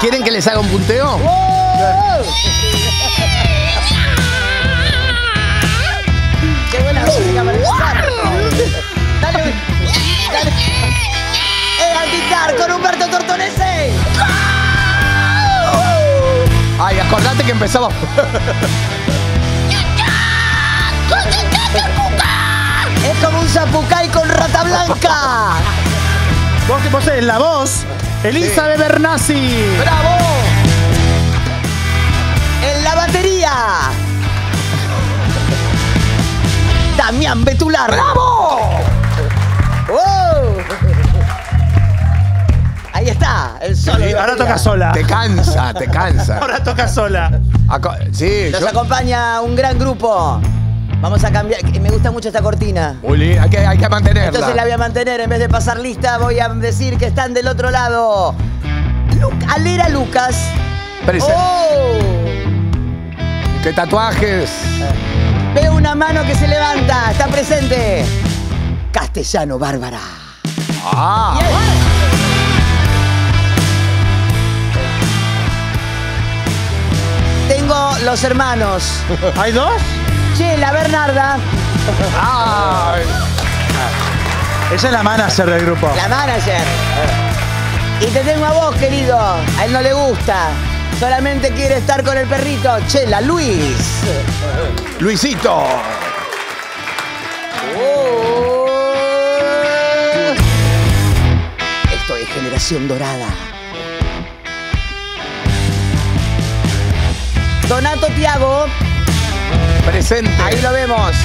¿Quieren que les haga un punteo? ¡Oh! ¡Qué buena música para empezar! ¡Dale! ¡Dale! ¡Eh, al guitar con Humberto Tortonese! Ay, acordate que empezaba. Es como un zapucay con rata blanca. Vos, vos eres la voz, Elizabeth Bernasi. ¡Bravo! En la batería. Damián Betular. ¡Bravo! ¡Wow! Ahí está, el solo. de Ahora toca sola. Te cansa, te cansa. Ahora toca sola. Aco- sí, Nos yo- acompaña un gran grupo. Vamos a cambiar. Me gusta mucho esta cortina. Linda, hay que, hay que mantenerla. Entonces la voy a mantener. En vez de pasar lista, voy a decir que están del otro lado. Lu- Alera Lucas. Presente. ¡Oh! ¿Qué tatuajes? Veo una mano que se levanta. Está presente. Castellano Bárbara. Ah, Tengo los hermanos. ¿Hay dos? Chela Bernarda, ay. Ella es la manager del grupo. la manager. Y te tengo a vos, querido. A él no le gusta. Solamente quiere estar con el perrito. Chela Luis. Luisito. Oh. Esto es Generación Dorada. Donato Tiago, Presente. ahí lo vemos.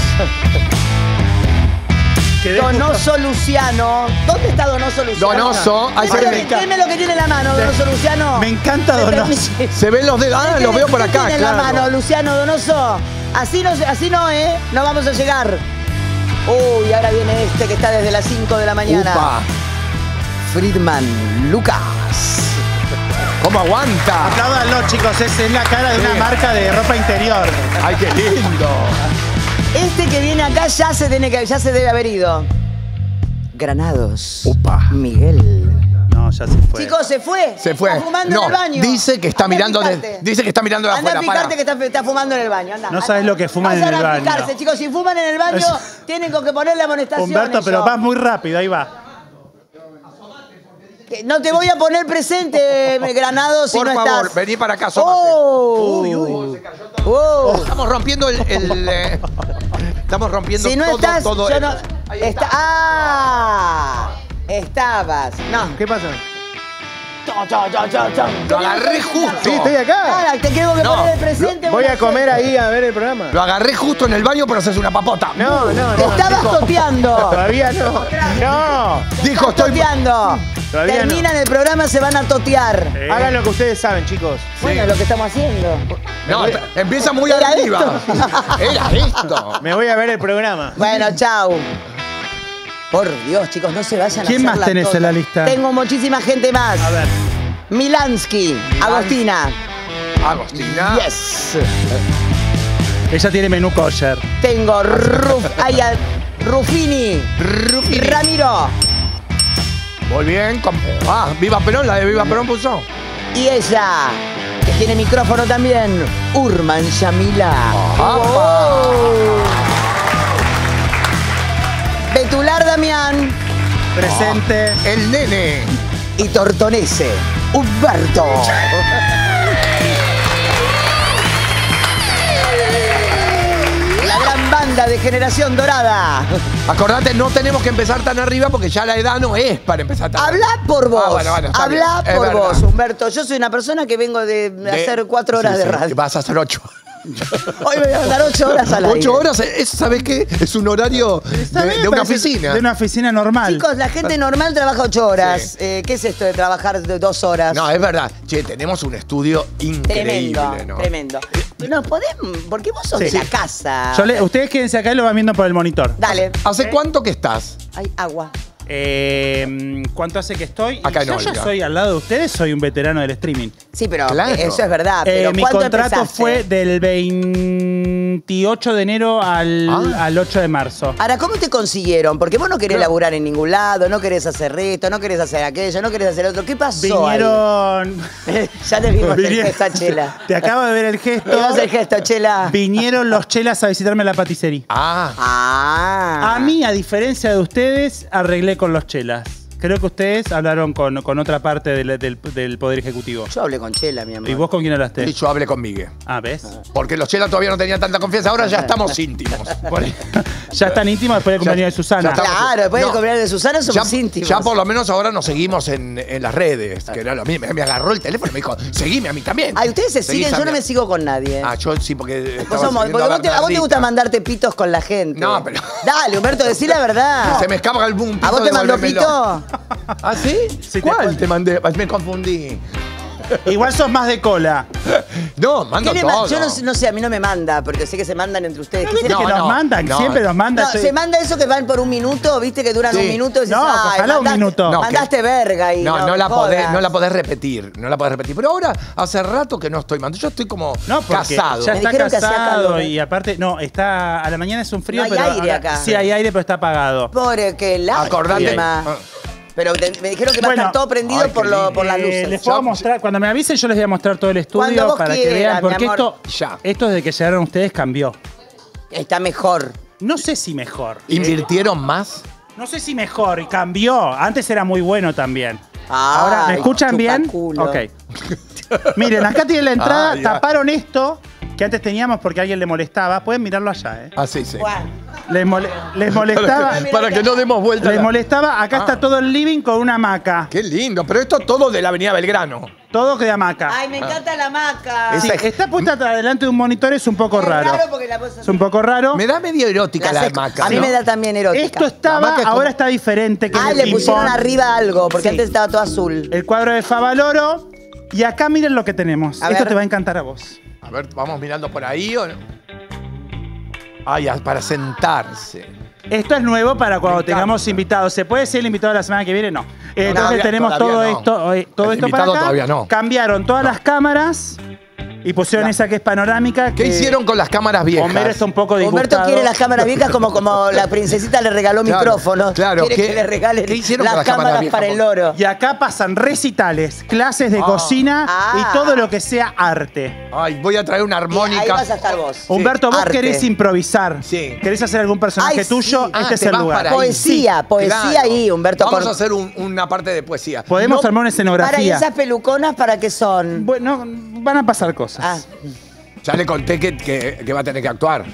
Donoso Luciano. ¿Dónde está Donoso Luciano? Donoso, Deme, ve. deme lo que tiene en la mano, Donoso Luciano. Me encanta Se Donoso. Se ven los dedos. Ah, los veo por ¿Qué acá, tiene en claro. la mano, Luciano Donoso? Así no, así no, ¿eh? No vamos a llegar. Uy, ahora viene este que está desde las 5 de la mañana. Upa. Friedman Lucas. ¿Cómo aguanta? Apláudanlo, chicos. Es, es la cara de una marca de ropa interior. Ay, qué lindo. Este que viene acá ya se, tiene que, ya se debe haber ido. Granados. Upa. Miguel. No, ya se fue. Chicos, se fue. Se fue. Está fumando No, en el baño. dice que está Anda a mirando de- dice que está mirando de Anda afuera, a fijarte para. que está, está fumando en el baño. Anda, No anda. sabes lo que fuman en el a baño. fijarse, chicos. Si fuman en el baño, Es- tienen que ponerle amonestación. Humberto, pero vas muy rápido, ahí va. No te voy a poner presente, Granado, si Por no favor, estás. vení para acá, asómate. Oh. Uy, uy. Oh. Estamos rompiendo el. el, eh, estamos rompiendo Si no todo, estás, todo yo el- no. Ahí Está, ah, estabas. No. ¿Qué pasa? Chon, chon, chon. Lo agarré justo. Sí, estoy acá. Nada, te tengo que No, poner el presente. Voy a comer ahí a ver el programa. Lo agarré justo en el baño, pero haces una papota. No, no, Te no. estabas toteando. Todavía no. No. Dijo, estoy. toteando. Todavía Terminan el programa, se van a totear. Eh, Hagan lo que ustedes saben, chicos. Bueno, lo que estamos haciendo. No, empieza muy Era arriba. Era esto. Me voy a ver el programa. Bueno, chau. Por Dios, chicos, no se vayan a ¿Quién hacer más tenés en la lista? Tengo muchísima gente más. A ver. Milansky, Agostina. Agostina. Yes. Ella tiene menú kosher. Tengo Ruf, ay, a- Rufini. Ramiro. Muy bien. com- Ah, Viva Perón, la de Viva Perón puso. Y ella, que tiene micrófono también, Urman Yamila. Oh. Betular Damián Presente. El nene. y Tortonese, Humberto. La gran banda de Generación Dorada. Acordate, no tenemos que empezar tan arriba porque ya la edad no es para empezar tan Habla por vos. Ah, bueno, bueno, está Habla bien, es por verdad. vos, Humberto. Yo soy una persona que vengo de, De- hacer cuatro horas Sí, de sí, radio. Vas a hacer ocho. Hoy me voy a dar ocho horas al aire. Ocho horas, es- ¿sabes qué? Es un horario de, bien, de una oficina. De una oficina normal. Chicos, la gente normal trabaja ocho horas. Eh, ¿Qué es esto de trabajar de dos horas? No, es verdad. Che, tenemos un estudio increíble, tremendo, ¿no? tremendo. ¿Nos podemos? Porque vos sos Sí. de la casa. Yo le- ustedes quédense acá y lo van viendo por el monitor. Dale. ¿Hace cuánto que estás? Hay agua. Eh, ¿Cuánto hace que estoy? Y Acá en yo ya soy al lado de ustedes, soy un veterano del streaming. Sí, pero Claro. eso es verdad. Eh, Pero mi ¿cuánto contrato empezaste? fue del 20 28 de enero al, Ah. al 8 de marzo. Ahora, ¿cómo te consiguieron? Porque vos no querés laburar en ningún lado, no querés hacer reto, no querés hacer aquello, no querés hacer otro. ¿Qué pasó ahí? Vinieron. ya te vimos el vinieron- gesto, Chela. Te acabo de ver el gesto. El gesto, Chela. Vinieron los chelas a visitarme a la paticería. Ah, Ah. A mí, a diferencia de ustedes, arreglé con los chelas. Creo que ustedes hablaron con, con otra parte del, del- del Poder Ejecutivo. Yo hablé con Chela, mi amor. ¿Y vos con quién hablaste? y yo hablé con Miguel. Ah, ¿ves? Porque los chelas todavía no tenían tanta confianza, ahora ya estamos íntimos. Por- ya están íntimos después del cumpleaños de Susana. ya. Claro, después No. del cumpleaños de Susana somos Ya, íntimos. ya por lo menos ahora nos seguimos en, en las redes, que era lo mismo. Me agarró el teléfono y me dijo, seguime a mí también. Ay, ustedes se Seguís siguen, a yo no mí. me sigo con nadie. Ah, yo sí, porque Vos estaba somos- siguiendo porque vos te- a vos te Bernardita. gusta mandarte pitos con la gente. No, pero- Dale, Humberto, decí la verdad. Se me escapa el boom. ¿A vos te mandó pito? ¿Ah, sí? ¿Cuál te mandé? Me confundí. Igual sos más de cola. No, mando ¿Qué le ma- todo. Yo no, sé- no sé, a mí no me manda, porque sé que se mandan entre ustedes. ¿Qué. No, que nos no, mandan? no. Siempre nos mandan. No, Estoy- se manda eso que van por un minuto, viste que duran Sí. un minuto y dices, No, ay, ojalá un mandaste- minuto. No, mandaste verga y No, no, la podés, jodas. no la podés repetir, no la podés repetir. Pero ahora, hace rato que no estoy mandando. Yo estoy como No, porque casado. ya Me está casado calor, ¿eh? y aparte, no, está a la mañana es un frío, No hay pero aire acá. Sí hay aire, pero está apagado. Pobre, que Acordate. Pero te- me dijeron que va a Bueno. estar todo prendido Ay, qué por, lo- lindo. por las Eh, luces. les puedo Ya- mostrar, cuando me avisen yo les voy a mostrar todo el Cuando estudio vos para que quieras, vean, mi porque amor. esto, Ya. esto desde que llegaron ustedes cambió. Está mejor. No sé si mejor. ¿Invirtieron más? No sé si mejor, y cambió. Antes era muy bueno también. Ay, Ahora, ¿me escuchan bien? chupaculo. Ok. Miren, acá tienen la entrada, Ah, ya. taparon esto que antes teníamos porque a alguien le molestaba. Pueden mirarlo allá, ¿eh? Ah, sí, sí. Bueno, Les, mole- les molestaba. Para que no demos vuelta. les molestaba. Acá Ah. está todo el living con una hamaca. Qué lindo, pero esto todo de la Avenida Belgrano. Todo de hamaca. Ay, me encanta la maca. Sí, está puesta delante de un monitor, es un poco Es raro. porque la cosa- Es un poco raro. Me da medio erótica la hamaca. A mí ¿no? me da también erótica. Esto estaba, La hamaca es como- ahora está diferente. Que Ah, le pusieron arriba algo, porque Sí. antes estaba todo azul. El cuadro de Favaloro. Y acá miren lo que tenemos. A Esto ver. te va a encantar a vos. A ver, vamos mirando por ahí o no? Ay, ah, para sentarse. Esto es nuevo para cuando tengamos invitados. ¿Se puede ser el invitado la semana que viene? No. Entonces Todavía- tenemos todavía todo no. esto, todo El esto para acá. todavía no. Cambiaron todas las cámaras y pusieron esa que es panorámica. ¿Qué que hicieron con las cámaras viejas? Homero está un poco disgustado. Humberto quiere las cámaras viejas como, como la princesita le regaló Claro, micrófonos. claro, Quiere ¿qué- que le regalen qué hicieron las con las cámaras cámaras viejas? para el loro. Y acá pasan recitales, clases de Ah. cocina Ah. y todo lo que sea arte. Ay, voy a traer una Y ahí armónica. vas a estar vos. Humberto, vos Arte. querés improvisar. Sí. ¿Querés hacer algún personaje Ay, tuyo? sí. Ah, este es el lugar. para. Poesía, poesía Claro. ahí, Humberto. Vamos con- a hacer un- una parte de poesía. Podemos No- armar una Para, ¿y escenografía. esas peluconas para qué son? Bueno, van a pasar cosas. Ah, Ya le conté que, que- que va a tener que actuar.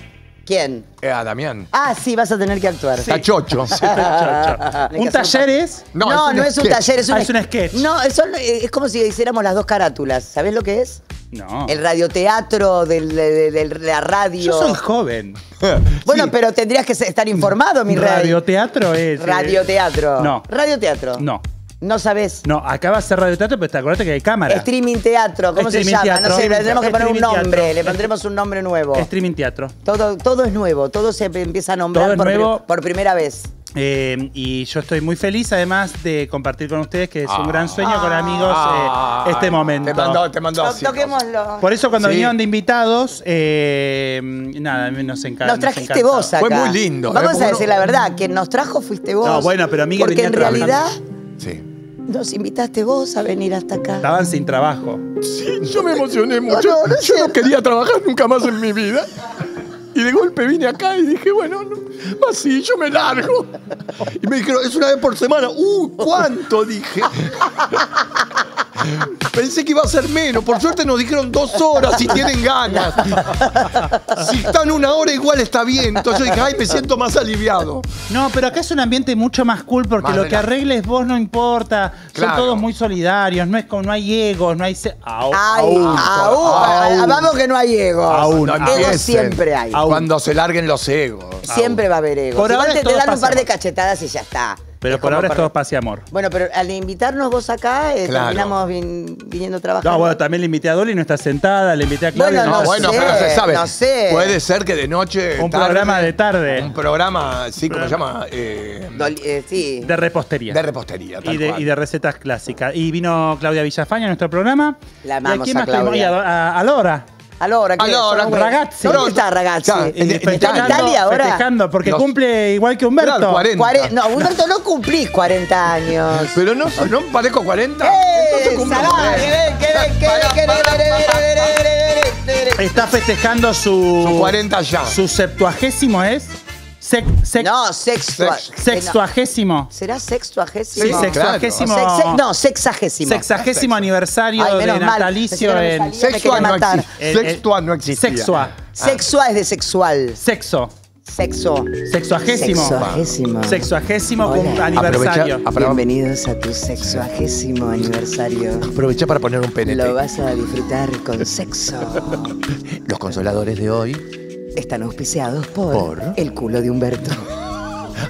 ¿quién? Eh, a Damián. Ah, sí, vas a tener que actuar. Está chocho. Un taller es. No, No, es no, un es un taller, es un, Ah, es un sketch. No, son- eh, es como si hiciéramos las dos carátulas. ¿Sabés lo que es? No. El radioteatro del- de, de- de la radio. Yo soy joven. Bueno, Sí. pero tendrías que estar informado, mi rey. Radioteatro es. eh, Radioteatro. No. Radioteatro. No. No sabés. No, acá va a ser radioteatro, pero te acordate que hay cámara. Streaming teatro, ¿cómo se llama? teatro. No sé, le tenemos que poner un nombre, teatro. le pondremos un nombre nuevo. Streaming teatro. Todo, todo es nuevo, todo se empieza a nombrar Todo es por, pri- nuevo. por primera vez. Eh, y yo estoy muy feliz, además de compartir con ustedes, que es un Ah. gran sueño con amigos, Ah, eh, este momento. Te mandó, te mandó. To- Toquémoslo. Por eso cuando Sí. vinieron de invitados, eh, nada, a mí nos encanta. Nos trajiste vos acá. Fue muy lindo, ¿eh? Vamos Porque a decir uno- la verdad, quien nos trajo fuiste vos. No, bueno, pero Miguel Porque venía en trabajando. realidad Sí. Nos invitaste vos a venir hasta acá. Estaban sin trabajo. Sí, yo me emocioné mucho. No, no, no es yo no quería trabajar nunca más en mi vida. Y de golpe vine acá y dije, bueno, no, así yo me largo. Y me dijeron, es una vez por semana. ¡Uh! ¿Cuánto? Dije. Pensé que iba a ser menos. Por suerte nos dijeron dos horas si tienen ganas. Si están una hora igual está bien. Entonces yo dije, ay, me siento más aliviado. No, pero acá es un ambiente mucho más cool porque Más lo que relaj- arregles vos no importa. Claro. Son todos muy solidarios, no es como no hay egos, no hay. se- Au, Ay, au. aú. vamos que no hay ego. Aún, No aún. Ego empiecen. siempre hay. Aún. Cuando se larguen los egos. Siempre va a haber ego. Por Igual ahora te, te dan un par de cachetadas y ya está. Pero Es por ahora es todo paz y amor. Bueno, pero al invitarnos vos acá, eh, Claro. terminamos vin- viniendo a trabajar. No, bueno, también le invité a Dolly, no está sentada, le invité a Claudia. Bueno, No, No bueno, sé, pero se sabe. no sé. Puede ser que de noche. Un tarde, programa de tarde. Un programa, sí, ¿cómo se llama? Eh, eh, sí. De repostería. de repostería. tal y, de, cual. y de recetas clásicas. Y vino Claudia Villafaña a nuestro programa. La ¿Y amamos quién a más? Claudia. Y a, a- a Lora. Allora, che allora ragazzi, no, dove sta ragazzi? Cioè, in, in, Italia, Italia ora festejando porque cumple igual que Humberto. 40. No, Humberto no cumplí 40 años. Pero no, no parezco 40. Eh, Entonces Está festejando su Son 40 ya. Su septuagésimo es Sec, sec- No, sextua. Sex- Sextuagésimo. ¿Será sextuagésimo? Sí, No, sextuagésimo. Sex- sex- no, sexagésimo. Sexagésimo aniversario Ay, de mal. natalicio me en. Sextua no, matar. existe. Sextua no existía. Sexua. Sexua es de sexual. Sexo. Sexo. Sexuagésimo. Sexuagésimo. Sexuagésimo Hola. aniversario. Aprovecha- apro- Bienvenidos a tu sexuagésimo aniversario. Aproveché para poner un PNT. Lo vas a disfrutar con sexo. Los consoladores de hoy. Están auspiciados por, ¿Por? el culo de Humberto.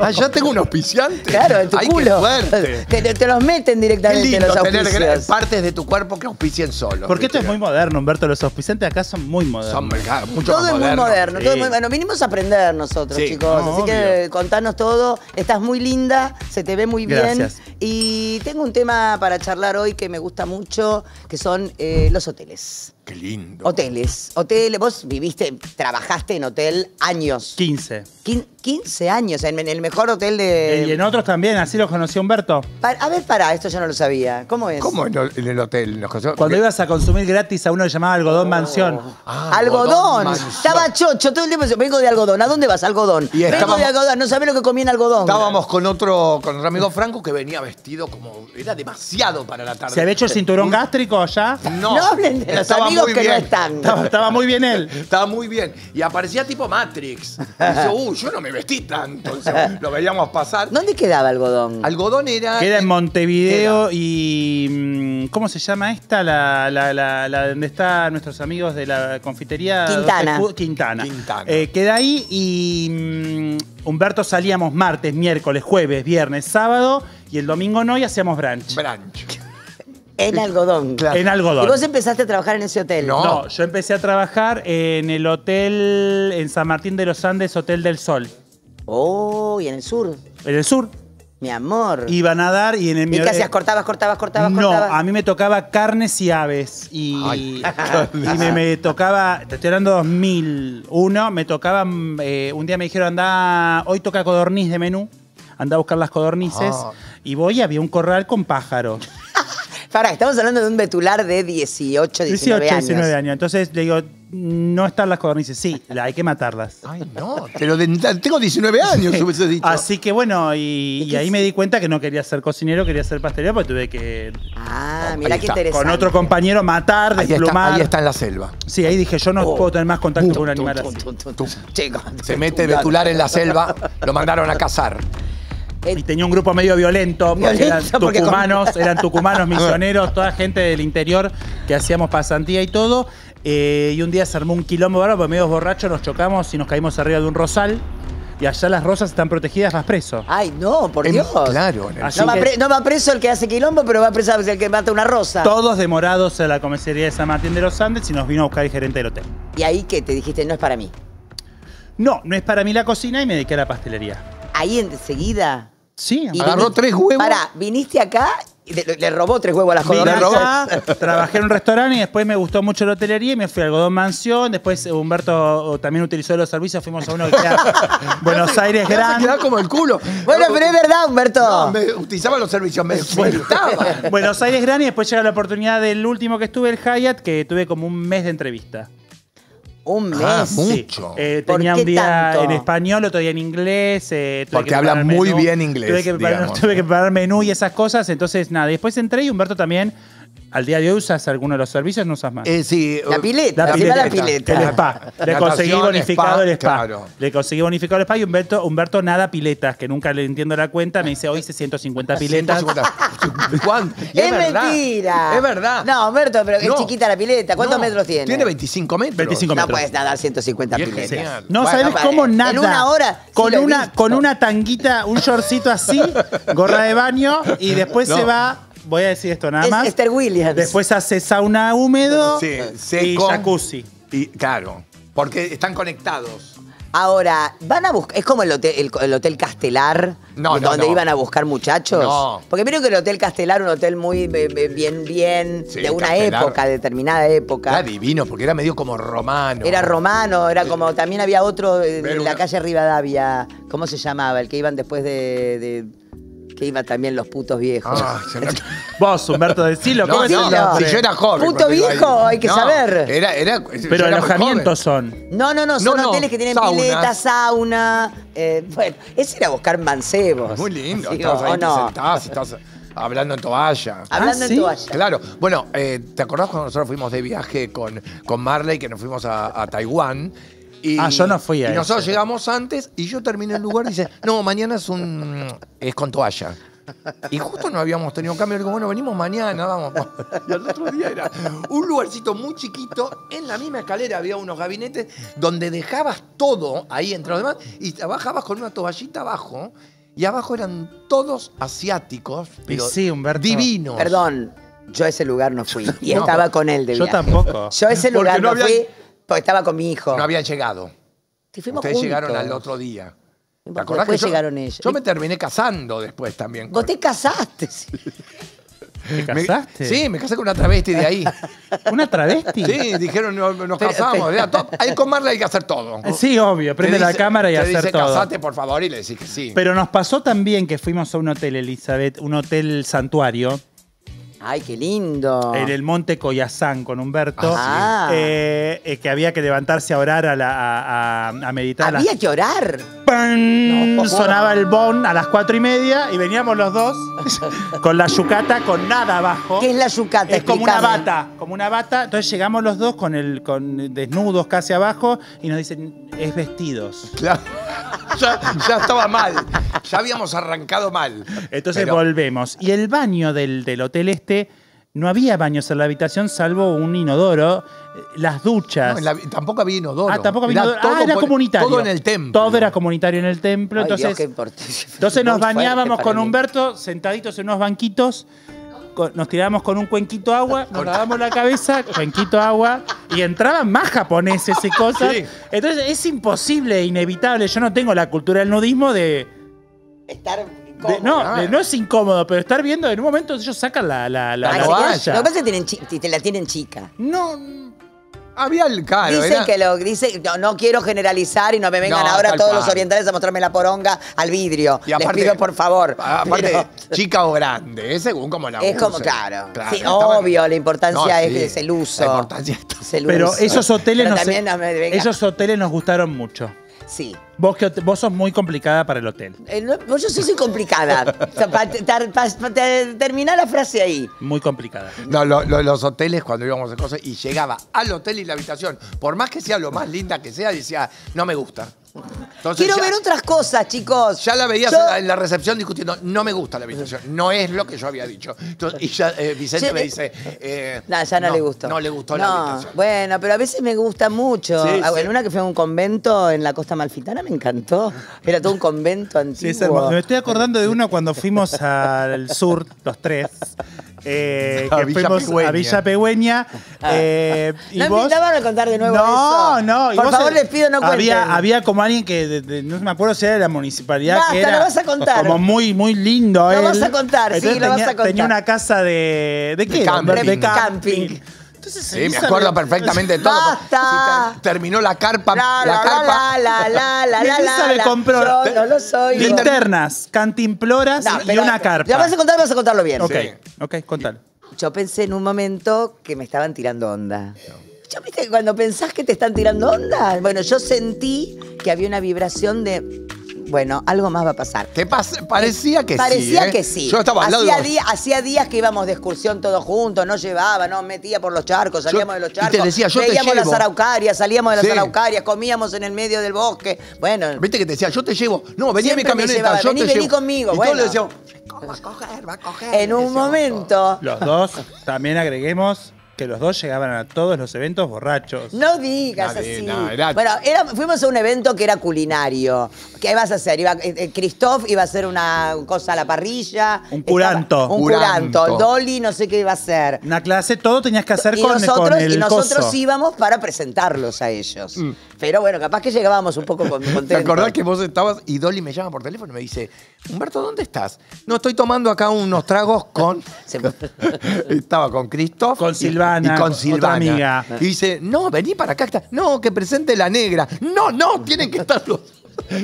Ah, ya tengo un auspiciante. Claro, en tu Ay, culo. Qué. Te, te los meten Qué directamente lindo los tener auspicios. gra- partes de tu cuerpo que auspicien solos. Porque esto es muy moderno, Humberto. Los auspiciantes acá son muy modernos. Son claro, mucho Todo más es muy moderno, Sí. todo es muy- bueno, vinimos a aprender nosotros, Sí, chicos. no, así que contanos todo. Estás muy linda, se te ve muy bien. Gracias. Y tengo un tema para charlar hoy que me gusta mucho, que son eh, los hoteles. Qué lindo. Hoteles. Hoteles. Vos viviste, trabajaste en hotel años. 15. Quin- 15 años, en, en el mejor hotel de. y en otros también, así los conoció Humberto. Pa- a ver, pará, esto yo no lo sabía. ¿Cómo es? ¿Cómo en el, en el hotel? Nos Cuando ibas a consumir gratis a uno que llamaba Algodón Mansión. Ah, algodón. mansión. Estaba chocho todo el tiempo. Vengo de algodón. ¿A dónde vas? Algodón. Y Vengo estábamos- de algodón. No sabés lo que comí en algodón. Estábamos con otro, con otro amigo Franco que venía vestido como. Era demasiado para la tarde. ¿Se había hecho el cinturón gástrico ya? No, No hablen de los que no están. Estaba, estaba muy bien él. Estaba muy bien. Y aparecía tipo Matrix. Y dice, uh, yo no me vestí tanto. O sea, lo veíamos pasar. ¿Dónde quedaba algodón? Algodón era. Queda en Montevideo Queda. y. mm, ¿Cómo se llama esta? La, la, la, la- donde están nuestros amigos de la confitería. Quintana. Quintana. Quintana. Eh, queda ahí y. mm, Humberto salíamos martes, miércoles, jueves, viernes, sábado y el domingo no y hacíamos brunch. Branch. En algodón. Claro. En algodón. Y vos empezaste a trabajar en ese hotel. No. No, yo empecé a trabajar en el hotel en San Martín de los Andes, Hotel del Sol, Oh, y en el sur. en el sur. Mi amor. Iba a nadar y en el ¿Y qué hacías? ¿Cortabas, cortabas, cortabas, No, cortabas? a mí me tocaba carnes y aves. Y, Ay. y me, me tocaba, te estoy hablando 2001, me tocaba, eh, un día me dijeron, anda, hoy toca codorniz de menú, anda a buscar las codornices. Ah. Y voy y había un corral con pájaros. Pará, estamos hablando de un betular de 18, 19 18, años. 19 años. Entonces le digo, no están las codornices. Sí, la- hay que matarlas. Ay, no. Pero de- tengo 19 años, hubiese dicho. Así que bueno, y, ¿Y y qué ahí me di cuenta que no quería ser cocinero, quería ser pastelero, porque tuve que Ah, mira qué interesante. con otro compañero matar, Ahí está, desplumar. ahí está en la selva. Sí, ahí dije, yo no Oh. puedo tener más contacto con un animal tum, así. tum, tum, tum. Chicos. Se mete betular en la selva, lo mandaron a cazar. Y tenía un grupo medio violento, porque Violento, eran porque tucumanos, eran tucumanos misioneros, toda gente del interior que hacíamos pasantía y todo. Eh, y un día se armó un quilombo bárbaro, porque medio borrachos nos chocamos y nos caímos arriba de un rosal. Y allá las rosas están protegidas, vas preso. Ay, no, por En- Dios. claro, en No va, que- pre- no va preso el que hace quilombo, pero va preso el que mata una rosa. Todos demorados a la comisaría de San Martín de los Andes y nos vino a buscar el gerente del hotel. Y ahí que te dijiste, no es para mí. No, no es para mí la cocina y me dediqué a la pastelería. Ahí enseguida. Sí, Y Agarró viniste- tres huevos. Pará, viniste acá y le, le robó tres huevos a las acá, trabajé en un restaurante y después me gustó mucho la hotelería y me fui a Algodón Mansión. Después Humberto también utilizó los servicios, fuimos a uno que queda Buenos Aires Gran. quedar como el culo. Bueno, pero es verdad, Humberto. No, me utilizaba los servicios, me. Buenos Aires Gran y después llega la oportunidad del último que estuve, el Hyatt, que tuve como un mes de entrevista. Un mes. Ah, Sí. Mucho. Eh, ¿Por tenía un día tanto? en español, otro día en inglés. eh, Porque que habla muy menú, bien inglés, Tuve que, preparar, digamos. tuve que preparar menú y esas cosas. Entonces, nada, después entré y Humberto también. Al día de hoy usas alguno de los servicios, no usas más. Eh, sí, La pileta, La encima la pileta. pileta. El spa. Le conseguí bonificado spa, el spa. claro. Le conseguí bonificado el spa y Humberto, Humberto nada piletas, que nunca le entiendo la cuenta. Me dice, hoy hice 150 piletas. 150. ¿Cuánto? Y Es, verdad. mentira. Es verdad. No, Humberto, pero No. es chiquita la pileta. ¿Cuántos No, metros tiene? Tiene 25 metros. 25 No metros. puedes nadar 150 Y es piletas. genial. No Bueno, sabes cómo en nada. una hora con una con una tanguita, un shortcito así, gorra de baño y después No. se va. Voy a decir esto nada Es más. Esther Williams. Después hace sauna húmedo Sí, y jacuzzi. Y claro, porque están conectados. Ahora, van a buscar. Es como el hotel, el, el hotel Castelar, No, no, donde no. iban a buscar muchachos. No. Porque vieron que el hotel Castelar, un hotel muy eh, eh, bien, bien, Sí, de una Castelar. época, determinada época. Era divino, porque era medio como romano. Era romano, era como. También había otro eh, en la una- calle Rivadavia. ¿Cómo se llamaba? El que iban después de. de- que iban también los putos viejos. Ah, se me- Vos, Humberto, decilo. No, ¿cómo es no, el no, nombre? si yo era joven. Puto cuando iba ahí. viejo, hay que No, saber. Era, era, Pero alojamientos son. No, no, no, son No, no, hoteles que tienen saunas. pileta, sauna. eh, bueno, ese era buscar mancebos. Muy lindo. Digo, Estabas ahí, ¿o te no? sentás estás hablando en toalla. Hablando Ah, en ¿sí? toalla. Claro. Bueno, eh, ¿te acordás cuando nosotros fuimos de viaje con, con Marley, que nos fuimos a, a Taiwán? Y, Ah, yo no fui a Y nosotros ese. llegamos antes y yo terminé el lugar y dice, no, mañana es un es con toalla. Y justo no habíamos tenido cambio. Le digo, bueno, venimos mañana, vamos. Y al otro día era un lugarcito muy chiquito. En la misma escalera había unos gabinetes donde dejabas todo ahí entre los demás y te bajabas con una toallita abajo. Y abajo eran todos asiáticos, pero sí, Humberto. divinos. Perdón, yo a ese lugar no fui. Y No. estaba con él de Yo viaje. tampoco. Yo a ese lugar no no, había- fui porque estaba con mi hijo. No habían llegado. Sí, fuimos Ustedes juntos. llegaron al otro día. ¿Te Después acordás que yo, llegaron ellos. Yo me terminé casando después también. Vos con- te casaste. sí. ¿Te me- casaste? sí, me casé con una travesti de ahí. ¿Una travesti? Sí, dijeron, no, nos casamos. Era todo- Ahí con Marla hay que hacer todo. Eh, Sí, obvio. Prende Te la dice- cámara y te hacer dice, todo. casate, por favor, y le decís que sí. Pero nos pasó también que fuimos a un hotel, Elizabeth, un hotel santuario, Ay, qué lindo. en el monte Coyazán con Humberto, Ah, eh, eh, que había que levantarse a orar, a, la- a- a- a meditar. Había que orar. Sonaba el bon a las cuatro y media y veníamos los dos con la yucata con nada abajo. ¿Qué es la yucata? Es como una bata, como una bata. Entonces llegamos los dos con el con desnudos casi abajo y nos dicen, es vestidos. Claro. ya, ya estaba mal. Ya habíamos arrancado mal. Entonces Pero- volvemos. Y el baño del, del hotel este, no había baños en la habitación salvo un inodoro, eh, las duchas. no, en la- tampoco había inodoro. Ah, tampoco había Era inodoro. Ah, todo era por- comunitario. Todo en el templo. Todo era comunitario en el templo. Ay, entonces, Dios, nos bañábamos con. Humberto sentaditos en unos banquitos. con- Nos tirábamos con un cuenquito agua, nos lavamos la cabeza, cuenquito agua, y entraban más japoneses y cosas. Sí. Entonces es imposible, inevitable. Yo no tengo la cultura del nudismo de, Estar de- no, Ah. de- no es incómodo, pero estar viendo, en un momento ellos sacan la, la, la, Ay, la toalla. Lo que pasa es que tienen chi- te la tienen chica. No, Había el caro. dicen era- que lo dicen, no, no quiero generalizar y no me vengan No, ahora tal todos cual. los orientales a mostrarme la poronga al vidrio. Y aparte- Les pido por favor. Aparte, Pero- chica o grande, es según como la es como, use. claro. sí, estaban- obvio, la importancia No, es, sí, es el uso. La importancia está- Es el pero uso. esos hoteles Pero nos, también no me venga- esos hoteles nos gustaron mucho. Sí. Vos, que, vos sos muy complicada para el hotel. Eh, no, yo sí soy complicada. O sea, pa- tar- pa- pa- te- terminar la frase ahí. Muy complicada. No, lo- lo- los hoteles cuando íbamos a cosas y llegaba al hotel y la habitación, por más que sea lo más linda que sea, decía, no me gusta. Entonces Quiero ya, ver otras cosas, chicos. ya la veías Yo- en, la, en la recepción discutiendo, no me gusta la habitación, no es lo que yo había dicho. Entonces, y ya eh, Vicente Yo- me dice, eh, No, ya no, le gustó. No le gustó la habitación. Bueno, pero a veces me gusta mucho. Sí, Ah, sí. Una que fue a un convento en la costa malfitana me encantó. Era todo un convento antiguo. Sí, es hermoso. Me estoy acordando de uno cuando fuimos al sur, los tres. Eh, que Villa fuimos Pegüeña. a Villa Pegüeña. eh, y Ah. No, vos, no van a contar de nuevo no, eso. no. Por vos, favor, eh, les pido no cuenten. había, había como alguien que, de- de- no me acuerdo si era de la municipalidad, Basta, que era lo vas a contar. como muy, muy lindo Lo él. vas a contar, sí, lo vas tenía, a contar. Tenía una casa de... ¿De qué? camping. De De camping. Entonces, Sí, me acuerdo perfectamente de todo. Basta. Sí, ter- terminó la carpa, La, la, la, carpa. la, la, la, la, la, la, la. compró Yo no lo soy. linternas, cantimploras No, y pero- una carpa. Ya vas a contar, vas a contarlo bien. Ok, Sí. ok, contalo. Yo pensé en un momento que me estaban tirando onda. Yo viste que cuando pensás que te están tirando onda, bueno, yo sentí que había una vibración de, bueno, algo más va a pasar. Que pas- parecía que sí. Parecía ¿eh? que sí. Yo estaba al lado de hacía, días, hacía días que íbamos de excursión todos juntos, no llevaba, nos metía por los charcos, salíamos de los y te charcos. decía, yo te veíamos las llevo. araucarias, salíamos de las Sí. araucarias, comíamos en el medio del bosque. Bueno, Viste que te decía, yo te llevo. No, vení a mi camioneta, llevaba, yo vení, te vení llevo. conmigo, Y bueno. todos le decíamos, "¿Cómo va a coger? Va a coger. en un momento, Los dos, también agreguemos, que los dos llegaban a todos los eventos borrachos. No digas Nadie, así. no, era- Bueno, era- fuimos a un evento que era culinario. ¿Qué ibas a hacer? Iba, eh, eh, Christoph iba a hacer una cosa a la parrilla. Un curanto. Estaba- un Curanto. curanto. Dolly no sé qué iba a hacer. Una clase, todo tenías que hacer y con, nosotros, con el y nosotros coso. íbamos para presentarlos a ellos. Pero bueno, capaz que llegábamos un poco con, ¿Te contentos. acordás que vos estabas y Dolly me llama por teléfono y me dice, Humberto, ¿dónde estás? No, estoy tomando acá unos tragos con... Estaba con Christoph. Con Silvana, Y con otra Silvana. amiga. Y dice, no, vení para acá. está- No, que presente la negra. No, no, tienen que estar los...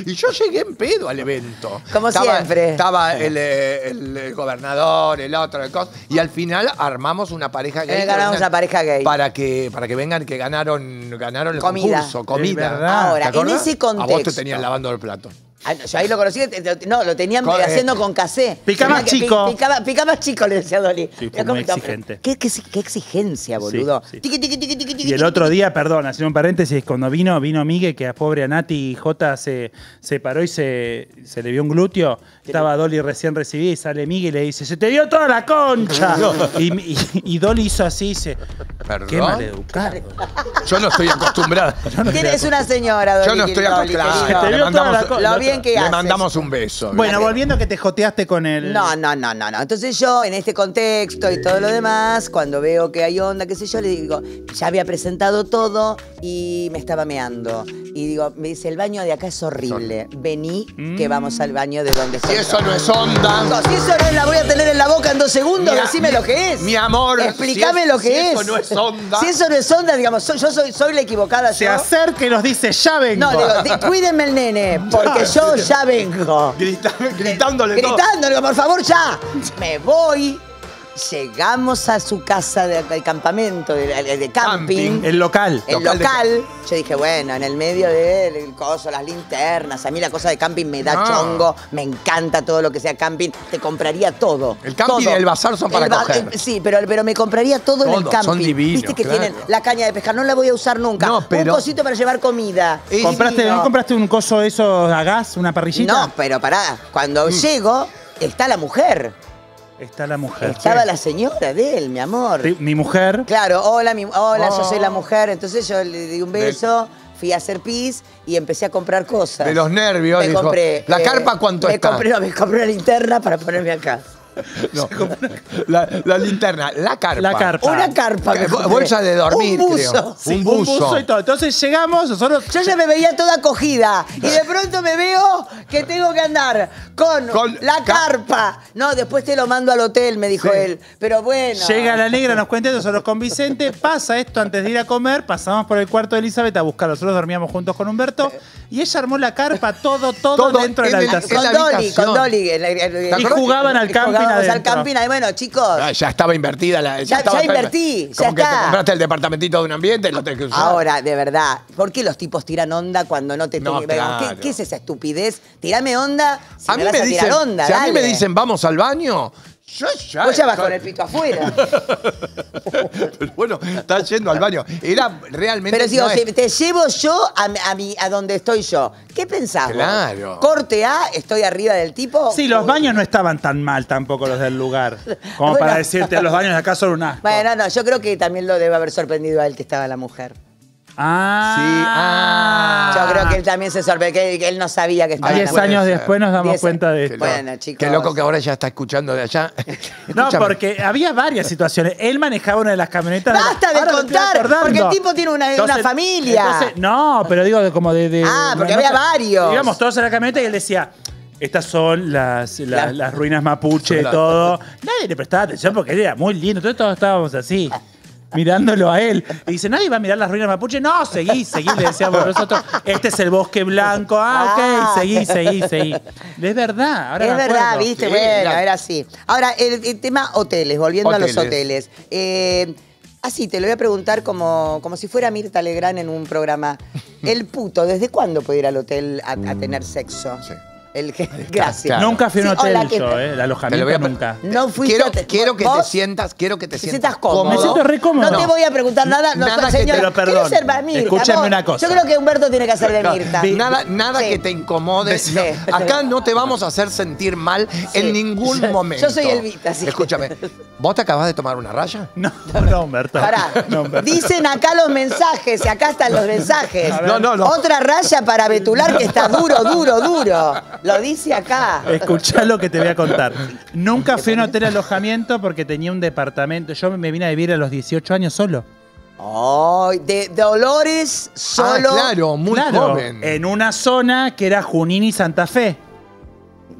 Y yo llegué en pedo al evento. Como Estaba- siempre. Estaba el, eh, el, eh, gobernador, el otro, el cos, y al final armamos una pareja gay. Eh, que ganamos una pareja gay. Para que, para que vengan que ganaron, ganaron el Comida. concurso, comida. verdad. Ahora, en ese A vos te contexto. tenían lavando el plato. Ah, no, Yo ahí lo conocí, no, lo tenían haciendo con casé. Pica más chico. pi- Picaba, pica más chico, le decía Dolly. Sí, fue muy exigente. ¿Qué, qué, qué exigencia, boludo. Sí, sí. Tiqui, tiqui, tiqui, tiqui, tiqui, Y el otro día, perdón, haciendo un paréntesis, cuando vino, vino Migue, que a pobre a Nati J se, se paró y se, se le vio un glúteo. Estaba Dolly recién recibida y sale Migue y le dice, se te vio toda la concha. y, y- y Dolly hizo así y dice, ¿Perdón? qué maleducado. Yo no estoy acostumbrada. Tienes una señora, Dolly. Yo no estoy Dolly, acostumbrada. Lo bien que le haces. mandamos un beso. Bueno, volviendo a que te joteaste con el... No, no, no, no, no. Entonces yo, en este contexto y todo lo demás, cuando veo que hay onda, qué sé yo, le digo, ya había presentado todo y me estaba meando. Y digo, me dice, el baño de acá es horrible. Vení, que vamos al baño de donde Si eso yo". no es onda. No, si eso no es la voy a tener en la boca en dos segundos, Mi a- decime lo que es. mi amor, Explícame si es- lo que si es. eso no es onda. Si eso no es onda, digamos, soy- yo soy, soy la equivocada. Se yo. acerca y nos dice, ya vengo. No, digo, di- cuídenme el nene, porque yo ya vengo. Grita- gritándole todo. Gritándole, por favor, ya. Me voy. Llegamos a su casa de, de campamento, de, de camping. Camping. El local. El local local, de- yo dije, bueno, en el medio del coso, las linternas, a mí la cosa de camping me da No. chongo, me encanta todo lo que sea camping, te compraría todo. El camping todo. y el bazar son para El ba- coger. el- sí, pero, pero me compraría todo, en el camping. son divinos, Viste que claro. tienen la caña de pescar, no la voy a usar nunca. No, pero- Un cosito para llevar comida. Es ¿Compraste, divino. ¿No compraste un coso eso a gas, una parrillita? No, pero pará, cuando Mm. llego, está la mujer. Está la mujer. Estaba la señora de él, mi amor. Mi mujer. Claro, hola, mi- hola, yo soy la Oh. mujer. Entonces yo le di un beso, fui a hacer pis y empecé a comprar cosas. De los nervios, Me dijo, compré. ¿la eh, carpa cuánto me está? Compré, no, me compré una linterna para ponerme acá. No. La, la linterna, la carpa. La carpa. Una carpa. bolsa de dormir, Un creo. buzo. Sí, un buzo. y todo. Entonces llegamos, nosotros. Yo ya me veía toda cogida y de pronto me veo que tengo que andar con, Con la ca- carpa. No, después te lo mando al hotel, me dijo Sí. él. Pero bueno. Llega la negra, nos cuenta nosotros con Vicente, pasa esto antes de ir a comer, pasamos por el cuarto de Elizabeth a buscar, nosotros dormíamos juntos con Humberto, y ella armó la carpa, todo, todo, Todo dentro de la habitación. Con Dolly, con Dolly. Y jugaban al camping jugábamos al adentro. camping. Ahí, Bueno, chicos, Ah, ya estaba invertida la. Ya- estaba- ya invertí, ya Como que está. te compraste el departamentito de un ambiente y lo tenés que usar. ahora, de verdad, ¿por qué los tipos tiran onda cuando no te No, tienen- claro. ¿Qué, qué es esa estupidez? Tirame onda si a me mí vas me a dicen, tirar onda, si a mí me dicen vamos al baño, yo ya. Vos ya vas con el pito afuera. Pero bueno, estás yendo al baño. Era realmente. Pero digo, no si es- te llevo yo a, a, mi- a donde estoy yo. ¿Qué pensás? vos? Claro. Corte A, estoy arriba del tipo. Sí, los Uy. baños no estaban tan mal tampoco los del lugar. Como Bueno. para decirte, los baños de acá son un asco. Bueno, no, yo creo que también lo debe haber sorprendido a él que estaba la mujer. Ah. Sí, ah. Yo creo que él también se sorprendió, que, que él no sabía que estaba Diez años ser. después nos damos Diez- cuenta de esto. Bueno, chicos. Qué loco que ahora ya está escuchando de allá. No, Escúchame. porque había varias situaciones. Él manejaba una de las camionetas. la- Basta de Ahora me estoy contar, acordando. porque el tipo tiene una- una familia. entonces- no, pero digo de como de. de- Ah, porque había varios. Íbamos todos en la camioneta y él decía. Estas son las, la- La- las ruinas mapuche y Son todo. Nadie le prestaba atención porque él era muy lindo. Entonces todos estábamos así, mirándolo a él. Y dice, ¿nadie va a mirar las ruinas mapuche? No, seguí, seguí, le decíamos nosotros. Este es el bosque blanco. Ah, ok, Ah. seguí, seguí, seguí. Es verdad, ahora es me verdad, acuerdo. viste, Sí, bueno, era- era así. Ahora, el, el tema hoteles, volviendo a los Hoteles. hoteles. Eh, así, te lo voy a preguntar como, como si fuera Mirta Legrand en un programa. El puto, ¿desde cuándo puede ir al hotel a, a tener sexo? Sí. El que- Gracias. Claro. Nunca fui a un Sí, hotel hola, ¿qué yo, tal? ¿eh? El Te alojamiento voy a- nunca. No fuiste quiero, a te- quiero que te sientas, quiero que te Te sientas sientas cómodo. Me siento re cómodo. No te voy a preguntar nada. No, Nada que te- señor, pero ¿quiere perdón, ser para Mirta? escúchame Vos- una cosa. Yo creo que Humberto tiene que hacer de Mirta. Nada, nada Sí. que te incomode. Sí. No, acá no te vamos a hacer sentir mal en ningún Yo- momento. yo soy Elvita, sí. Escúchame, ¿vos te acabas de tomar una raya? No, no, Humberto. Pará. No, Humberto. Dicen acá los mensajes, y acá están los mensajes. No, no, no. Otra raya para Betular que está duro, duro, duro. Lo dice acá. Escuchá lo que te voy a contar. Nunca fui a un hotel alojamiento porque tenía un departamento. Yo me vine a vivir a los 18 años solo. Ay, de Dolores solo. Ah, claro, muy Claro, joven. En una zona que era Junín y Santa Fe.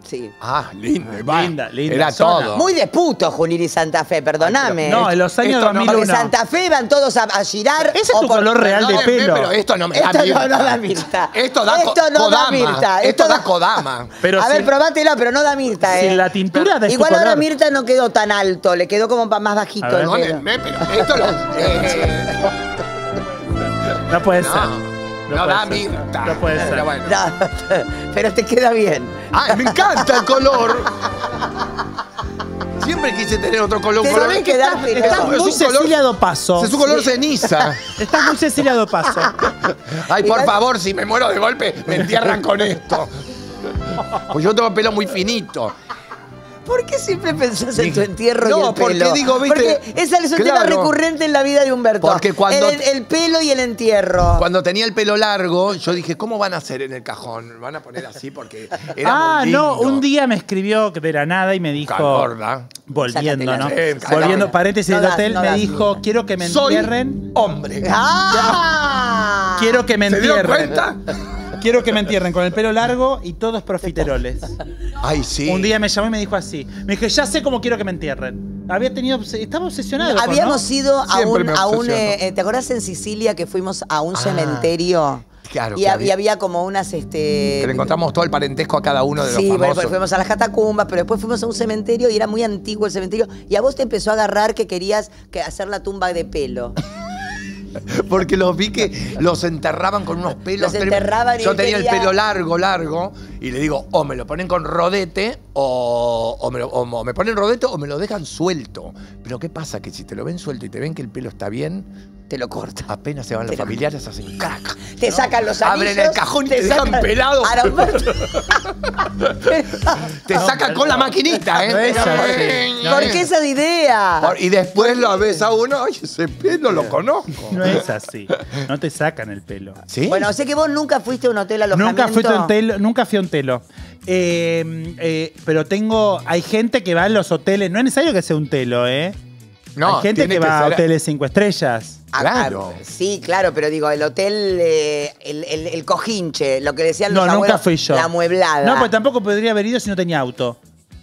Sí. Ah, linda, va. Linda, linda Era zona. todo. Muy de puto Junín y Santa Fe, perdóname. No, en los años Esto no- 2001. Porque Santa Fe van todos a, a girar. Ese es o tu por- color real de pelo. Pero esto no me da Esto Mirta. no, no da Mirta. Esto da co- Esto no da Kodama. Mirta. Esto Esto da da- Kodama. Pero a ver, probátela, pero no da Mirta, ¿eh? Sin la tintura de Igual tu ahora color. Mirta no quedó tan alto, le quedó como pa- más bajito A ver. el pelo. Perdónenme, pero esto lo. eh, No puede no, no, puede da ser. Mirta. No puede ser. Pero bueno. No, pero te queda bien. Ay, me encanta el color. Siempre quise tener otro color. Te color- quedar pelo. Estás Es muy un color- Cecilia Dopaso. Es un color ceniza. Estás muy Cecilia Dopaso. Ay, por favor, si me muero de golpe, me entierran con esto. Pues yo tengo pelo muy finito. ¿Por qué siempre pensás en tu entierro No, y el porque pelo? digo, viste, Porque ese es un tema recurrente en la vida de Humberto. Porque cuando- el, el pelo y el entierro. Cuando tenía el pelo largo, yo dije, ¿cómo van a hacer en el cajón? ¿Van a poner así? Porque era ah, muy no, lindo. un día me escribió de la nada y me dijo. Gorda. Volviendo, Sácatela. ¿no? Volviendo, paréntesis No del hotel, no me das dijo, quiero que me Soy entierren. hombre. ¡Ah! Quiero que me ¿Se dieron entierren. cuenta? Quiero que me entierren con el pelo largo y todos profiteroles. Ay, sí. Un día me llamó y me dijo así. Me dije, ya sé cómo quiero que me entierren. Había tenido, estaba obsesionado. con, Habíamos ¿no? ido a Siempre un, me a un, obsesiono. eh, ¿te acordás en Sicilia que fuimos a un Ah, cementerio? claro, Y que había, como unas, este... Que le encontramos todo el parentesco a cada uno de los Sí, bueno, famosos. pues fuimos a las catacumbas, pero después fuimos a un cementerio y era muy antiguo el cementerio. Y a vos te empezó a agarrar que querías que hacer la tumba de pelo. Porque los vi que los enterraban con unos pelos. Los enterraban y Yo tenía el pelo largo, largo, y le digo, o me lo ponen con rodete, o, o me, lo- o me ponen rodete, o me lo dejan suelto. Pero ¿qué pasa? Que si te lo ven suelto y te ven que el pelo está bien, Te lo corta. apenas se van los Te lo- familiares, hacen crack. Te sacan los anillos. Abren el cajón y te dejan sacan- pelado. Te sacan con la maquinita, ¿eh? No es así. No ¿Por es- qué esa idea? Por- Y después lo ves a uno, ay, ese pelo lo conozco. No es así. No te sacan el pelo. ¿Sí? Bueno, sea que vos nunca fuiste a un hotel alojamiento. Nunca fui a un telo, nunca fui a un telo. Eh, eh, pero tengo, hay gente que va a los hoteles, no es necesario que sea un telo, ¿eh? No, hay gente que que va a ser- hoteles cinco estrellas. Ah, Claro. ah, sí, claro, pero digo, el hotel, eh, el, el- el cojinche, lo que decían No, los nunca abuelos, fui yo. La mueblada. No, pues tampoco podría haber ido si no tenía auto.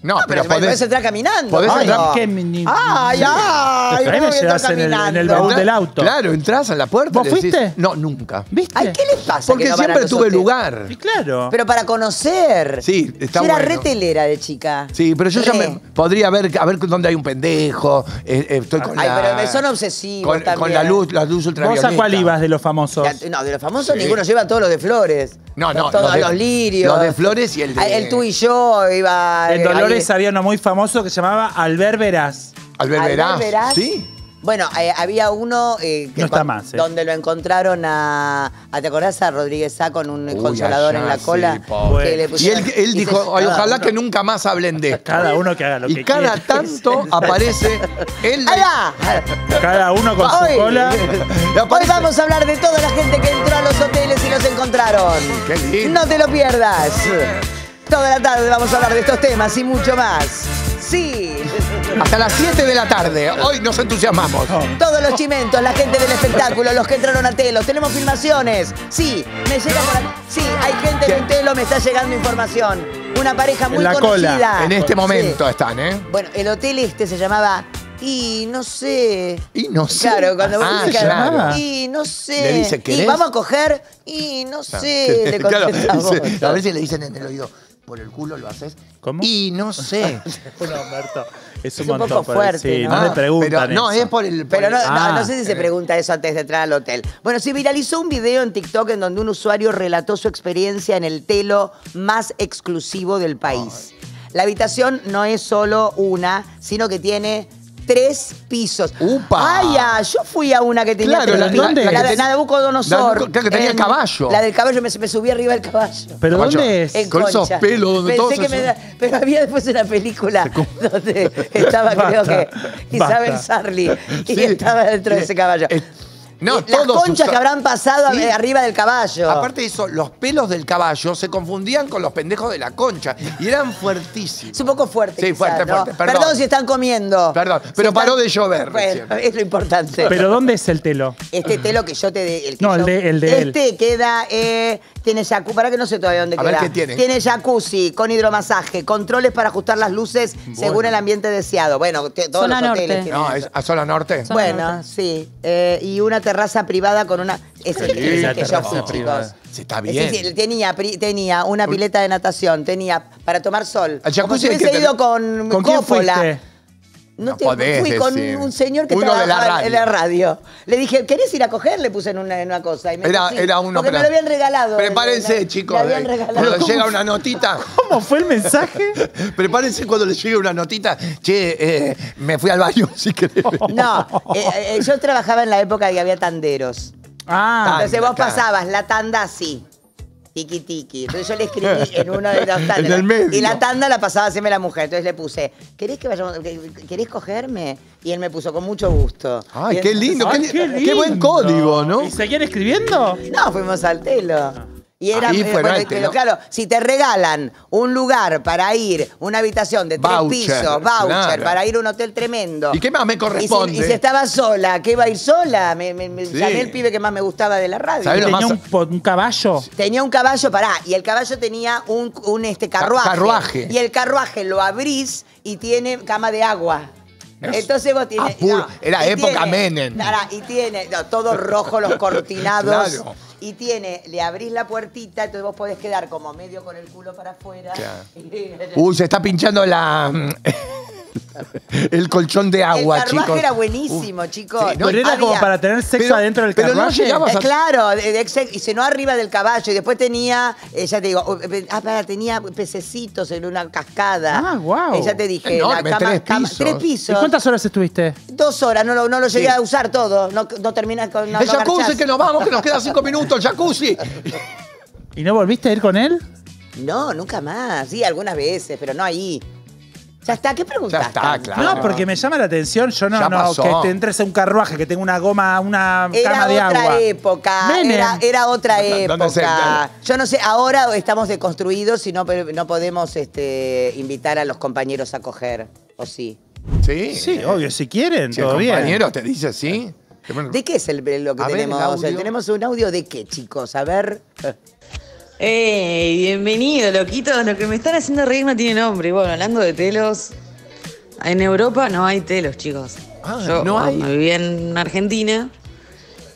No, No, pero, pero podés, podés, entrar caminando. podés Ay, entrar- no. ¿Qué mini- Ay, ay, Ahí me ¿cómo voy a llevas entrar en el- en el baúl Entrás- del auto. Claro, entras a la puerta. ¿Vos decís- fuiste? No, nunca. ¿Viste? Ay, ¿qué les pasa? Porque no siempre tuve lugar. Y claro. Pero para conocer. Sí, está Yo era bueno. re telera de chica. Sí, pero yo ya me podría ver a ver dónde hay un pendejo. eh, eh, estoy con Ay, la, pero me son obsesivos con, también. con la luz, la luz ¿Vos ultravioleta. a cuál ibas de los famosos? No, de los famosos Sí. ninguno lleva todos los de flores. No, no, Todos los de- los lirios. los de flores y el de- Ah, El tú y yo iba. En eh, Había uno muy famoso que se llamaba Albert Verás. Albert Albert Verás. Verás. Sí. Bueno, eh, había uno eh, que No está más, eh. donde lo encontraron a, a- ¿Te acordás a Rodríguez Sá con un Uy, consolador allá, en la cola? que le Y pusieron- él, él y dijo, se- "Ay, cada ojalá uno- que nunca más hablen de esto. Cada uno que haga lo y que cada quiera. tanto aparece él. ¡Ahí va! Cada uno con Hoy- su cola. y Hoy vamos a hablar de toda la gente que entró a los hoteles y los encontraron. Qué lindo. No te lo pierdas. Toda la tarde vamos a hablar de estos temas y mucho más. Sí. Hasta las 7 de la tarde. Hoy nos entusiasmamos. Todos los chimentos, la gente del espectáculo, los que entraron a telos. Tenemos filmaciones. Sí, me llega por acá. Sí, hay gente en un telo, me está llegando información. Una pareja muy En la cola. conocida. En este Sí. momento están, ¿eh? Bueno, el hotel este se llamaba. Y no sé. Y no sé. Claro, cuando vos Ah, decís, claro. Y no sé. Le dice, y vamos a coger. Y no sé. Le Claro, contestamos. dice- a veces le dicen en el oído, por el culo lo haces. ¿Cómo? Y no sé. Bueno, Humberto. Es un, Es un montón. poco fuerte, sí, ¿no? no, le preguntan pero no, eso. es por el. Pero no, el- no- Ah, no sé si se pregunta eso antes de entrar al hotel. Bueno, se viralizó un video en TikTok en donde un usuario relató su experiencia en el telo más exclusivo del país. La habitación no es solo una, sino que tiene tres pisos. ¡Upa! ¡Ay, ya! Yo fui a una que tenía Claro, tres la- pisos. ¿dónde La, es? de Nabucodonosor. Nabucco- claro, que tenía En- caballo. La del caballo, me, me subí arriba del caballo. ¿Pero Caballo. dónde es? En Con esos pelos donde Pensé que esos- me da- Pero había después una película donde estaba, creo que, Isabel. Sarli y Sí. estaba dentro de ese caballo. Eh, no, las todos conchas que habrán pasado Sí. arriba del caballo. Aparte de eso, los pelos del caballo se confundían con los pendejos de la concha y eran fuertísimos. es un poco fuerte. Sí, fuerte, ¿no? fuerte, perdón. si están comiendo. Perdón, Si pero están- paró de llover Bueno, recién. es lo importante. ¿Pero dónde es el telo? Este telo que yo te de, el que No, el de- el de él. Este queda, eh, tiene jacuzzi, para que no sé todavía dónde A queda. ver qué tiene. Tiene jacuzzi con hidromasaje, controles para ajustar las luces según el ambiente deseado. Bueno, todos Zona los hoteles norte. tienen No, es a zona norte. Zona Bueno, norte. sí. Eh, y una terraza privada con una. Sí, la que yo terraza fui, privada. chicos. Sí, está bien. sí, tenía, pri- tenía una pileta de natación, tenía para tomar sol. Al jacuzzi Como si que hubiese ido con, ¿Con quién Coppola. fuiste? No, No te, podés fui con decir. un señor que Uno de la trabajaba en la radio. Le dije, ¿querés ir a coger? Le puse en una, en una cosa. Y me Era, era uno Porque me lo habían regalado. Prepárense, chicos. Me habían regalado. Cuando llega una notita. ¿Cómo fue el mensaje? Prepárense cuando les llegue una notita. Che, eh, me fui al baño, si querés. No, eh, eh, yo trabajaba en la época que había tanderos. Ah, Entonces vos claro. pasabas la tanda así. Tiki tiki. Entonces yo le escribí en uno de los tandas. En el medio. Y la tanda la pasaba siempre la mujer. Entonces le puse, ¿querés que vayamos? que- ¿Querés cogerme? Y él me puso con mucho gusto. Ay, qué lindo, Ay, qué, qué buen código, ¿no? ¿Y seguían escribiendo? No, fuimos al telo. Y era, Ahí eh, bueno, pero claro, si te regalan un lugar para ir, una habitación de tres Voucher, pisos, voucher, claro. para ir a un hotel tremendo. ¿Y qué más me Y si, corresponde? y si estaba sola, ¿qué iba a ir sola? Me, me, me- Sí. llamé el pibe que más me gustaba de la radio. ¿Sabés lo ¿Tenía más- un, po- un caballo? Tenía un caballo, pará, y el caballo tenía un, un, este carruaje. carruaje. Y el carruaje lo abrís y tiene cama de agua. Entonces vos tienes. Ah, puro. Era época tiene- Menem. pará, y tiene no, todo rojo, los cortinados. Claro. Y tiene, le abrís la puertita, entonces vos podés quedar como medio con el culo para afuera. Claro. Uy, se está pinchando la. El colchón de agua, el carruaje chicos. era buenísimo, chicos. sí, no, Pero era como para tener sexo Pero- adentro del pero no carruaje. Eh, a- claro, de- de exe- y se no arriba del caballo. Y después tenía, eh, ya te digo, eh, ah, pará, tenía pececitos en una cascada. Ah, guau. Eh, ya te dije, Enorme, la cama, tres cama- pisos. tres ¿Y cuántas horas estuviste? Dos horas, no lo, no lo llegué Sí. a usar todo. No, no termina con. No, el jacuzzi, que nos vamos, que nos quedan cinco minutos, el jacuzzi. ¿Y no volviste a ir con él? No, nunca más. Sí, algunas veces, pero no ahí. Ya está, ¿qué preguntaste? Ya está, claro. No, porque me llama la atención. Yo no, Ya no, pasó. que te entres a un carruaje, que tenga una goma, una Era cama de otra agua. época, Menem. era, era otra ¿Dónde se- época. Yo no sé, ahora estamos deconstruidos y no, no podemos este, invitar a los compañeros a coger, ¿o sí? Sí. Sí, obvio, si quieren, Si el todo bien. compañero te dice sí. ¿De qué es el, lo que A ver, el tenemos? audio. ¿Tenemos un audio de qué, chicos? A ver. ¡Ey! Bienvenido, loquitos. Lo que me están haciendo reír no tiene nombre. Bueno, hablando de telos, en Europa no hay telos, chicos. Ah, Yo no hay. vivía en Argentina,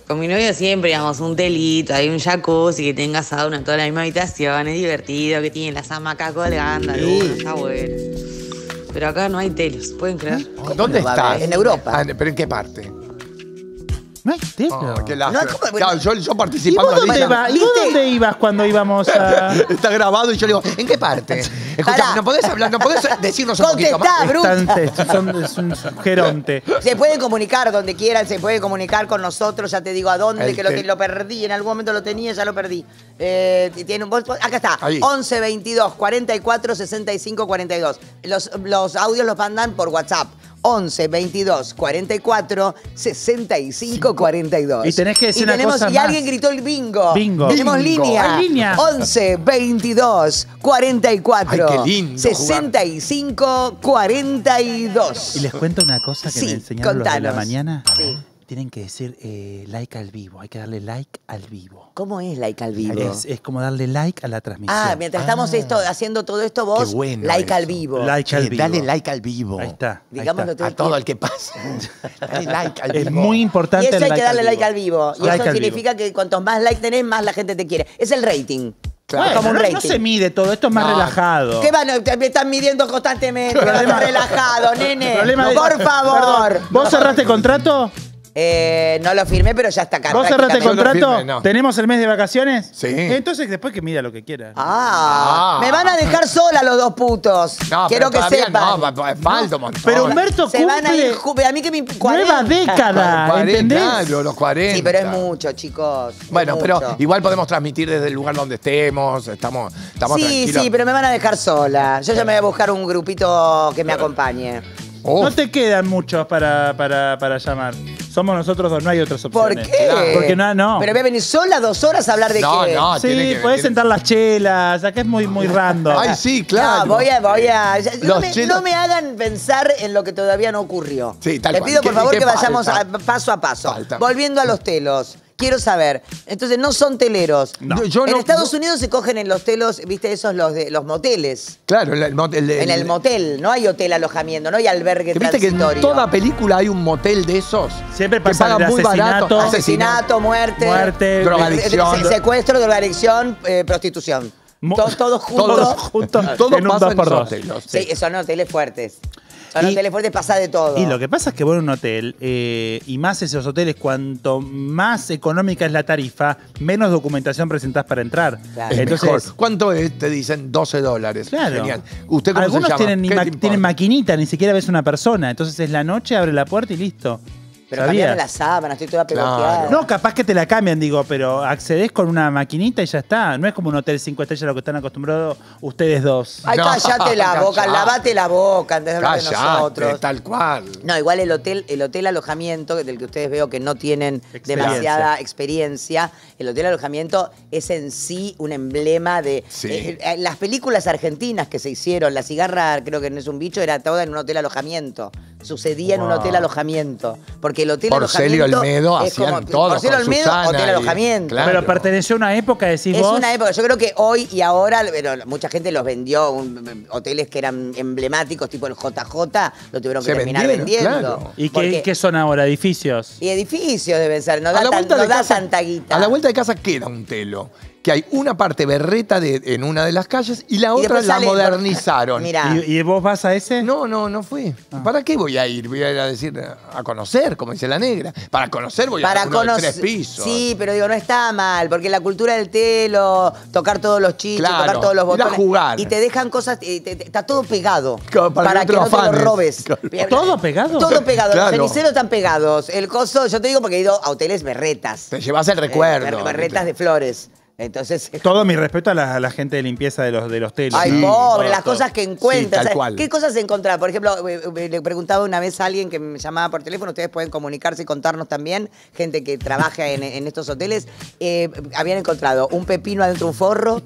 con mi novio siempre íbamos un telito, hay un jacuzzi que tenga sauna en toda la misma habitación, es divertido, que tiene las hamacas colgando, alguno, está bueno. Pero acá no hay telos, ¿pueden creer? ¿Dónde haber? En Europa. Ah, ¿Pero en qué parte? No hay telo. Oh, qué No. ¿cómo? Claro, yo, yo ¿Y participando vos dónde, ibas? ¿Y dónde ibas cuando íbamos a...? Está grabado y yo le digo, ¿en qué parte? Escucha, Pará. ¿no podés hablar? ¿No podés decirnos un poquito Contestá, más? bruta. Están- son- es un geronte. Se pueden comunicar donde quieran, se puede comunicar con nosotros, ya te digo a dónde, El que lo, te- lo perdí, en algún momento lo tenía, ya lo perdí. Eh, tiene un, vos- acá está, Ahí. 11 22 44 65 42. Los, los audios los mandan por WhatsApp. 11 22 44 65 42. Y tenés que decir Y una tenemos- cosa Y más. alguien gritó el bingo. Bingo. Tenemos Bingo. línea. Hay línea. 11 22 44 Ay, qué lindo 65 42. Y les cuento una cosa que Sí, me enseñaron los de la mañana. Sí. Tienen que decir eh, like al vivo. Hay que darle like al vivo. ¿Cómo es like al vivo? Es, es como darle like a la transmisión. Ah, mientras estamos esto, haciendo todo esto, vos, Qué bueno like al eso. vivo. Like al Che, vivo. Dale like al vivo. Ahí está. ahí Digámoslo está. todo A todo el que pase. Dale like al Es vivo. muy Y importante eso el hay que darle al like al vivo. Y Like eso al significa que cuantos más like tenés, más la gente te quiere. Es el rating. Bueno, como un no, rating. no se mide todo, esto es más No. relajado. ¿Qué van? Me están midiendo constantemente. Problema- relajado, nene. De- Por favor. Perdón, ¿Vos cerraste contrato? Eh, no lo firmé, pero ya está acá. ¿Vos cerraste no contrato? no. ¿Tenemos el mes de vacaciones? Sí. Entonces después que mida lo que quiera. Ah, Ah. me van a dejar sola los dos putos. No, Quiero pero que todavía sepan. No, pa- pa- falta un montón. Pero Humberto Se van a ir cumple ju- a mí que me nueva 40. década, 40, ¿entendés? Claro, los 40. Sí, pero es mucho, chicos. es Bueno, pero mucho. igual podemos transmitir desde el lugar donde estemos, estamos, estamos Sí, tranquilos. sí, pero me van a dejar sola. Yo ya me voy a buscar un grupito que me acompañe. Uf, No te quedan muchos para, para, para llamar. Somos nosotros dos, no hay otras ¿Por opciones. qué? Claro. Porque no, no. Pero voy a venir sola dos horas a hablar de No, qué. no. Sí, tiene que- podés tiene- sentar las chelas, acá es muy, muy random. Ay, sí, claro. No, voy a, voy a. ya- No Los me, no me hagan pensar en lo que todavía no ocurrió. Sí, tal Te cual. pido por ¿Qué- favor qué que vayamos a- paso a paso. Falta. Volviendo a los telos. Quiero saber. Entonces, no son teleros. No. Yo en no- Estados no- Unidos se cogen en los telos, viste, esos los de los moteles. Claro, el, el motel- En el motel, no hay hotel alojamiento, no hay albergue Que viste que en toda película hay un motel de esos. Siempre que pasa pagan el muy asesinato. barato. Asesinato, muerte, Muerte, drogadicción. se- secuestro, drogadicción, eh, prostitución. Mo- To- todos juntos. Todos juntos Todo en un dos por esos dos. hoteles. Sí, son hoteles fuertes. Hoteles fuertes, pasa de todo. Y lo que pasa es que vos en un hotel, eh, y más esos hoteles, cuanto más económica es la tarifa, menos documentación presentás para entrar. Claro. Es Entonces, mejor. ¿Cuánto es? Te dicen 12 dólares. Claro. Genial. ¿Usted cómo Algunos se llama? tienen, tienen maquinita, ni siquiera ves una persona. Entonces es la noche, abre la puerta y listo. Pero cambiame la sábana, estoy toda Claro. pegoteada. No, capaz que te la cambian, digo, pero accedes con una maquinita y ya está. No es como un hotel cinco estrellas a lo que están acostumbrados ustedes dos. Ay, No, cállate la boca, callate. lavate la boca antes de hablar de Cállate, nosotros. tal cual. No, igual el hotel, el hotel alojamiento, del que ustedes veo que no tienen Experiencia. demasiada experiencia, el hotel alojamiento es en sí un emblema de Sí. eh, eh, las películas argentinas que se hicieron, la cigarra, creo que no es un bicho, era toda en un hotel alojamiento. Sucedía en un hotel alojamiento. Porque el hotel Porcelio alojamiento. Olmedo es hacían como, todo Porcelio con Olmedo, Susana hotel y- alojamiento. claro. Pero perteneció a una época, decís Es vos. una época, yo creo que hoy y ahora, pero mucha gente los vendió, un- hoteles que eran emblemáticos, tipo el JJ, lo tuvieron que Se terminar vendieron, vendiendo. claro. ¿Y Porque- qué, qué son ahora? ¿Edificios? Y edificios deben ser, no A da, tan- vuelta no de da casa- tanta guita. A la vuelta de casa queda un telo. Que hay una parte berreta de, en una de las calles y la otra la sale- modernizaron. Mirá. ¿Y, y vos vas a ese? No, no, no fui. Ah. ¿Para qué voy a ir? Voy a ir a decir, a conocer, como dice la negra. Para conocer voy a para uno de conocer. tres pisos. Sí, pero digo, no está mal, porque la cultura del telo, tocar todos los chichos, Claro, tocar todos los ir a botones. jugar. Y te dejan cosas, y te- te- está todo pegado. Claro, para que no te lo no te lo afanes. robes. Claro. ¿Todo pegado? Todo pegado. Claro. Los ceniceros están pegados. El coso, yo te digo porque he ido a hoteles berretas. Te llevas el recuerdo. Eh, berretas de flores. Entonces. Todo mi respeto a la, a la gente de limpieza de los, de los. Ay, pobre, todo, las todo. cosas que encuentras. Sí, tal cual. ¿Qué cosas encontrar? Por ejemplo, eh, eh, le preguntaba una vez a alguien que me llamaba por teléfono, ustedes pueden comunicarse y contarnos también, gente que trabaja en, en estos hoteles, eh, habían encontrado un pepino adentro de un forro.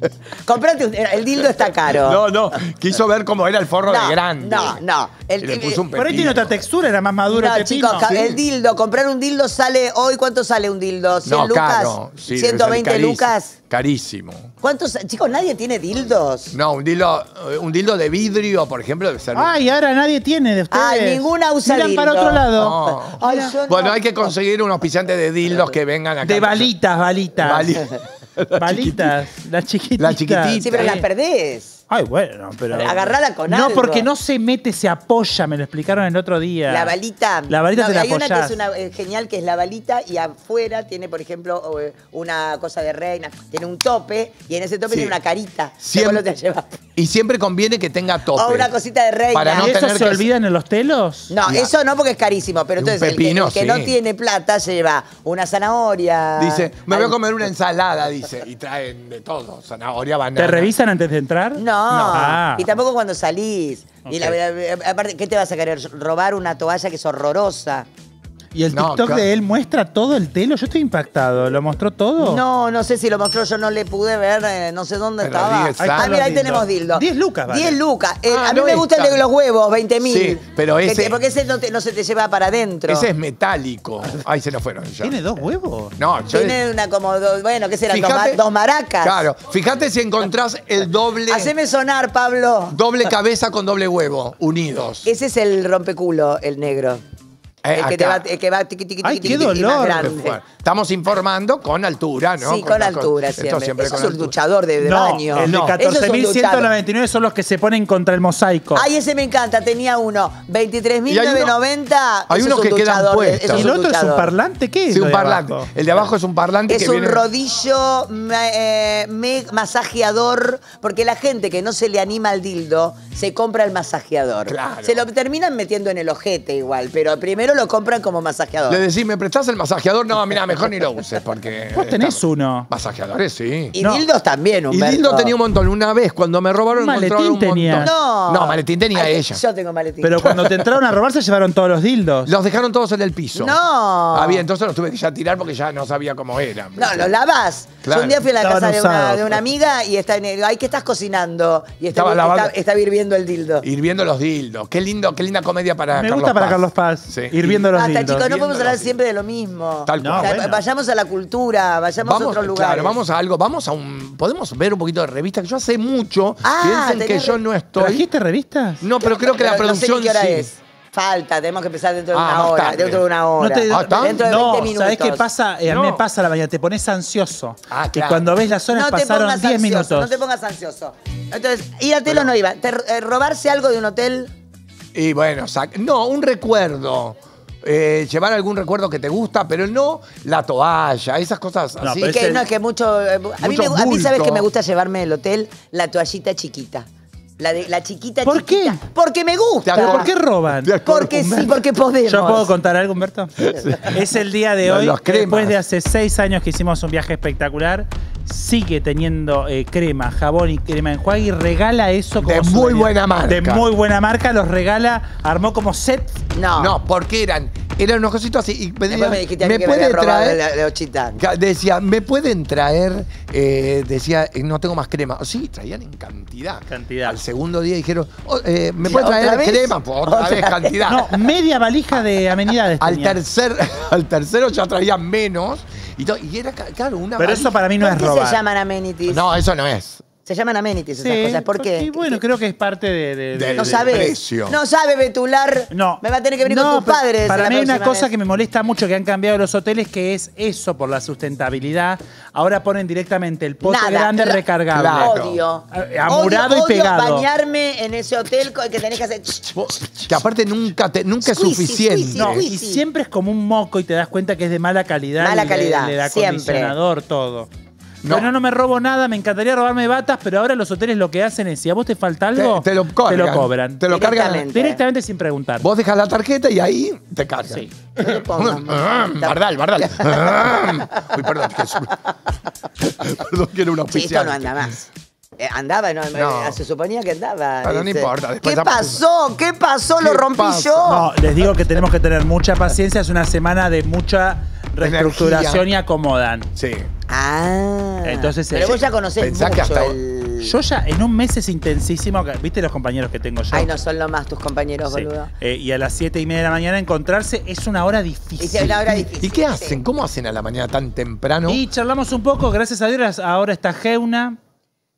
Comprate un- el dildo está caro. No, no. Quiso ver cómo era el forro No, de grande. no, no. El- Y le puso un Por ahí tiene otra textura, era más maduro No, chicos, Sí. el dildo, comprar un dildo sale hoy, ¿cuánto sale un dildo? ¿100 No, lucas? caro. Sí, debe ser 120 carísimo. lucas. Carísimo. ¿Cuántos? Chicos, nadie tiene dildos. No, un dildo, eh, un dildo de vidrio, por ejemplo, debe ser. Ay, ahora nadie tiene de ustedes. Ay, ninguna usa Miran dildo. para otro lado. Ay. Bueno, hay que conseguir un auspiciante de dildos que vengan acá. De balitas, balitas. Bali- Balitas, las chiquititas. La chiquitita. Sí, pero las perdés. Ay, bueno, pero. Agarrala con No, algo. porque no se mete, se apoya, me lo explicaron el otro día. La balita. La balita No, te la Hay una que es una, eh, genial, que es la balita, y afuera tiene, por ejemplo, eh, una cosa de reina. Tiene un tope, y en ese tope Sí. tiene una carita. Siempre- te llevas. Y siempre conviene que tenga tope. O una cosita de reina. Para no ¿Y eso tener se que- olvidan en los telos? No, Ya. eso no porque es carísimo, pero entonces el que- que, no tiene plata lleva una zanahoria. Dice, me voy a comer una ensalada, dice. Y traen de todo, zanahoria, banana. ¿Te revisan antes de entrar? No, Ah. y tampoco cuando salís. Y la- la- aparte, ¿qué te vas a querer? Robar una toalla que es horrorosa. ¿Y el No, TikTok de él muestra todo el telo? Yo estoy impactado. ¿Lo mostró todo? No, no sé si lo mostró, yo no le pude ver, eh, no sé dónde Pero estaba. diez Ah, mira, ahí Dildo. tenemos dildo. 10 lucas, vale. 10 lucas. Eh, Ah, a mí no me gusta el de los huevos, 20 mil. Sí, pero ese- porque ese no, te- no se te lleva para adentro. Ese es metálico. Ay, se nos fueron ya. ¿Tiene dos huevos? No, yo. Tiene una como, dos- bueno, ¿qué serán? Dos, ma- Fíjate- dos maracas. Claro, fíjate si encontrás el doble. Haceme sonar, Pablo. Doble cabeza con doble huevo, unidos. Ese es el rompeculo, el negro. Eh, el, que te va, el que va tiqui, tiqui, Ay, tiqui, qué más grande. Estamos informando con altura, ¿no? Sí, con altura esto siempre. siempre Eso con es un altura. luchador de, de no, baño. el de No. Eso es un luchador. 14.199 son los que se ponen contra el mosaico. Ay, ese me encanta, tenía uno. Y hay 23.990. hay unos es un que quedan de- ¿Y el otro es un parlante? ¿Qué es? Sí, un de parlante. abajo? El de abajo es un parlante Es que un viene... rodillo eh, me- masajeador, porque la gente que no se le anima al dildo se compra el masajeador. Claro. Se lo terminan metiendo en el ojete igual, pero primero lo compran como masajeador. Le decís, ¿me prestás el masajeador? No, mira, mejor ni lo uses porque... Vos tenés está- uno. Masajeadores, sí. y no. dildos también, Y Humberto. Dildo tenía un montón. Una vez, cuando me robaron, Un maletín encontraron un tenía. montón. No. No, maletín tenía Ay, ella. Yo tengo maletín. Pero cuando te entraron a robar se llevaron todos los dildos. Los dejaron todos en el piso. No. Ah, bien, entonces los tuve que ya tirar porque ya no sabía cómo eran. No, los lavás. Claro. Yo un día fui a la Estaban casa de una, usados. de una amiga y está en el, ay, ¿qué estás cocinando? Y está, Estaba lavando. está hirviendo el dildo. Hirviendo los dildos. Qué lindo, qué linda comedia para Me Carlos gusta para Paz. Carlos Paz. Sí. Hirviendo los Basta, dildos. chicos, no podemos hablar siempre de lo mismo. Tal O cual. sea, bueno. Vayamos a la cultura, vayamos a otros lugares. claro, vamos a algo, vamos a un. Podemos ver un poquito de revista, que yo hace mucho. Ah, piensen que yo no estoy. ¿Trajiste revistas? No, pero creo que la Pero no sé producción qué hora sí. es. Falta, tenemos que empezar dentro de Ah, una hora. tarde. Dentro de una hora. No te- Ah. Dentro de no, 20 minutos. ¿sabés qué pasa? Eh, a mí No. me pasa la mañana, te pones ansioso. Ah, Y claro. cuando ves las horas No te pasaron pongas 10 ansioso, minutos. no te pongas ansioso. Entonces, ir a hotel o no iba. Te- eh, robarse algo de un hotel. Y bueno, no, un recuerdo. Eh, llevar algún recuerdo que te gusta, pero no la toalla, esas cosas No, así. Que, el- no, es que mucho. eh, a, mí mucho me- a mí, ¿sabes bulto. que me gusta llevarme del hotel? La toallita chiquita. La, de, la chiquita ¿Por chiquita. qué? Porque me gusta. Te ¿Pero por qué roban? Acuerdo, Porque sí, Humberto. porque podemos. ¿Yo puedo contar algo, Humberto? Es el día de Los- hoy, los cremas. después de hace seis años que hicimos un viaje espectacular, sigue teniendo eh, crema, jabón y crema enjuague y regala eso como De muy buena marca. De muy buena marca, los regala, armó como set. No. No, porque eran, eran unos cositos así. Y me, Después me dijiste a mí ¿me que me había puede robado traer? la, la ochita. Decía, ¿me pueden traer? eh, decía, eh, no tengo más crema. Sí, traían en cantidad. Cantidad. Al segundo día dijeron, "Oh, eh, ¿me ¿Y pueden traer vez? crema? Pues otra, ¿Otra vez vez? cantidad. No, media valija de amenidades. al, tercer, al tercero ya traían menos. Y, to- y era, ca- claro, una Pero eso valija. para mí no ¿Por es qué robar. se llaman amenities? No, eso no es. Se llaman amenities esas Sí, cosas. ¿Por qué? porque, bueno, creo que es parte de... de- de- Del- No de- sabes. precio. No sabe betular. No. Me va a tener que venir No, con tus pero padres. Para la mí hay una próxima cosa vez. que me molesta mucho que han cambiado los hoteles, que es eso por la sustentabilidad. Ahora ponen directamente el pote Nada, grande cla- recargable. Claro. Odio. Amurado Odio- y odio pegado. bañarme en ese hotel co- que tenés que hacer. Que aparte nunca, te- nunca es Squeezy, suficiente. squeezy. No, Sí, y siempre es como un moco y te das cuenta que es de mala calidad. Mala y le- calidad, Le, da siempre. acondicionador, todo. No. No me robo nada, me encantaría robarme batas, pero ahora los hoteles lo que hacen es, si a vos te falta algo, te lo te cargan. lo cobran. Te lo cargan. Directamente. Sin preguntar. Vos dejas la tarjeta y ahí te cargan. Sí. Bardal, Bardal. Uy, perdón. que- Perdón, que era una Sí, esto oficial. no anda más. Eh, andaba, no, No. se suponía que andaba. Pero no importa, ¿Qué ya- pasó? ¿Qué pasó? Lo ¿Qué rompí pasa? yo. No, les digo que tenemos que tener mucha paciencia. Es una semana de mucha reestructuración y acomodan. Sí. Ah. Entonces, Pero eh, vos ya conocés pensá mucho que hasta- el... Yo ya en un mes es intensísimo. ¿Viste los compañeros que tengo yo? Ay, no son lo más tus compañeros, Sí. boludo. Eh, y a las siete y media de la mañana encontrarse es una hora Y difícil. si hay una hora difícil. ¿Y qué sí. hacen? ¿Cómo hacen a la mañana tan temprano? Y charlamos un poco, gracias a Dios ahora está Geuna.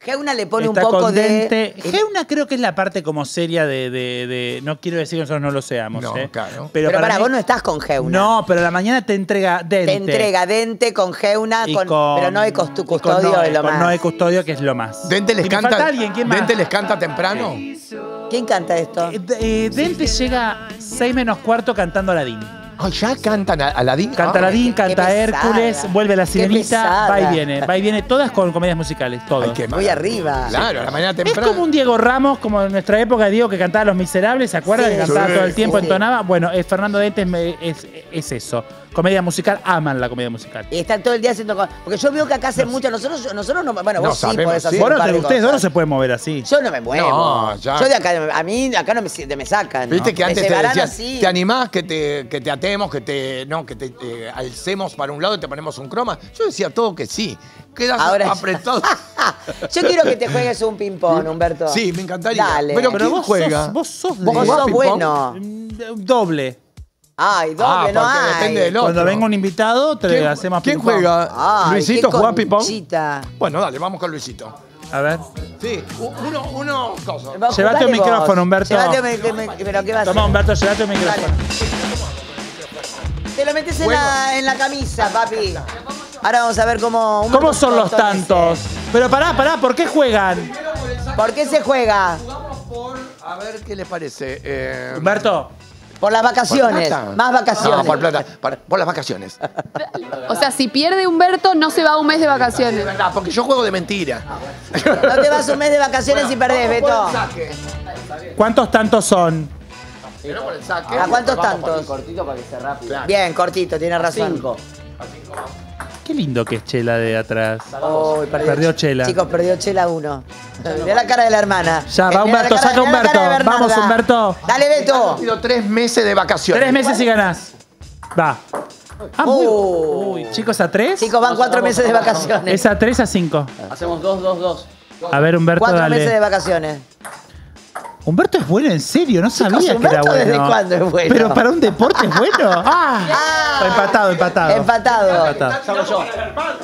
Geuna le pone está un poco con Dente. de... Geuna creo que es la parte como seria de, de- de- No quiero decir que nosotros no lo seamos. No, ¿eh? claro. Pero, Pero, para para mí- vos no estás con Geuna. No, pero la mañana te entrega Dente. Te entrega Dente con Geuna, Y con, con- pero no de costu- y con custodio es lo con más. Custodio, que es lo más. ¿Dente les Y me canta? falta alguien, ¿quién más? ¿Dente les canta temprano? ¿Quién canta esto? Eh, eh, Dente llega 6 menos cuarto cantando Aladín. Ay, ya cantan a Aladín. Canta Ah, Aladín, canta pesada. Hércules, vuelve la sirenita, va y viene, va y viene, todas con comedias musicales. Ay, qué Muy arriba. Claro, a la mañana Es temprano. como un Diego Ramos, como en nuestra época, Diego que cantaba Los Miserables, ¿se acuerdan? Sí, que cantaba sí, todo el tiempo, sí. entonaba. Bueno, es Fernando Dente es, me- es- es eso. Comedia musical, aman la comedia musical. Y están todo el día haciendo cosas. Porque yo veo que acá hacen mucho. Nosotros, nosotros no. Bueno, No vos sí podés hacer sí. un Bueno, par de ustedes dos no cosas. se pueden mover así. Yo no me muevo. No, ya. Yo de acá, a mí acá no me, sacan. Viste ¿no? que Me antes te decían, así. te animás que te, que te atemos, que te, no, que te eh, alcemos para un lado y te ponemos un croma. Yo decía todo que sí. Quedas Ahora apretado. Yo quiero que te juegues un ping-pong, Humberto. Sí, me encantaría. Dale. Pero, Pero ¿quién vos juega? sos, vos sos Vos sos bueno. Doble. Ay, doble, Ah, no porque hay. depende del otro. Cuando venga un invitado, te ¿Quién, hacemos quién ping-pong. juega? Ay, ¿Luisito qué juega ping-pong? conchita. Bueno, dale, vamos con Luisito. A ver. Sí, u- uno, uno, cosa. Vos Llévate jugale un micrófono. Humberto. Llévate un mi- mi- ¿Pero qué vas a Toma, hacer? Humberto, llévate un micrófono. Te lo metes en la, en la camisa, papi. Ahora vamos a ver cómo. un ¿Cómo son los tantos? Pero pará, pará, ¿por qué juegan? ¿Por qué se juega? Vamos por. A ver qué les parece. Eh, Humberto, Por las ¿por vacaciones. plata? Más vacaciones. No, por plata. Por, por las vacaciones. O sea, si pierde Humberto, no se va un mes de vacaciones. Ah, porque yo juego de mentira. No te vas un mes de vacaciones y perdés, Beto. ¿cuántos tantos son? Pero por el saque. ¿A cuántos tantos? Cortito para que sea rápido. Bien, cortito, tiene razón. Cinco. Qué lindo que es Chela de atrás. Perdió Chela. Chicos, perdió Chela uno. Mirá la cara de la hermana. Ya, va Mirá la Humberto, cara- saca Humberto. Vamos, Humberto. Dale, Beto. Ha sido tres meses de vacaciones. Tres meses y ganás. Va. Ah, muy- Oh. Uy, chicos, ¿a tres? Chicos, van cuatro meses de vacaciones. ¿Es a tres a cinco? Hacemos dos, dos, dos. A ver, Humberto, Cuatro dale. meses de vacaciones. Humberto es bueno, en serio, no sabía que era ¿Humberto bueno. desde cuándo es bueno? Pero para un deporte es bueno. Ah, empatado, empatado. Empatado. Empatado.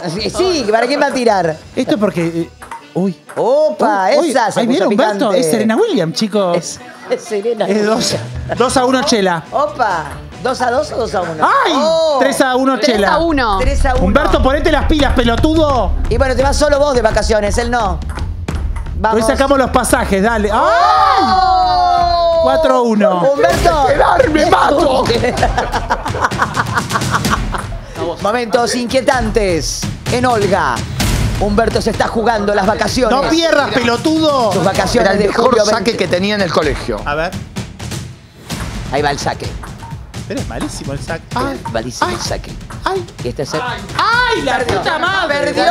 Sí, Sí, ¿para quién va a tirar? Esto porque. eh, uy. Opa, Uy, esa se ahí viene Humberto. picante. Es Serena Williams, chicos. Es, es Serena. Es dos, dos a uno Chela. Opa, ¿dos a dos o dos a uno? ¡Ay! Oh, Tres a uno 3 Chela. a 1. tres a uno. Humberto, ponete las pilas, pelotudo. Y bueno, te vas solo vos de vacaciones, él no. Vamos. Hoy sacamos los pasajes, dale. ¡Ay! ¡Oh! 4 a 1. Humberto. ¡Me mato! Momentos inquietantes en Olga. Humberto se está jugando las vacaciones. No pierdas, pelotudo. Sus Era vacaciones el de mejor julio saque 20. que tenía en el colegio. A ver. Ahí va el saque. Pero es malísimo el saque. Ay, malísimo el saque. ¡Ay! Y este es el... ¡Ay, la puta madre! Perdió.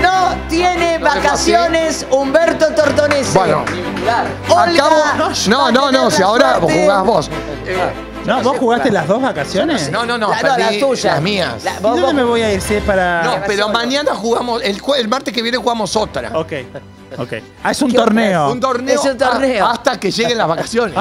No tiene vacaciones Humberto Tortonese. Bueno, Olga, acabo. No, no, no, si ahora suerte. jugás vos. No, ¿vos jugaste las dos vacaciones? No, no, no, La- no, perdí las tuyas. las mías. La- ¿Y vos- dónde vos- me voy a ir si es para.? No, pero mañana jugamos, el, el martes que viene jugamos otra. Ok. Ok. Ah, es un ¿Qué torneo. Un torneo, Es un torneo. a- hasta que lleguen las vacaciones.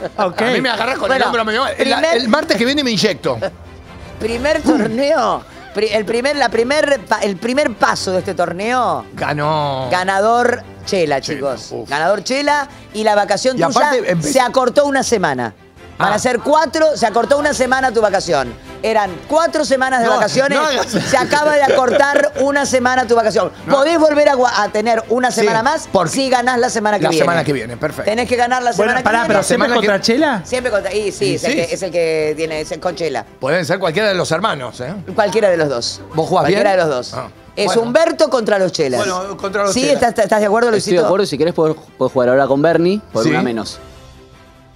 Ok. A mí me agarras con el hombro. me el, primer- el martes que viene me inyecto. Primer torneo. El primer, la primer, el primer paso de este torneo. Ganó. Ganador Chela, chicos. Ganador Chela y la vacación Y tuya aparte, empe- se acortó una semana. Van Ah. a ser cuatro, se acortó una semana tu vacación. Eran cuatro semanas de No, vacaciones, no se acaba de acortar una semana tu vacación. Podés volver a, tener una Sí, semana más porque- si ganás la semana que La viene. semana que viene, perfecto. Tenés que ganar la semana Bueno, que pará, viene. pero siempre semana que- contra Chela. Siempre contra. Y sí, Y es, el sí. que, es el que tiene, es el con Chela. Pueden ser cualquiera de los hermanos, ¿eh? Cualquiera de los dos. ¿Vos jugás Cualquiera bien? de los dos. Ah, es bueno. Humberto contra los Chelas. Bueno, contra los ¿Sí? Chelas. ¿Estás, estás de acuerdo, Luisito? Estoy de acuerdo, si querés puedes puedes jugar ahora con Bernie por Sí. una menos.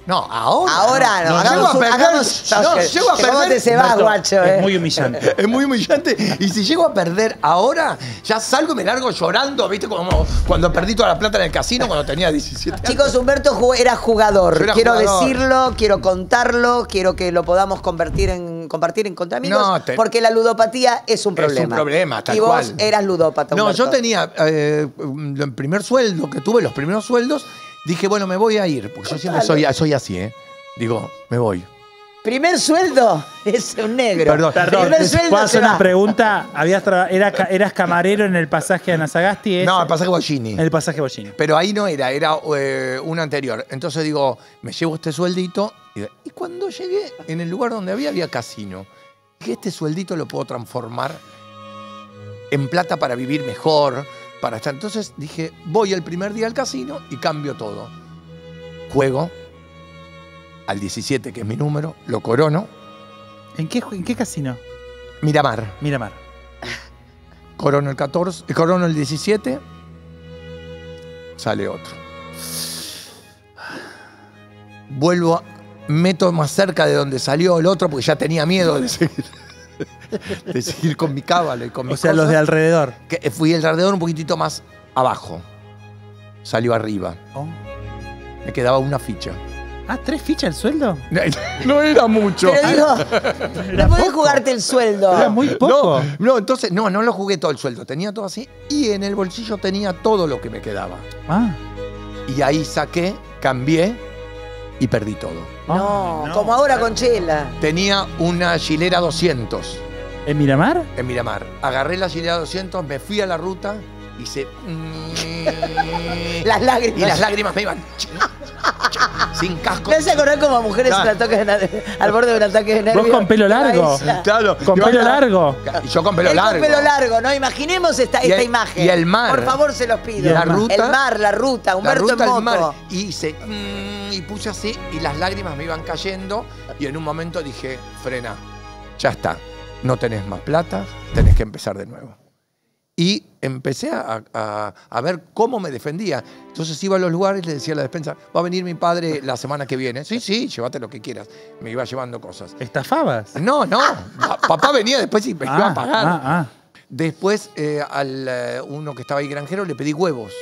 No, ahora. Ahora no, no hagamos llego a perder. hagamos- no, llego a ¿Cómo te perder. se va, guacho? eh? Es muy humillante. Es muy humillante. Y si llego a perder ahora, ya salgo y me largo llorando, ¿viste? Como cuando perdí toda la plata en el casino cuando tenía 17 años. Chicos, Humberto jugó- era jugador. Era quiero jugador. decirlo, quiero contarlo, quiero que lo podamos convertir en, compartir en contra amigos. No, te- Porque la ludopatía es un Es un problema. problema, tal Y vos cual. eras ludópata. No, Humberto. yo tenía eh, el primer sueldo que tuve, los primeros sueldos, dije, bueno, me voy a ir, porque yo siempre soy, soy así, ¿eh? Digo, me voy. Primer sueldo es un negro. Perdón. Perdón, Primer sueldo ¿puedo se hacer una va. pregunta? ¿Habías tra- era ca- ¿Eras camarero en el pasaje de Anasagasti? ese? No, el pasaje Bollini. En el pasaje Bollini. Pero ahí no era, era eh, una anterior. Entonces digo, me llevo este sueldito. Y, y cuando llegué, en el lugar donde había, había casino. Dije, este sueldito lo puedo transformar en plata para vivir mejor, para estar. Entonces dije, voy el primer día al casino y cambio todo. Juego al 17, que es mi número, lo corono. ¿En qué, en qué casino? Miramar. Miramar. Corono el 14, eh, corono el 17, sale otro. Vuelvo, a- meto más cerca de donde salió el otro porque ya tenía miedo de seguir, de seguir con mi cábala y con O sea, los de alrededor. Que fui el alrededor un poquitito más abajo. Salió arriba. Oh. Me quedaba una ficha. Ah, ¿tres fichas el sueldo? No era mucho. Pero digo, Era no podés poco. jugarte el sueldo. Era muy poco. No, no, entonces, no, no lo jugué todo el sueldo. Tenía todo así y en el bolsillo tenía todo lo que me quedaba. Ah. Y ahí saqué, cambié y perdí todo. No, no. como ahora con Chela. Tenía una Gilera 200 ¿En Miramar? en Miramar. Agarré la Gilera 200, me fui a la ruta y se... Las lágrimas. Y las lágrimas me iban... sin casco. Me hace acordar como mujeres Claro. un ataque de- al borde de un ataque de nervios. Vos con pelo largo. Claro, Con pelo largo. Y yo con pelo Él largo. Con pelo largo, ¿no? Imaginemos esta, Y esta el- imagen. y el mar. Por favor, se los pido. Y la ruta- El mar, la ruta, La Humberto ruta en mar. Y hice, mm, y puse así, y las lágrimas me iban cayendo. Y en un momento dije, frena, ya está. No tenés más plata, tenés que empezar de nuevo. Y empecé a, a- a ver cómo me defendía. Entonces iba a los lugares y le decía a la despensa, va a venir mi padre la semana que viene. Sí, sí, llévate lo que quieras. Me iba llevando cosas. ¿Estafabas? No, no. Pa- Papá venía después y me iba a pagar. ah, ah. Después, eh, al eh, uno que estaba ahí granjero, le pedí huevos.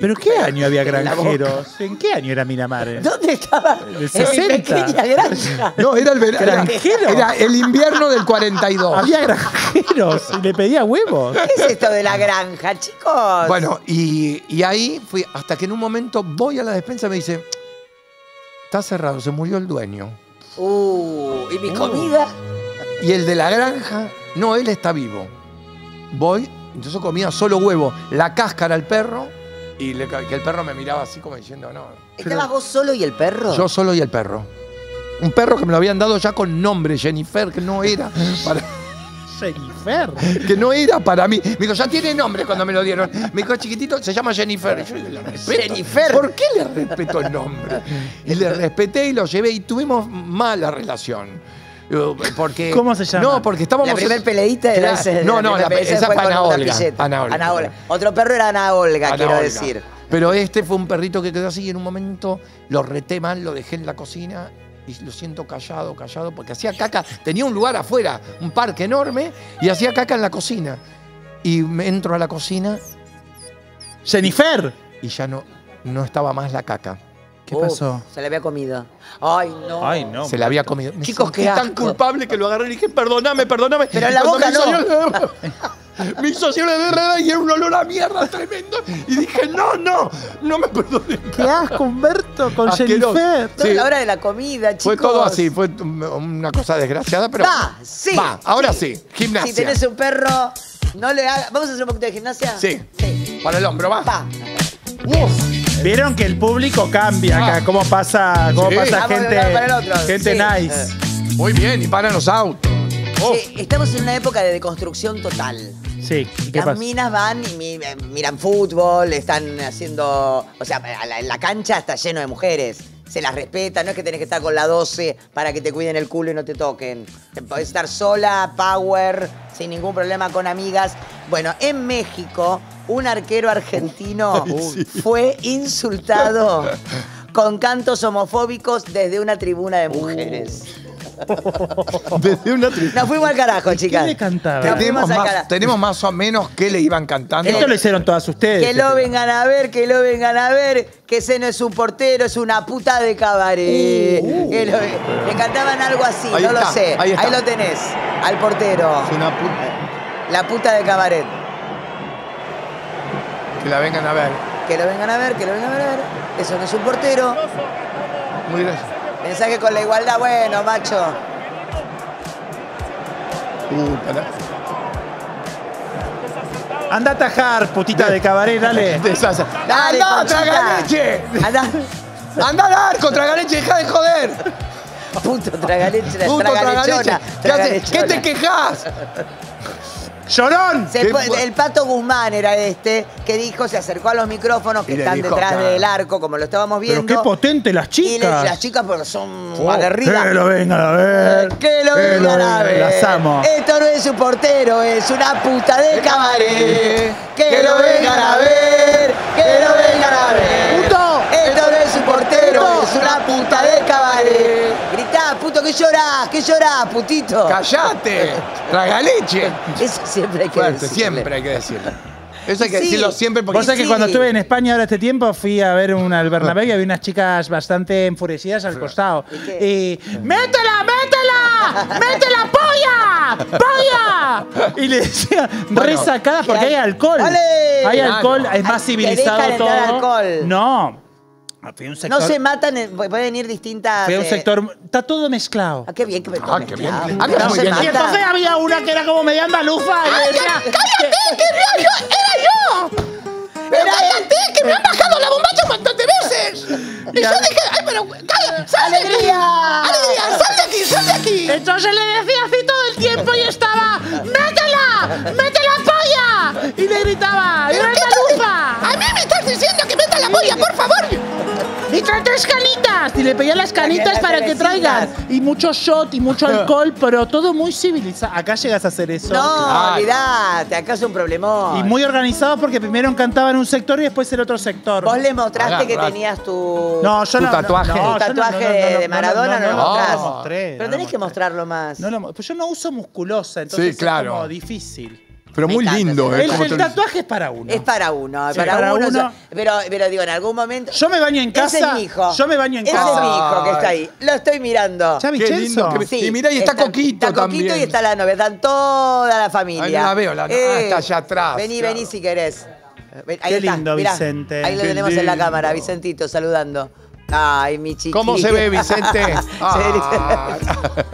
¿Pero qué año había En granjeros? ¿En qué año era Miramar? ¿Dónde estaba? El En mi 60. pequeña granja. No, era el verano. ¿Granjero? Era el invierno del 42. Había granjeros y le pedía huevos. ¿Qué es esto de la granja, chicos? Bueno, y, y ahí fui, hasta que en un momento voy a la despensa y me dice, está cerrado, se murió el dueño. Uh, ¿y mi comida? Y el de la granja, no, él está vivo. Voy, entonces comía solo huevo, la cáscara al perro, y le- que el perro me miraba así como diciendo, no. ¿Estabas vos solo y el perro? Yo solo y el perro. Un perro que me lo habían dado ya con nombre, Jennifer, que no era para, Jennifer. que no era para mí. Me dijo, ya tiene nombre cuando me lo dieron. Me dijo, chiquitito, se llama Jennifer. Y yo le respeto. Jennifer. ¿Por qué le respeto el nombre? Y le respeté y lo llevé y tuvimos mala relación. Porque, ¿Cómo se llama? No, porque estábamos... La primer peleita era Claro. ese. No, no, la- esa fue Ana Olga. Ana Olga. Ana Olga. Otro perro era Ana Olga, Ana quiero Olga. decir. Pero este fue un perrito que quedó así y en un momento lo reté mal, lo dejé en la cocina y lo siento callado, callado, porque hacía caca. Tenía un lugar afuera, un parque enorme, y hacía caca en la cocina. Y me entro a la cocina Jennifer. y ya no, no estaba más la caca. ¿Qué Uf, pasó? Se le había comido. Ay, no. Ay, no. Se la había comido. Me Chicos, qué tan asco. culpable que lo agarré y dije, perdóname, perdóname. Pero en la boca me hizo- Me hizo así una derrera y era un olor a mierda tremendo. Y dije, no, no, no me perdones. Qué asco, Humberto, con. Jennifer. Toda Sí. la hora de la comida, chicos. Fue todo así, fue una cosa desgraciada, pero. Va, sí. Va, ahora sí. Gimnasia. Si tenés un perro, no le hagas. ¿Vamos a hacer un poquito de gimnasia? Sí. Sí. Para el hombro, va. Va. Vieron que el público cambia Ah. acá, cómo pasa, cómo Sí. pasa Vamos de un gente, lado para el otro. gente Sí. nice. Muy bien, y paran los autos. Oh, Sí, estamos en una época de deconstrucción total. Sí, ¿y ¿qué Las pasa? minas van y mi- miran fútbol, están haciendo. O sea, a la- en la cancha está lleno de mujeres. Se las respeta, no es que tenés que estar con la 12 para que te cuiden el culo y no te toquen. Podés estar sola, power, sin ningún problema con amigas. Bueno, en México, un arquero argentino fue insultado con cantos homofóbicos desde una tribuna de mujeres. Desde una tristeza. Nos fuimos al carajo, ¿Qué chicas. le cantaba? Nos Tenemos más, carajo. tenemos más o menos qué le iban cantando. Esto lo hicieron todas ustedes. Que lo vengan a ver, que lo vengan a ver, que ese no es un portero, es una puta de cabaret. Que lo- le cantaban algo así, Ahí no lo sé. ahí está. lo tenés, al portero. Es una puta. La puta de cabaret. Que la vengan a ver. Que lo vengan a ver, que lo vengan a ver. Eso no es un portero. Muy gracioso. Mensaje con la igualdad, bueno, macho. Uh. Anda a tajar, putita de cabaret, dale. Dale, ¡Andá, Conchita. traganeche! Anda, ¡Anda a dar contra Traganeche, deja de joder! puto tragaleche, Puto tragalechona. Traganeche. ¿Qué? ¿Qué te quejas? ¡Llorón! El pato Guzmán era este que dijo, se acercó a los micrófonos que Y le están dijo, detrás claro. del arco, como lo estábamos Pero viendo. qué potente las Y le- chicas. las chicas porque son Oh, aguerridas. Que lo vengan a ver. Que lo Que vengan a ver. Las amo. Esto no es un portero, es una puta de cabaret. Que lo vengan a ver. Que lo vengan a ver. ¡Puto! Esto no es un portero, ¡Puto! es una puta de cabaret. Puto, que llorás, que llorás, putito. ¡Callate! ¡Tragaleche! Eso siempre hay que Fuerte, decirle. siempre hay que decirlo. Eso hay que Sí. decirlo siempre porque. Vos sabés que sí. cuando estuve en España ahora este tiempo fui a ver una al Bernabéu y había unas chicas bastante enfurecidas al costado. ¿Y qué? ¡Métela, métela! ¡Métela, polla! ¡Polla! Y le decía, Bueno, re sacadas porque hay ¿qué hay? alcohol. ¡Ole! Hay Claro. alcohol, es Ay, más civilizado dejan todo. entrar alcohol. No. Fui a un sector. No se matan, en- pueden ir distintas. Fui a un eh, sector. Está todo mezclado. Ah, qué bien que me Ah, qué bien. Ah, No muy se bien. Y entonces había una que era como media andaluza y decía. pero cállate, que me han bajado la bombacha un montón de veces. Y yo dije, ay, pero cállate, sal de aquí. ¡Alegría! Alegría, sal de aquí, sal de aquí. Entonces le decía así todo el tiempo y estaba, ¡métela! ¡Mete la polla! Y le gritaba, ¡y ¿Pero Y trae tres canitas. Y le pedía las canitas para que traigan. Y mucho shot y mucho alcohol, pero todo muy civilizado. Acá llegas a hacer eso. No, olvidate, acá es un problemón. Y muy organizado porque primero cantaba en un sector y después en otro sector. Vos le mostraste Agarra. que tenías tu... No, yo Tu no. tatuaje. no, Tu no, de Maradona no lo no, mostrás. lo mostré, Pero tenés que mostrarlo más. No lo pues yo no uso musculosa, entonces Sí, claro. es como difícil. Pero Me muy encanta lindo, ¿eh? El, Como el te- tatuaje es para uno. Es para uno, Sí, para, para uno. uno. Pero, pero digo, en algún momento... Yo me baño en casa. Ese es mi hijo. Yo me baño en Ese casa. es mi hijo que está ahí. Lo estoy mirando. ¿Ya Qué Vincenzo? lindo que me- Sí, Y mirá, y está Coquito Está Coquito y está la novia. Están toda la familia. No la veo, la- ah, está allá atrás, Vení, claro. vení si querés. Ven, Qué está, lindo, mirá. Vicente. Ahí lo Qué tenemos en la lindo. cámara, Vicentito, saludando. Ay, mi chiquito. ¿Cómo se ve, Vicente? Ah.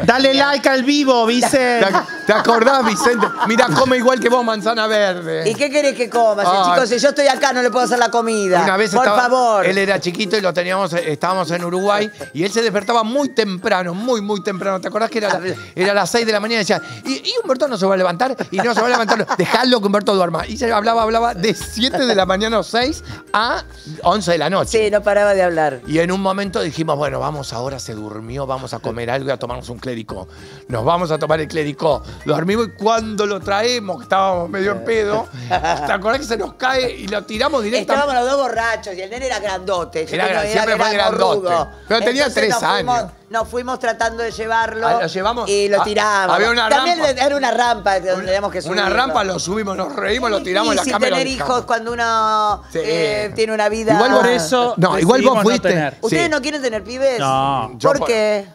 Dale like al vivo, ¿Te, Vicente. te acordás, Vicente? Mira, come igual que vos, manzana verde. ¿Y qué querés que coma? Si, Ay. chicos, si yo estoy acá, no le puedo hacer la comida. Una vez Por estaba- favor. Él era chiquito y lo teníamos, estábamos en Uruguay y él se despertaba muy temprano, muy, muy temprano. ¿Te acordás que era, la- era las 6 de la mañana y decía, ¿y, y Humberto no se va a levantar? Y no se va a levantar, dejadlo que Humberto duerma. Y se hablaba, hablaba de 7 de la mañana o 6 a 11 de la noche. Sí, no paraba de hablar. Y en un momento dijimos, bueno, vamos ahora, se durmió, vamos a comer algo y a tomarnos un clérico. Nos vamos a tomar el clérico. Lo dormimos y cuando lo traemos, que estábamos medio en pedo, ¿te acordás que se nos cae y lo tiramos directamente? Estábamos los dos borrachos y el nene era grandote. Era gran- siempre fue grandote. morrudo. Pero tenía Entonces tres años. Nos fuimos tratando de llevarlo. Ah, lo llevamos- Y lo ah, tiramos. había una También rampa. era una rampa donde teníamos que subir. Una rampa, lo subimos, nos reímos, lo tiramos en la sin cámara. tener hijos cuando uno Sí. eh, tiene una vida. Igual por eso. No, igual vos no fuiste. ¿Ustedes Sí. no quieren tener pibes? No. ¿Por por- qué?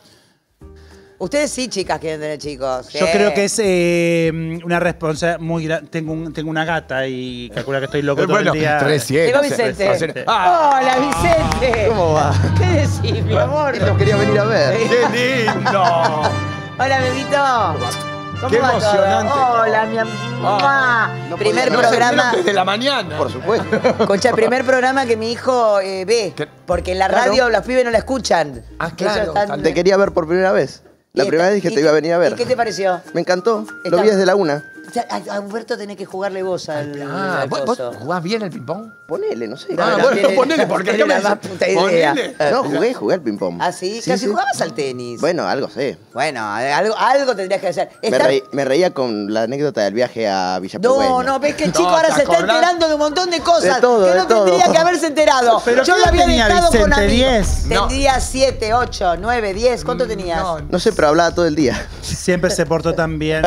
Ustedes sí, chicas, quieren tener chicos. Yo creo que es eh, una responsabilidad muy grande. Tengo, un- tengo una gata y calcula que estoy loco Eh, todo bueno, el día. Llegó Vicente. ¡Ah! Hola, Vicente. ¿Cómo va? ¿Qué decís, mi amor? Los quería venir a ver. ¡Qué lindo! Hola, bebito. ¿Cómo Qué va todo? emocionante. Hola, mi amor. no primer podía- No se programa. desde la mañana. Por supuesto. Concha, el primer programa que mi hijo eh, ve. ¿Qué? Porque en la Claro. radio los pibes no la escuchan. Ah, claro, están- Te quería ver por primera vez. La primera vez que y te iba a venir a ver. ¿Y qué te pareció? Me encantó. Está- Lo vi desde la una. O sea, A, a Humberto tenés que jugarle vos al, Ah, al ¿vos, jugás bien el ping-pong? Ponele, no sé. No, ah, no, bueno, tiene- ponele, porque ¿qué me la más dice? puta idea. Ponele. No, jugué, jugué al ping-pong. Ah, sí, casi sí. jugabas al tenis. Bueno, algo sé. Bueno, algo, algo tendrías que hacer. Me, Está- reí- me reía con la anécdota del viaje a Villa No, no, ves que el chico No, ahora ¿te se está enterando de un montón de cosas De todo, que no tendría que haberse enterado. ¿Pero Yo lo había tenía dejado con amigos. 10. No. Tendría 7, 8, 9, 10. ¿Cuánto tenías? No, No sé, pero hablaba todo el día. Siempre se portó tan bien.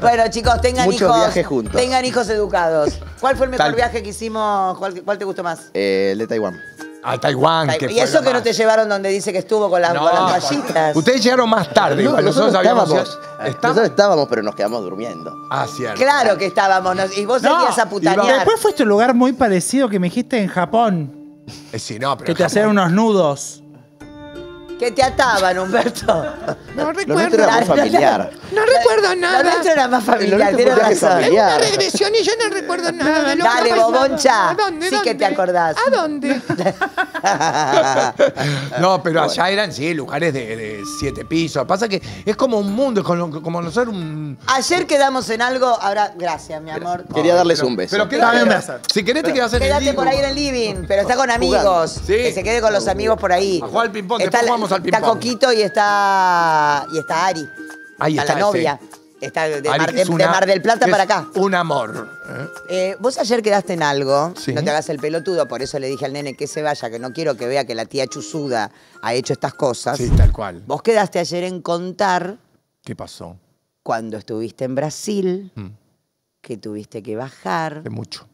Bueno, chicos, tengan Muchos hijos. viajes juntos. Tengan hijos educados. ¿Cuál fue el mejor Tal- viaje que hicimos? ¿Cuál, cuál te gustó más? Eh, el de Taiwán. A Taiwán. que y eso que no te llevaron donde dice que estuvo con las, No, con las toallitas. Ustedes llegaron más tarde, No, igual. Nosotros, habíamos. estábamos. ¿Estamos? Nosotros estábamos, pero nos quedamos durmiendo. Ah, cierto. Claro que estábamos. nos- y vos No, salías a putanear. Después fuiste a un lugar muy parecido que me dijiste en Japón. Eh, sí, no, pero Que te Japón- hacían unos nudos. Que te ataban, Humberto. No Lo recuerdo. nuestro era familiar. No recuerdo Lo nada. nuestro era más Lo familiar, tienes razón. familiar. Una regresión y yo no recuerdo nada lo Dale. Boboncha. ¿A dónde? Sí que te acordás. ¿A dónde? No, pero allá eran, sí, lugares de, de siete pisos. Pasa que es como un mundo, es como, como nosotros un... Ayer quedamos en algo, ahora, gracias, mi amor. Quería darles Pero- un beso. Pero quédate, beso. Si querés te quedás en el Quédate por ahí en el living, pero está con amigos. Sí. Que se quede con los amigos por ahí. A jugar al ping-pong, después la- al Está. Coquito y está. y está Ari. Ahí está, está, la novia. sí. Está de, Mar, de del Plata para acá. Un amor. ¿eh? Eh, vos ayer quedaste en algo, Sí. no te hagas el pelotudo, por eso le dije al nene que se vaya, que no quiero que vea que la tía Chuzuda ha hecho estas cosas. Sí, tal cual. Vos quedaste ayer en contar ¿Qué pasó? cuando estuviste en Brasil, Mm, que tuviste que bajar de mucho.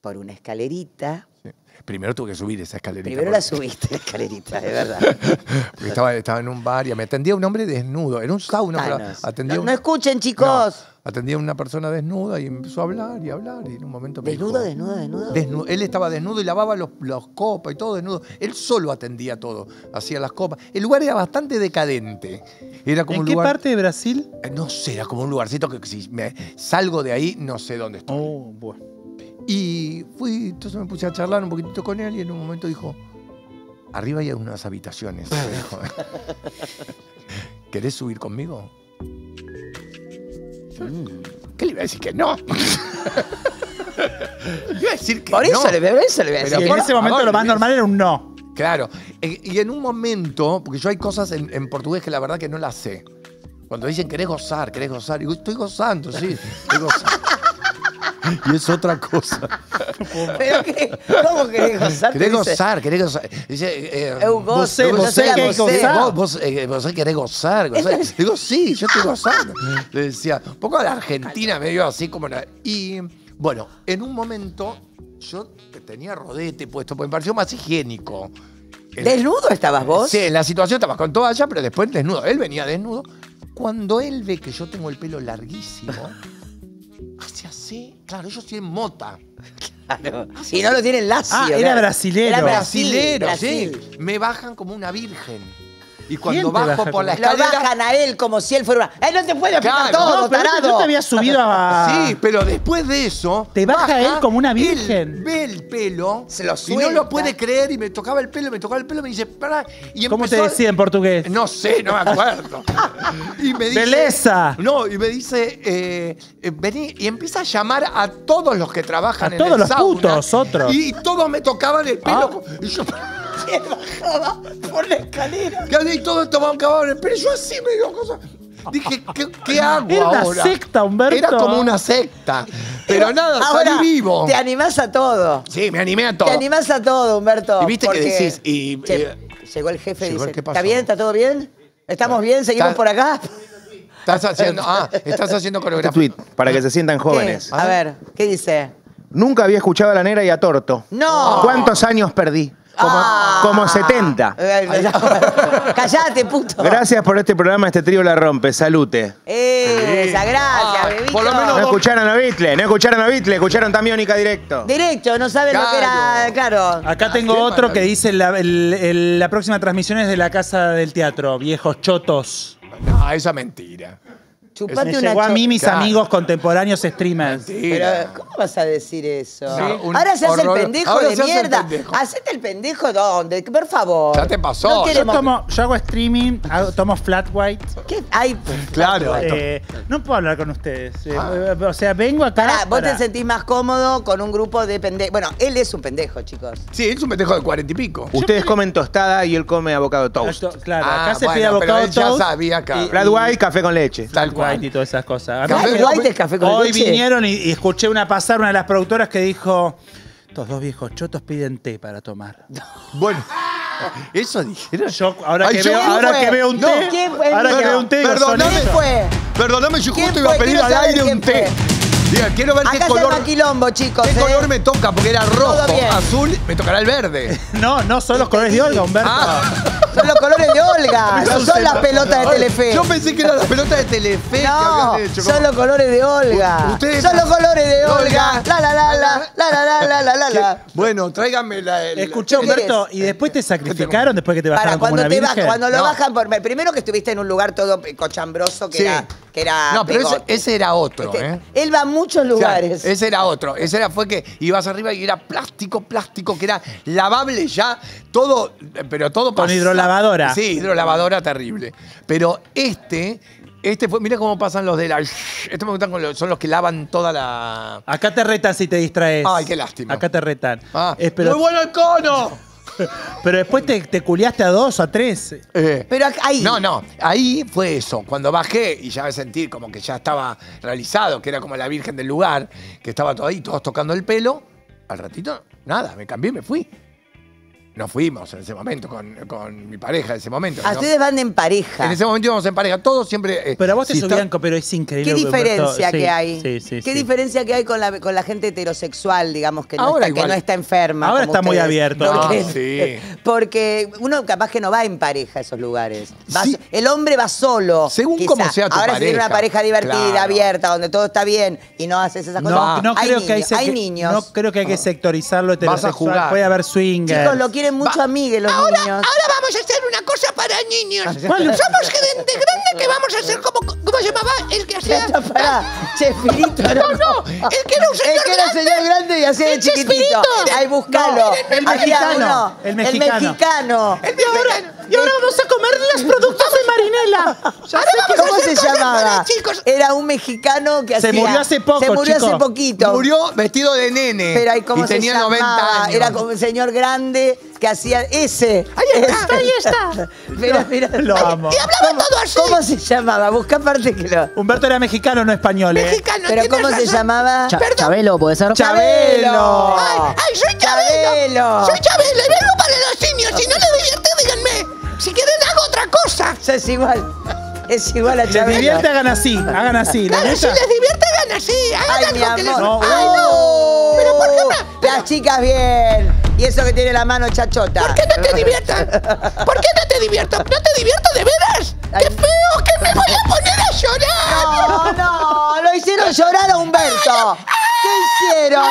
por una escalerita. Primero tuve que subir esa escalerita. Primero porque- la subiste, la escalerita, de verdad. porque estaba, estaba en un bar y me atendía un hombre desnudo. Era un sauna, pero Manos. atendía no, un- no escuchen, No, chicos. atendía a una persona desnuda y empezó a hablar y a hablar y en un momento me ¿Desnudo, dijo- desnudo, desnudo? Desnu- Él estaba desnudo y lavaba los, los copas y todo desnudo. Él solo atendía todo, hacía las copas. El lugar era bastante decadente. Era como ¿En un qué lugar. parte de Brasil? Eh, No sé, era como un lugarcito que si me salgo de ahí no sé dónde estoy. Oh, bueno. Y fui, entonces me puse a charlar un poquitito con él y en un momento dijo, arriba hay unas habitaciones. ¿Querés subir conmigo? ¿Qué le iba a decir que no? Le iba a decir que Por eso, no. le, por eso le voy a Pero Y decir. en por ese momento favor, lo más normal era un no. Claro. E- Y en un momento, porque yo hay cosas en, en portugués que la verdad que no las sé. Cuando dicen querés gozar, querés gozar, digo, estoy gozando, sí, estoy gozando. Y es otra cosa. ¿Pero qué? ¿Cómo querés gozar? Querés gozar, querés gozar. Dice, eh, Eu gozo, Vos vos soy sé la que hay que vocera. gozar. Vos, eh, querés gozar, gozar. Digo, sí, yo estoy gozando. Le decía, un poco a la Argentina medio así como... la- y bueno, en un momento yo tenía rodete puesto, porque me pareció más higiénico. ¿Desnudo estabas vos? Sí, en la situación estabas con toalla, pero después desnudo. Él venía desnudo. Cuando él ve que yo tengo el pelo larguísimo, hace así. Claro, ellos tienen mota. Claro. Y no lo tienen lacio. Ah, era claro. brasilero. Era Brasil, Brasilero, Brasil. sí. Me bajan como una virgen. Y ¿Quién cuando bajo baja por la Lo escalera. bajan a él como si él fuera una... ¡Eh, no te puede explicar Claro, todo, No, pero tarado! yo te había subido a. Sí, pero después de eso. Te baja él como una virgen. él ve el pelo. Se lo Y no suelta. lo puede creer. Y me tocaba el pelo, me tocaba el pelo, me dice, pará. Y ¿Cómo te decía en portugués? No sé, no me acuerdo. y me dice, ¡Beleza! No, y me dice, eh, eh, vení, y empieza a llamar a todos los que trabajan A en todos el los sauna. putos, otros. Y todos me tocaban el pelo. Ah. Y yo, Se bajaba por la escalera. y todos tomaban cababan el pelo. Yo así me dio cosas. Dije, ¿qué, qué hago Era una ahora? secta, Humberto. Era como una secta. Pero nada, Ahora, salí vivo. te animás a todo. Sí, me animé a todo. Te animás a todo, Humberto. Y viste que decís, y, Che, eh, llegó el jefe y dice, que pasó. ¿está bien? ¿Está todo bien? ¿Estamos bien? ¿Seguimos por acá? Estás haciendo, ah, estás haciendo Este coreografía. tweet, para que se sientan ¿Qué? jóvenes. A ver, ¿qué dice? Nunca había escuchado a la negra y a Torto. ¡No! ¿Cuántos años perdí? Como, Ah. como 70. Eh, Callate, puto. Gracias por este programa, este trío la rompe. Salute. Esa, gracias, Ah, bebito. por lo menos No escucharon a Bitle, no escucharon a Bitle, escucharon también Mónica directo. Derecho, no saben lo que era, claro. Acá tengo qué otro que dice la, el- el- la próxima transmisión es de la casa del teatro, viejos chotos. No, esa es mentira. Chupate Me una llegó a mí mis Claro. amigos contemporáneos streamers. Pero, ¿cómo vas a decir eso? Sí, un Ahora se hace el pendejo ahora de se hace el mierda. pendejo. Hacete el pendejo dónde, por favor. Ya te pasó. No Yo Yo, tomo- yo hago streaming, hago- tomo flat white. ¿Qué? Ay, Claro. Eh, no puedo hablar con ustedes. Eh, Ah. eh, o sea, vengo acá. Pará, vos para- te sentís más cómodo con un grupo de pendejos. Bueno, él es un pendejo, chicos. Sí, es un pendejo de cuarenta y pico. Ustedes comen tostada y él come abocado toast. Esto- Claro, Ah, acá se bueno, pide pero abocado él ya toast sabía acá. y- Flat white, café con leche. Tal White y todas esas cosas. A mí- Café- Flat white es café con Hoy leche. vinieron y, y escuché una pasar, una de las productoras que dijo: Estos dos viejos chotos piden té para tomar. Bueno, eso dijeron. Yo, ahora Ay, que, yo- veo, ¿Quién ahora fue? que veo un No. té, ¿Quién fue? ahora que veo un té, perdóname. son ¿Quién estos. fue? Perdóname, yo ¿Quién justo iba a pedir al aire un té. Diga, quiero ver qué Acá se color, quilombo, chicos. qué ¿eh? color me toca, porque era rojo, azul, me tocará el verde. No, no son los colores de Olga, Humberto. Ah. Son los colores de Olga. No son las pelotas de Telefe. Yo pensé que era la pelota de Telefe No, que hecho. son los colores de Olga. Ustedes- son los colores de Olga. La la la la la la la la la la ¿Qué? la. Bueno, tráiganme la. Escuché, ¿Qué Humberto, y después te sacrificaron después que te Para bajaron como cuando una te virgen. bajan, cuando lo No. bajan por primero que estuviste en un lugar todo cochambroso que Sí. era que era No, pero ese, ese era otro, Este, ¿eh? Él va a muchos O sea, lugares. ese era otro. Ese era, fue que ibas arriba y era plástico, plástico, que era lavable ya, todo, pero todo Con hidrolavadora. Sí, hidrolavadora terrible. Pero este, este fue, mira cómo pasan los de la. Estos me gustan con los, son los que lavan toda la. Acá te retan si te distraes. Ay, qué lástima. Acá te retan. Ah, pero, ¡Muy bueno el cono! pero después te, te culiaste a dos, a tres. Eh, Pero ahí. No, no, ahí fue eso. Cuando bajé y ya me sentí como que ya estaba realizado, que era como la virgen del lugar, que estaba todo ahí, todos tocando el pelo, al ratito, nada, me cambié y me fui. Nos fuimos en ese momento con, con mi pareja en ese momento. Ah, ¿no? ustedes van en pareja. En ese momento íbamos en pareja, todos siempre. eh, Pero a vos te si subían, está- pero es increíble. ¿Qué Humberto. diferencia Sí, que hay? Sí, sí, ¿Qué sí. diferencia que hay con la, con la gente heterosexual, digamos, que no, Ahora está, que no está enferma? Ahora como está muy abierto. Porque, No, sí. porque uno capaz que no va en pareja a esos lugares. Va Sí. so- El hombre va solo. Según quizá. cómo sea tu Ahora si tiene una pareja. pareja divertida, Claro. abierta, donde todo está bien y no haces esas cosas. No, no hay creo que hay, niños, hay niños. No creo que hay que sectorizarlo Vas a heterosexual. jugar. Puede haber swingers. Chicos, lo quieren quieren mucho Va- a Miguel los ahora, niños. Ahora vamos a hacer una cosa para niños. ¿Cuál? Somos gente grande que vamos a hacer como. ¿Cómo se llamaba? El que hacía. Pará. Chespirito, no. No, no, el que era un señor El que era grande. señor grande y hacía de El chiquitito. Chespirito. Ay, buscalo. No, el mexicano, el mexicano. El mexicano. El mexicano. Y ahora vamos a comer los productos de Marinela. Ahora vamos a ¿Cómo hacer se cosas llamaba? para chicos. Era un mexicano que Se hacía. murió hace poco, Se murió chico. hace poquito. Murió vestido de nene. Pero ahí cómo y se tenía llamaba. 90 años. Era como un señor grande que hacía ese. Ahí está, ahí está. Mira, mira. Lo amo. Y hablaba todo así. ¿Cómo se llamaba? Busca aparte que lo. Humberto era mexicano, no español, ¿eh? Mexicano. Pero ¿cómo se llamaba? Cha- Perdón. Chabelo, ¿puede ser? Chabelo. Ay, ay, soy Chabelo. Chabelo. Soy Chabelo y vengo para los niños. Si no les divierte, Es igual. Es igual a Les Chabelo. divierte, hagan así, hagan así. ¿Les Claro, si les divierte, hagan así. Hagan Ay, algo mi que les-. No, Ay, no. Pero ¿por qué Las chicas bien. Y eso que tiene la mano chachota. ¿Por qué no te diviertas? ¿Por qué no te diviertas? ¿No te divierto de veras? Ay. ¡Qué feo que me voy a poner a llorar! No, no, lo hicieron llorar a Humberto. ¿Qué hicieron?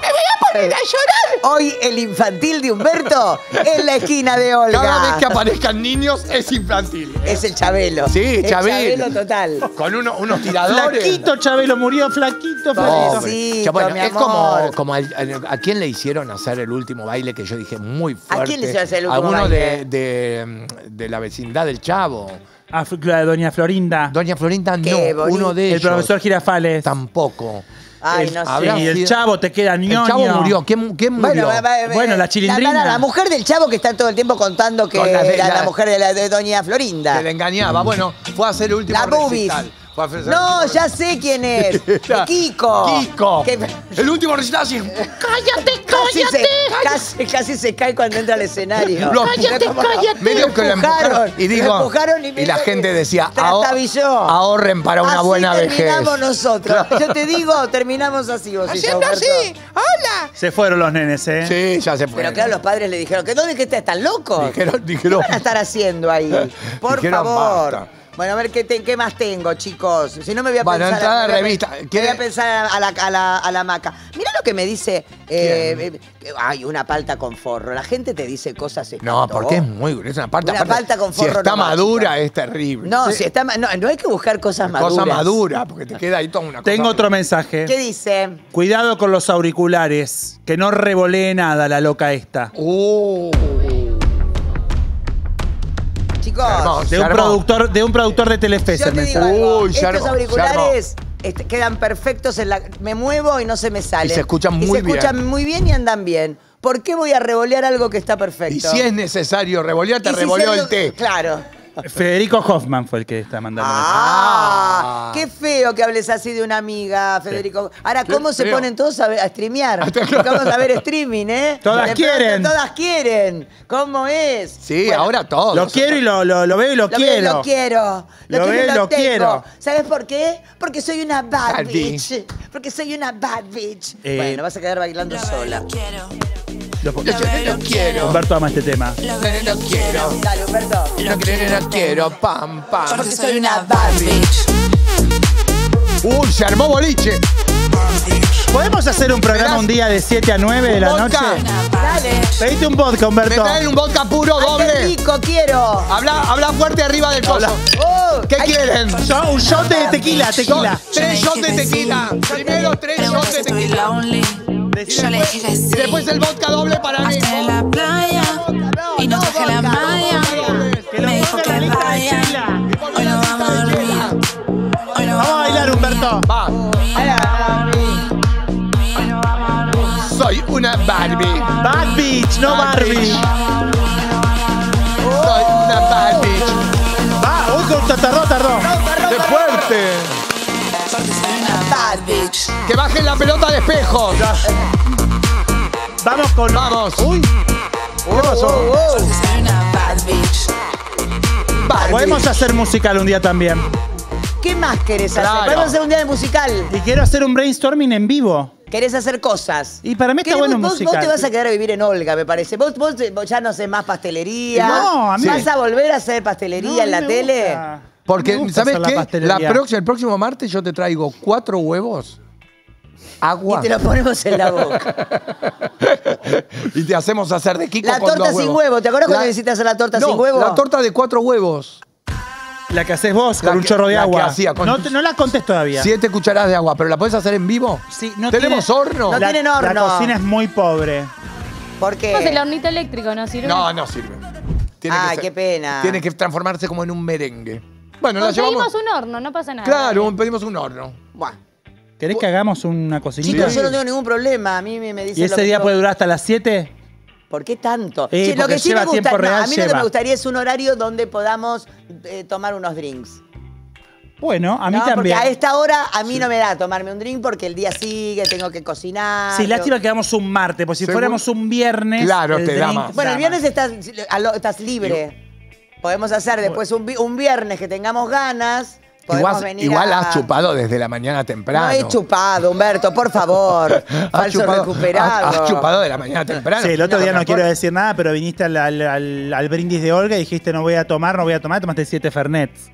¡Me voy a poner a llorar! Hoy el infantil de Humberto en la esquina de Olga. Cada vez que aparezcan niños es infantil. Es el Chabelo. Sí, El Chabelo. Chabelo total. Con uno- unos tiradores. Flaquito, Chabelo, murió flaquito, flaquito. Bueno, mi es amor. como, como al- al- a quién le hicieron hacer el último baile que yo dije muy fuerte. quién le hicieron hacer el último Alguno baile? de, de, de la vecindad del Chavo. A la de Doña Florinda. Doña Florinda Qué no, bonito. uno de el ellos. profesor Girafales. Tampoco. Ay, El- no sé. habrá y el chavo te queda ñoño. El Chavo murió. ¿Quién, quién murió? Bueno, va- va- Bueno, la chilindrina. La, la mujer del chavo que está todo el tiempo contando que Con la de- era la, la- mujer de, la, de Doña Florinda. que le engañaba. Bueno, fue a hacer el último La boobies. recital. No, ya sé quién es. Kiko. Kiko. Que- El último recital así. ¡Cállate, Casi se, cállate! casi, casi se cae cuando entra al escenario. Lo- Cállate, Como- cállate. Medio que lo empujaron. Y, digo, lo empujaron y, y medio la que gente decía, "Aho- trastabilló. ahorren para una Así buena vejez. terminamos nosotros. Yo te digo, terminamos así vos y yo, Haciendo Humberto. así. ¡Hola! Se fueron los nenes, ¿eh? Sí, ya se fue. Pero claro, los padres le dijeron, ¿que dónde que está? ¿Están locos? Dijeron, dijeron. ¿Qué van a estar haciendo ahí? Por Dijeron, favor. basta. Bueno, a ver ¿qué, te- qué más tengo, chicos. Si no me voy a Bueno, pensar. entrada me voy a revista. me ¿Quiere- voy a pensar a la, a la, a la maca. Mira lo que me dice. eh, eh, ay, una palta con forro. La gente te dice cosas. No, porque es muy gruesa. Una aparte, palta con si forro está no va, madura, es terrible. No, Sí. si está no, no hay que buscar cosas maduras. Cosa madura, porque te queda ahí toda una cosa. Tengo otro mensaje. ¿Qué dice? Cuidado con los auriculares. Que no revolee nada la loca esta. Uh, Chicos. De un, productor, de un productor de Telefe yo el te digo mensaje. algo. Uy, se Estos armó, auriculares este, quedan perfectos en la. Me muevo y no se me salen. Y se escuchan Y muy se escuchan bien. muy bien y andan bien. ¿Por qué voy a revolear algo que está perfecto? Y si es necesario revolear, te si se- el té. Claro. Federico Hoffman fue el que está mandando Ah, Ah. qué feo que hables así de una amiga, Federico. Ahora, ¿cómo se feo. ponen todos a, ver- a streamear? Vamos a ver streaming, ¿eh? Todas De quieren. pronto Todas quieren. ¿Cómo es? Sí, Bueno, ahora todo. Lo quiero y lo, lo, lo veo y lo, Lo quiero. veo y lo quiero. Lo quiero y veo y lo tengo. quiero. ¿Sabes por qué? Porque soy una bad, Bad bitch. Porque soy una bad bitch. Eh, bueno, vas a quedar bailando sola. Lo- Yo no quiero. Humberto ama este tema. No quiero. Dale, Humberto. No quiero, no quiero. Pam, pam. Porque soy una bad bitch. Uy, se armó boliche. ¿Podemos hacer un programa un día de 7 a 9 de la vodka? noche? Dale. Pedite un vodka, Me Humberto. traen un vodka puro Ay, qué doble. rico, quiero. Habla, habla fuerte arriba del coso. Oh, ¿Qué ay, quieren? Yo- un shot de tequila, tequila. Tres shots de tequila. Primero tres shots de tequila. Yo le dije Y después el vodka doble para mí. En la playa y no traje la malla. Me dijo que vaya. Hoy no vamos a dormir. Hoy no Vamos a bailar, Humberto. Va. Soy una Barbie. Bad Beach, no Barbie. Que bajen la pelota de espejos. Vamos con. Vamos. Uy, ¿qué pasó? Oh, oh. Bad. Podemos hacer musical un día también. ¿Qué más querés hacer? Podemos hacer un día de musical. Y quiero hacer un brainstorming en vivo. Querés hacer cosas. Y para mí está bueno vos, musical. vos te vas a quedar a vivir en Olga, me parece. Vos, vos, vos ya no haces más pastelería. No, a mí- ¿Vas a volver a hacer pastelería No, en la tele? gusta. Porque, ¿sabes la qué? La próxima, el próximo martes yo te traigo cuatro huevos agua Y te lo ponemos en la boca. y te hacemos hacer de Kiko La con torta dos sin huevos. huevo. ¿Te acuerdas cuando La- necesitas hacer la torta No, sin huevo? La torta de cuatro huevos. La que haces vos La con un que- chorro de la que agua. hacía con- no, te- no la contés todavía. Siete cucharadas de agua, pero ¿la puedes hacer en vivo? Sí, no ¿Tenemos tiene- horno? No la, tienen La horno. cocina es muy pobre. ¿Por Hacemos el qué? hornito eléctrico, ¿no sirve? No, no sirve. Tiene Ay, que ser- qué pena. Tiene que transformarse como en un merengue. Bueno, la Conseguimos llevamos. un horno, no pasa nada. Claro, pedimos un horno. Buah. ¿Querés que hagamos una cocinita? Chicos, yo no tengo ningún problema. A mí me, me dicen ¿Y lo ese que día yo- puede durar hasta las 7? ¿Por qué tanto? Eh, Sí, lo porque que sí me lleva gusta, tiempo no, real, a mí lo que lleva. me gustaría es un horario donde podamos eh, tomar unos drinks. Bueno, a mí No, también. Porque a esta hora a mí no me da tomarme un drink porque el día sigue, tengo que cocinar. Sí, lástima que hagamos un martes, porque si fuéramos un viernes. Claro, el te da drink más. Bueno, el viernes estás, libre. Podemos hacer después un, vi- un viernes que tengamos ganas. Podemos Igual, venir igual a- has chupado desde la mañana temprano. No he chupado, Humberto, por favor. Has Falso chupado- recuperado. Has, has chupado de la mañana temprano. Sí, el otro No, día no quiero decir nada, pero viniste al, al- al- al brindis de Olga y dijiste no voy a tomar, no voy a tomar, tomaste siete Fernets.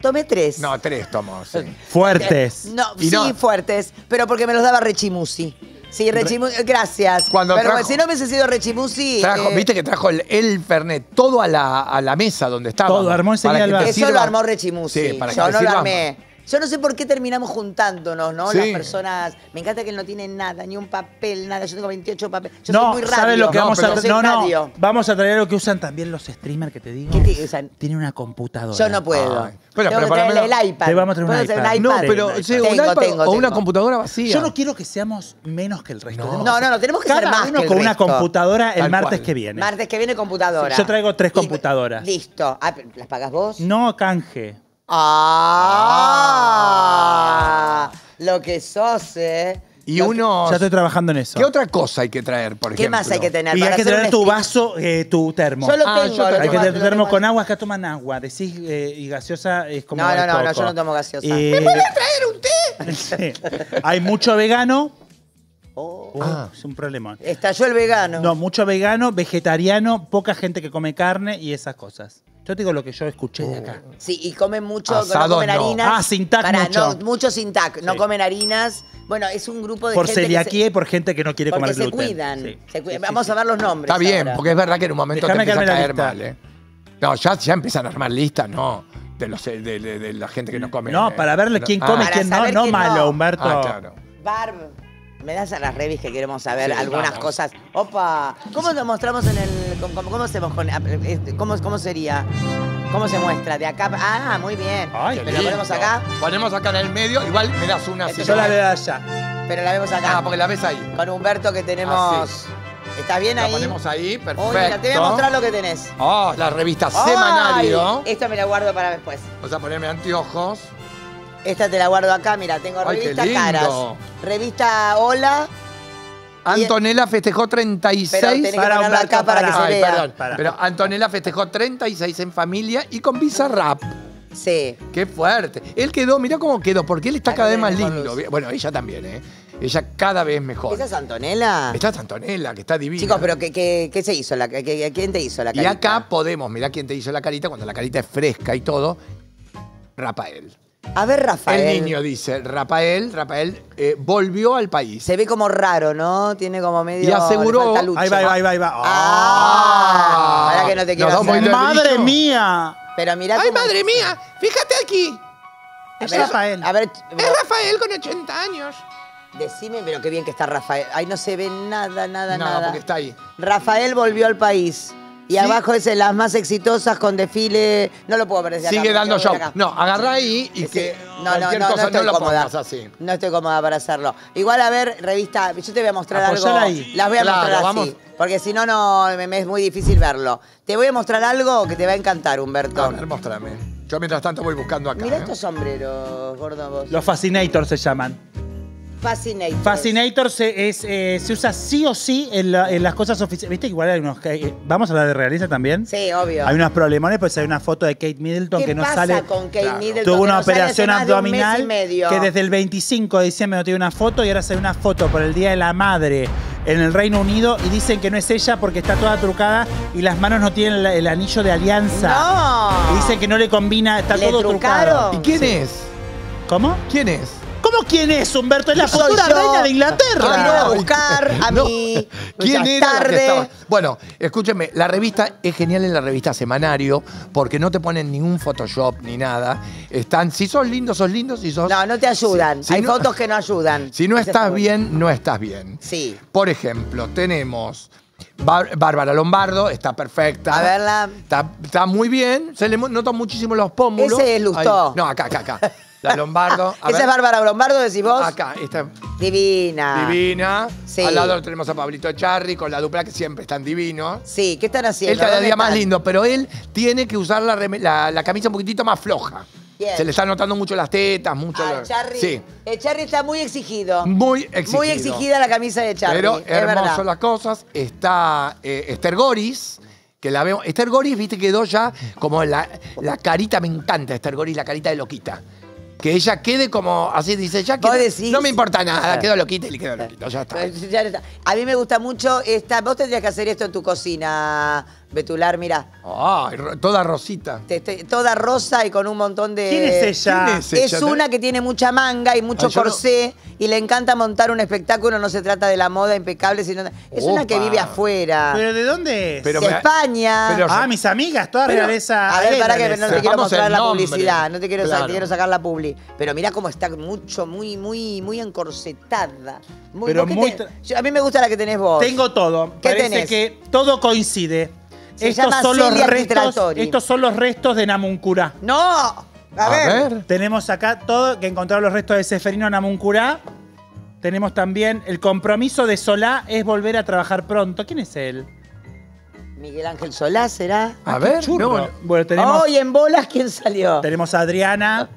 Tomé tres. No, tres tomos, sí. Fuertes. No, Y sí, no- fuertes, pero porque me los daba Rechimusi. Sí, Rechimusi, gracias. Cuando pero trajo- si no hubiese sido Rechimusi. Trajo, eh, Viste que trajo el, el Fernet todo a la, a la mesa donde estaba. Todo, armó enseguida el bar. Eso lo armó Rechimusi. Sí, para que Yo no lo armé. Yo no sé por qué terminamos juntándonos, ¿no? Sí. Las personas. Me encanta que él no tiene nada, ni un papel, nada. Yo tengo 28 papeles. Yo soy No, muy radio. ¿sabes lo que vamos pero a soy No, no. radio. Vamos a traer lo que usan también los streamers que te digo. ¿Qué te usan? Tiene una computadora. Yo no puedo. Ay. Bueno, Tengo pero que el iPad. Te vamos a traer un ¿Puedo hacer iPad. No, Sí, pero un sí, iPad. un Tengo, iPad tengo, o una computadora vacía. Yo no quiero que seamos menos que el resto. No. No, no, no, tenemos que Cada ser más uno que el con una computadora el Tal martes cual. que viene. Martes que viene computadora. Sí, yo traigo tres Y- computadoras. listo. Ah, ¿Las pagas vos? No canje. Ah, lo que sos, ¿eh? Y Lo unos. Ya estoy trabajando en eso. ¿Qué otra cosa hay que traer, por ejemplo? ¿Qué más hay que tener? Y para hay que hacer traer un tu vaso, eh, tu termo. Yo lo Ah, tengo. yo lo. Hay que tengo- tener tu termo con agua, acá toman agua. Decís y gaseosa es como. No, no, no, no, coco. yo no tomo gaseosa. ¿Me puedes traer un té? Hay mucho vegano. Oh. Uh, Ah. Es un problema. Estalló el vegano. No, mucho vegano, vegetariano, poca gente que come carne y esas cosas. Yo te digo lo que yo escuché de acá. Sí, y comen mucho, Asado no comen no. harinas. Ah, sin tac mucho. No, mucho sin tac. No Sí. comen harinas. Bueno, es un grupo de Por gente que celiaquía se- y por gente que no quiere porque comer se gluten. cuidan. Sí. se cuidan. Sí, sí, Vamos sí. a ver los nombres. Está bien, ahora. porque es verdad que en un momento te empieza a caer mal, ¿eh? No, ya, ya empiezan a armar listas, no. De, los, de, de- de la gente que no come. No, eh. para verle quién come y quién no, saber no quién malo, no. Humberto. Ah, claro. Barb, me das a las revis que queremos saber Sí, algunas vamos. cosas. Opa, ¿cómo lo mostramos en el. cómo, cómo- hacemos con. ¿Cómo, ¿Cómo sería? ¿Cómo se muestra? De acá. Ah, muy bien. Ay, ¿Pero la ponemos acá? Ponemos acá en el medio, igual me das una así. Yo la veo allá. Pero la vemos acá. Ah, porque la ves ahí. Con Humberto que tenemos. Así. ¿Estás bien La ahí? ponemos ahí, perfecto. Mira, te voy a mostrar lo que tenés. Oh, la revista Ay, Semanario. Esto me la guardo para después. Vamos a ponerme anteojos. Esta te la guardo acá, mira, tengo Ay, qué revista lindo. Caras. Revista Hola. Antonella festejó 36. Pero tenés que ponerla acá para que se Ay, vea. perdón. Para. Pero Antonella festejó 36 en familia y con Bizarrap. Sí. Qué fuerte. Él quedó, mirá cómo quedó, porque él está cada vez más lindo. luz. Bueno, ella también, ¿eh? Ella cada vez mejor. ¿Esa es Antonella? Esta es Antonella, que está divina. Chicos, pero ¿qué, qué, qué se hizo? La, qué- qué- ¿Quién te hizo la Y carita? acá podemos, mirá quién te hizo la carita, cuando la carita es fresca y todo. Rafael. A ver, Rafael. El niño dice, Rafael, Rafael eh, volvió al país. Se ve como raro, ¿no? Tiene como medio. Y aseguró- lucha. Ahí va, ahí va, ahí va. Ahí va. Ah, para que no te ¡Madre mía! Pero mirá ¡Ay, madre mía! Fíjate aquí. A Es ver, Rafael. A ver, Es Rafael con 80 años. decime, pero qué bien que está Rafael. Ahí no se ve nada, nada, No, nada. porque está ahí. Rafael volvió al país. Y Sí. abajo es las más exitosas con desfile. No lo puedo ver desde acá. Sigue dando show. acá. No, agarrá ahí y Sí. que no, no, cualquier no, no cosa estoy no lo cómoda. pongas así. No estoy cómoda para hacerlo. Igual, a ver, revista, yo te voy a mostrar Apoyala algo. ahí. Las voy a Claro, mostrar así. vamos. Porque si no, no me, me es muy difícil verlo. Te voy a mostrar algo que te va a encantar, Humberto. A ver, mostrame. Yo mientras tanto voy buscando acá. Mira ¿eh? estos sombreros, gordo vos. Los Fascinators se llaman. Fascinator. Fascinator se, es, eh, se usa sí o sí en, la- en las cosas oficiales. ¿Viste que igual hay unos... que- eh, ¿Vamos a hablar de realeza también? Sí, obvio. Hay unos problemones, pues hay una foto de Kate Middleton ¿Qué que no pasa sale... con Kate Claro. Middleton? Tuvo que una no sale hace operación más de un mes y abdominal medio? que desde el 25 de diciembre no tiene una foto y ahora sale una foto por el Día de la Madre en el Reino Unido y dicen que no es ella porque está toda trucada y las manos no tienen el, el anillo de alianza. No. Y dicen que no le combina, está ¿Le todo trucaron? trucado. ¿Y quién es? ¿Cómo? ¿Quién es? ¿Cómo quién es Humberto? Es la futura yo. reina de Me Inglaterra. vinieron a buscar a No. mí. ¿Quién era la que tarde. estaba? Bueno, escúcheme, la revista es genial en la revista Semanario porque no te ponen ningún Photoshop ni nada. Están, si sos lindo, sos lindo, si sos. No, no te ayudan. Si- si Hay no- fotos que no ayudan. Si no estás bien, no estás bien. Sí. Por ejemplo, tenemos Bar- Bárbara Lombardo, está perfecta. A verla. Está, está muy bien, se le notan muchísimo los pómulos. Ese es Lustó. Ahí. No, acá, acá, acá. La Lombardo. a Esa ver. es Bárbara Lombardo, decís vos. Acá, esta Divina. divina. Sí. Al lado tenemos a Pablito Charri con la dupla que siempre están divinos. Sí, ¿qué están haciendo? Él cada ¿Dónde día más lindo, pero él tiene que usar la, reme- la- la camisa un poquitito más floja. Bien. Se le están notando mucho las tetas, mucho. Ah, la- Charry. Sí. El Charry está muy exigido. Muy exigido. Muy exigida la camisa de Charry. Pero hermoso las cosas. Está eh, Esther Goris, que la veo. Esther Goris, viste, quedó ya como la, la carita, me encanta Esther Goris, la carita de loquita. Que ella quede como así, dice, ya que Vos no, decís- no me importa nada, quedó loquita y le quedó loquito, ya está. Ya está. A mí me gusta mucho esta. Vos tendrías que hacer esto en tu cocina, Betular, mira. Ay, toda rosita. Te- te- toda rosa y con un montón de. ¿Quién es ella? ¿Quién es Es ella? una que tiene mucha manga y mucho Ay, yo no- corsé y le encanta montar un espectáculo. No se trata de la moda impecable, sino. Es una que Opa. vive afuera. ¿Pero de dónde es? Pero de me- España. pero- ah, mis amigas, toda Pero- realeza. A ver, para que no te Sepamos quiero mostrar el la nombre. publicidad, no te quiero, sa- Claro. te quiero sacar la publi. Pero mira cómo está mucho, muy, muy, muy encorsetada. Muy, Pero ¿vos qué muy te- tra- yo- a mí me gusta la que tenés vos. Tengo todo. ¿Qué Parece tenés? que todo coincide. Se estos, llama son los restos, estos son los restos de Namuncurá. ¡No! A, A ver. ver. Tenemos acá todo, que encontraron los restos de Seferino Namuncurá. Tenemos también el compromiso de Solá es volver a trabajar pronto. ¿Quién es él? Miguel Ángel Solá, ¿será? A ver, no, Bueno, tenemos, Hoy en bolas, ¿quién salió? tenemos a Adriana.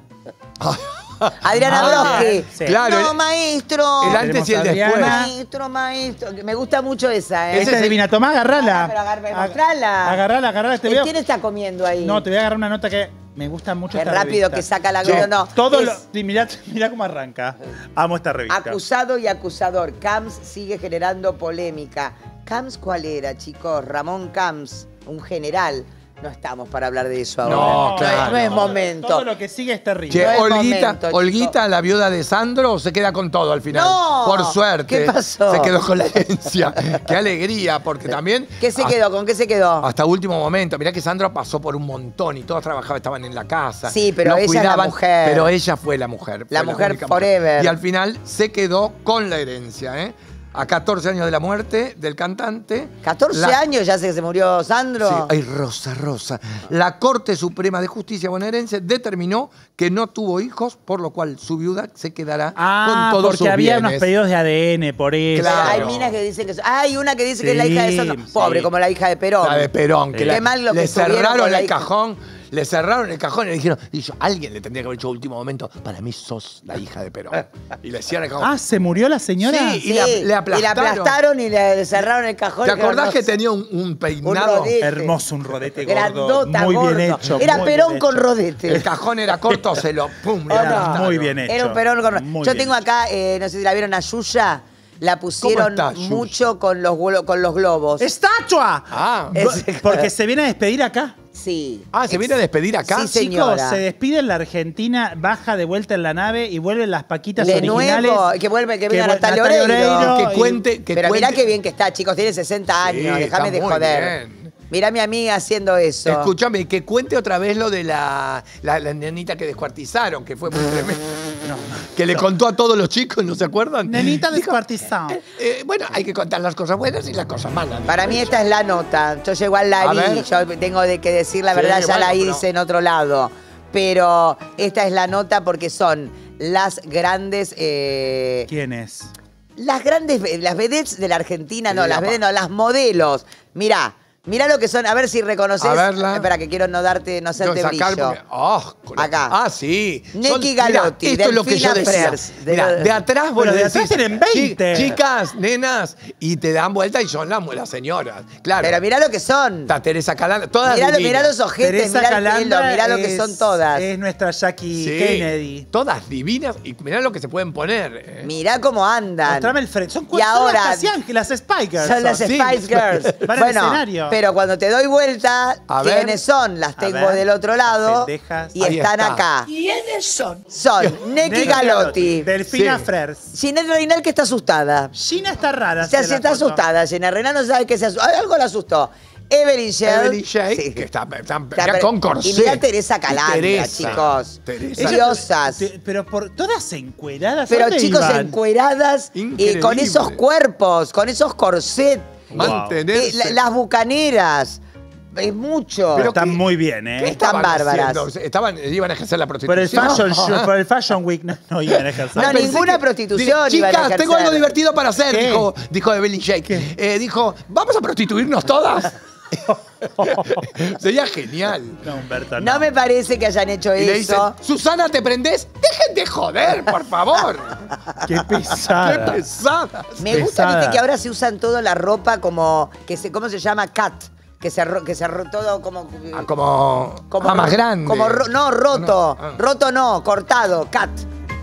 Adriana Ah, Broski. sí. Claro, No, el- maestro. el antes y el Tenemos a después. Adriana. Maestro, maestro. Me gusta mucho esa, ¿eh? Esta es divina. Tomá, agarrala. Ah, pero agarra- Ag- mostrala. Agarrala, agarrala. Te ¿Y veo. ¿Quién está comiendo ahí? No, te voy a agarrar una nota que me gusta mucho Qué esta rápido revista. que saca la gloria, no. Todo Es- lo, sí, mirá, mirá cómo arranca. Amo esta revista. Acusado y acusador. Camps sigue generando polémica. ¿Camps cuál era, chicos? Ramón Camps, un general. No estamos para hablar de eso ahora. No, es- claro. No es momento. Todo lo que sigue es terrible. Che, No Olguita, momento, Olguita, la viuda de Sandro, se queda con todo al final. No. Por suerte. ¿Qué pasó? Se quedó con la herencia. Qué alegría, porque también. ¿Qué se hasta- quedó? ¿Con qué se quedó? Hasta último momento. Mirá que Sandro pasó por un montón y todos trabajaban, estaban en la casa. Sí, pero ella es la cuidaban, mujer. Pero ella fue la mujer. La mujer forever. Y al final se quedó con la herencia, ¿eh? A 14 años de la muerte del cantante. 14 la- años ya sé que se murió Sandro. Sí, ay, Rosa, Rosa. La Corte Suprema de Justicia bonaerense determinó que no tuvo hijos, por lo cual su viuda se quedará Ah, con todos porque sus había bienes. unos pedidos de ADN, por eso. Claro. Hay minas que dicen que. Hay una que dice que es la hija de Sandro. sí. Pobre, como la hija de Perón. La de Perón, que Qué la- mal lo le que estuvieron cerraron el hija. cajón. Le cerraron el cajón y le dijeron, y yo, alguien le tendría que haber dicho a último momento, para mí sos la hija de Perón. Y le cierran el cajón. Ah, ¿se murió la señora? Sí. y la- le y la aplastaron. aplastaron y le cerraron el cajón. ¿Te acordás que tenía un, un peinado? rodete. Hermoso, un rodete gordo. Grandota, muy gordo. bien hecho. Era muy Perón con hecho. rodete. El cajón era corto, se lo pum, le aplastaron. Muy bien hecho. Era un Perón con Muy Yo tengo hecho. acá, eh, no sé si la vieron a Yuya. La pusieron está, mucho con los, con los globos. ¡Estatua! Ah, Es- Porque se viene a despedir acá. Sí. ah, ¿se viene a despedir acá? Sí, señora. Chicos, se despide en la Argentina, baja de vuelta en la nave y vuelven las paquitas De originales. nuevo, que vuelve, que venga vuel- Natalia Oreiro. Que cuente, que Pero mirá cuente- qué bien que está, chicos. Tiene 60 años. Sí, Déjame de joder. bien. Mirá a mi amiga haciendo eso. Escúchame, que cuente otra vez lo de la, la, la nenita que descuartizaron, que fue muy tremendo. Que le contó a todos los chicos, ¿no se acuerdan? Nenita descuartizada. eh, bueno, hay que contar las cosas buenas y las cosas malas. Para mí esta es la nota. Yo igual la A vi. ver. Yo tengo de que decir la Sí, verdad, ya bueno, la pero- hice en otro lado. Pero esta es la nota porque son las grandes... eh, ¿Quién es? las grandes, las vedettes de la Argentina, no, las vedettes, no, las modelos. Mirá, mirá lo que son, a ver si reconoces. A verla. Espera, que quiero no darte, no hacerte sacar brillo. porque- oh, Acá. Ah, sí. Neki Galotti, esto es lo que yo decía. De Mirá, lo- de atrás le de atrás tienen 20. "Chi- Chicas, nenas, y te dan vuelta y son las, las señoras. Claro. Pero mirá lo que son. Está Teresa Calanda, todas Mirá, divinas. mirá los ojetes, mirá el pelo, Calanda mirá lo que son todas. Es nuestra Jackie Sí, Kennedy. Todas divinas y mirá lo que se pueden poner. eh. Mirá cómo andan. Mostrame el frente. Son Y cuatro ahora- casi ángeles, las Spice Girls. Son las. Spice Girls. Van al bueno, escenario. Pero cuando te doy vuelta, A ver. ¿quiénes son? Las tengo ver. del otro lado Pendejas. y Ahí están está. acá. ¿Quiénes son? Son Neki Galotti, Delfina Sí. Frers. Ginette Reinal que está asustada. Gina está rara. Se, en se está foto. asustada. Gina Renal no sabe qué se asustó. Algo la asustó. Evelyn Shell. Evelyn Shea, Sí. que está, está- Está, mirá pero- con corsé. Y mira Teresa Calandra, Teresa. chicos. Teresa. Diosas. Te- Pero por todas encueradas. Pero ¿dónde chicos iban? encueradas y con esos cuerpos, con esos corsets. Mantenerse. Eh, la- las bucaneras. Es mucho. Pero Están ¿qué- muy bien, ¿Qué ¿eh? Están estaban bárbaras. haciendo? Estaban, iban a ejercer la Por el prostitución. Fashion Show, por el Fashion Week no, no iban a ejercer. No, ninguna que- prostitución Di- iban a Chicas, tengo algo divertido para hacer, ¿Qué? dijo, dijo Evelyn Shake. Eh, dijo, ¿vamos a prostituirnos todas? Sería genial. No, Humberto, no. No me parece que hayan hecho Y le dicen, eso. Susana, ¿te prendés? Dejen de joder, por favor. Qué Qué pesada. pesadas. Me gusta, pesada. viste, que ahora se usan todo la ropa como, que se, ¿cómo se llama? Cat. Que se, ro- que se ro- todo como... Ah, como, como ah, más ro- grande. Como, ro- no, roto. No, ah. Roto no, cortado, cat.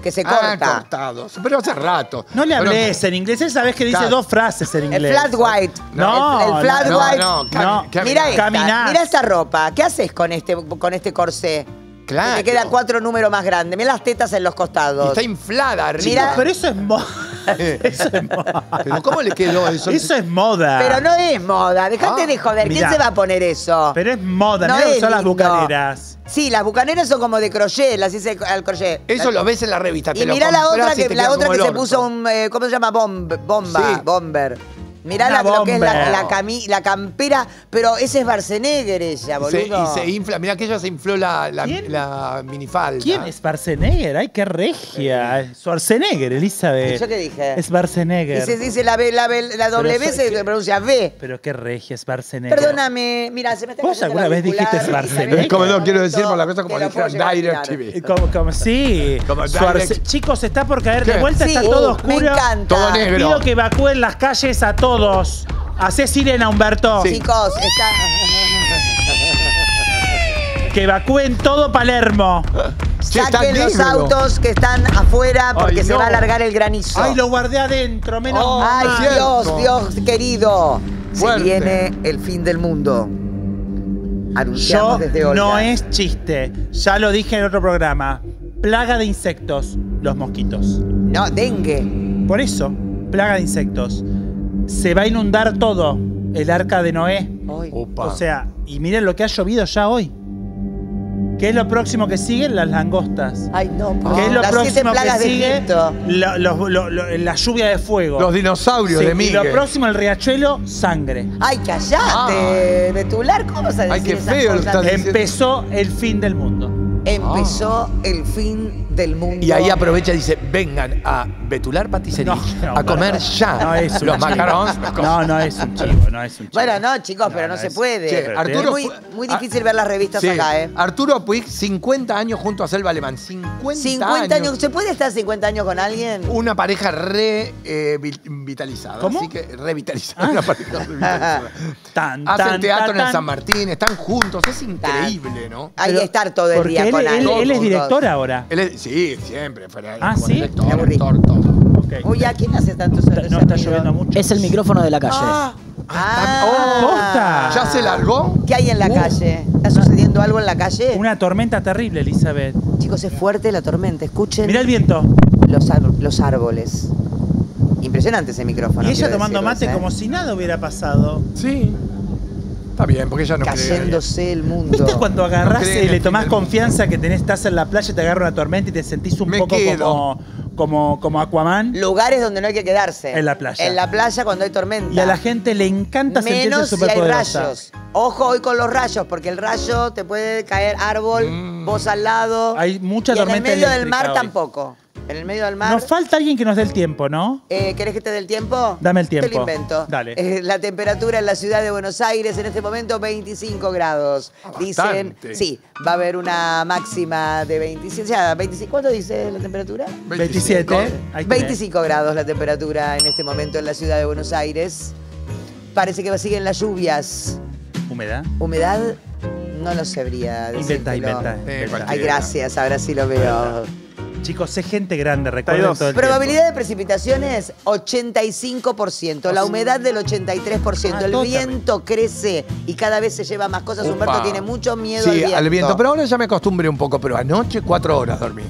Que se Ah, corta. cortados. Pero hace rato. No le hables en inglés. Él sabes que dice Claro. dos frases en el inglés. flat white. No, el, el flat no, white. no, cami- No. Mira esta, Caminás. mira esta ropa. ¿Qué haces con este, con este corsé? Claro. Que te queda cuatro números más grande. Mira las tetas en los Y costados. está inflada arriba. Mira- Pero eso es moda. Eso es moda. Pero ¿cómo le quedó eso? Eso es moda. Pero no es moda. Dejate Ah, de joder. ¿Quién mirá. se va a poner eso? Pero es moda. No es son las bucaneras. Sí, las bucaneras son como de crochet, las hice al crochet. Eso lo ves en la revista. te Y lo mirá la otra que, la otra que se puso un, eh, ¿cómo se llama? Bomb, bomba, Sí. bomber. Mirá la, lo que es la, cami- la campera, pero ese es Schwarzenegger ella, Y boludo. se, y se infla. Mirá que ella se infló la, la, minifalda. ¿Quién es Schwarzenegger? Ay, qué regia. Schwarzenegger, Elizabeth. ¿Yo qué dije? Es Schwarzenegger. Y se dice la, B, la, B, la W Pero se pronuncia V. Pero qué regia Schwarzenegger. Perdóname, mira, se me está ¿Vos alguna vez dijiste? Isabel, Como no quiero decir por la cosa como te lo puedo dijeron llegar a Direct. TV. Como, como- sí. Como Schwarze-. Chicos, está por caer ¿Qué? de vuelta, Sí, está todo me oscuro. encanta. Todo negro. Pido que evacúen las calles a todos. Hacé sirena, Humberto. Sí. Chicos, está... Que evacúen todo Palermo. Che, está Saquen los negro. autos que están afuera porque Ay, se no. va a alargar el granizo. Ay, lo guardé adentro, menos Oh, Ay. Dios, Dios querido. Fuerte. Se viene el fin del mundo. Yo Anunciamos desde Olga. no es chiste. Ya lo dije en otro programa. Plaga de insectos, los mosquitos. No, dengue. Por eso, plaga de insectos. Se va a inundar todo el arca de Noé. Opa. O sea, y miren lo que ha llovido ya hoy. ¿Qué es lo próximo que sigue? Las langostas. Ay, no, por ¿Qué es lo Las próximo que sigue? Egipto. Lo- lo- lo- lo- la lluvia de fuego. Los dinosaurios Sí, de y Miguel. lo próximo, el riachuelo, sangre. Ay, callate, Betular, ¿cómo vas a decir Ay, qué esas feo lo cosas? Empezó el fin del mundo. Empezó el fin del mundo. Y ahí aprovecha y dice, vengan a Betular No, no, a comer no. ya No es un los macarons. No, no es un chivo, no es un chivo. Bueno, no, chicos, pero no, no se es- puede. Che, Pero Arturo es muy, muy Ah, difícil ver las revistas Sí. acá, ¿eh? Arturo Puig, 50 años junto a Selva Alemán. 50, 50 años. ¿Se puede estar 50 años con alguien? Una pareja re eh. ¿Cómo? Así que revitalizada. Ah. Una pareja revitalizada. Tan, Hacen tan, teatro tan, en el. San Martín, están juntos. Es increíble, ¿no? Hay que estar todo el día él, es director ahora. Él es- sí, siempre. Pero Ah, ¿sí? Director, todo. Uy, ¿a quién hace tanto No está lloviendo mucho. Es el micrófono de la calle. Ah, ¿Posta? ¿Ya se largó? ¿Qué hay en la calle? ¿Está sucediendo algo en la calle? Una tormenta terrible, Elizabeth. Chicos, es fuerte la tormenta. Escuchen Mira el viento. los, árboles. Impresionante ese micrófono. y ella tomando decirles, mate ¿eh? como si nada hubiera pasado. Sí. Está bien, porque ella no cree. Cayéndose el mundo. ¿Viste cuando agarrás y le tomás confianza que tenés, estás en la playa y te agarra una tormenta y te sentís un Me poco quedo. como, como, como Aquaman? Lugares donde no hay que quedarse. En la playa. En la playa cuando hay tormenta. Y a la gente le encanta Menos sentirse si hay rayos. Ojo hoy con los rayos, porque el rayo te puede caer árbol, Mm. vos al lado. Hay mucha y en el tormenta medio del mar hoy. tampoco. En el medio del mar. Nos falta alguien que nos dé el tiempo, ¿no? Eh, ¿Querés que te dé el tiempo? Dame el Te tiempo. lo invento. Dale. Eh, la temperatura en la ciudad de Buenos Aires en este momento 25 grados. Dicen, Bastante. sí, va a haber una máxima de 27. O sea, 25, ¿cuánto dice la temperatura? 27. Ahí tenés. 25 grados la temperatura en este momento en la ciudad de Buenos Aires. Parece que siguen las lluvias. Humedad. Humedad, no lo sabría Inventa, inventa. Eh, inventa. Ay, gracias, ahora sí lo veo. Chicos, es gente grande, recuerden todo el Probabilidad de precipitaciones, 85%. La humedad del 83%. Ah, el viento crece y cada vez se lleva más cosas. Humberto tiene mucho miedo Sí, al viento. al viento. Pero ahora ya me acostumbré un poco, pero anoche cuatro horas dormí.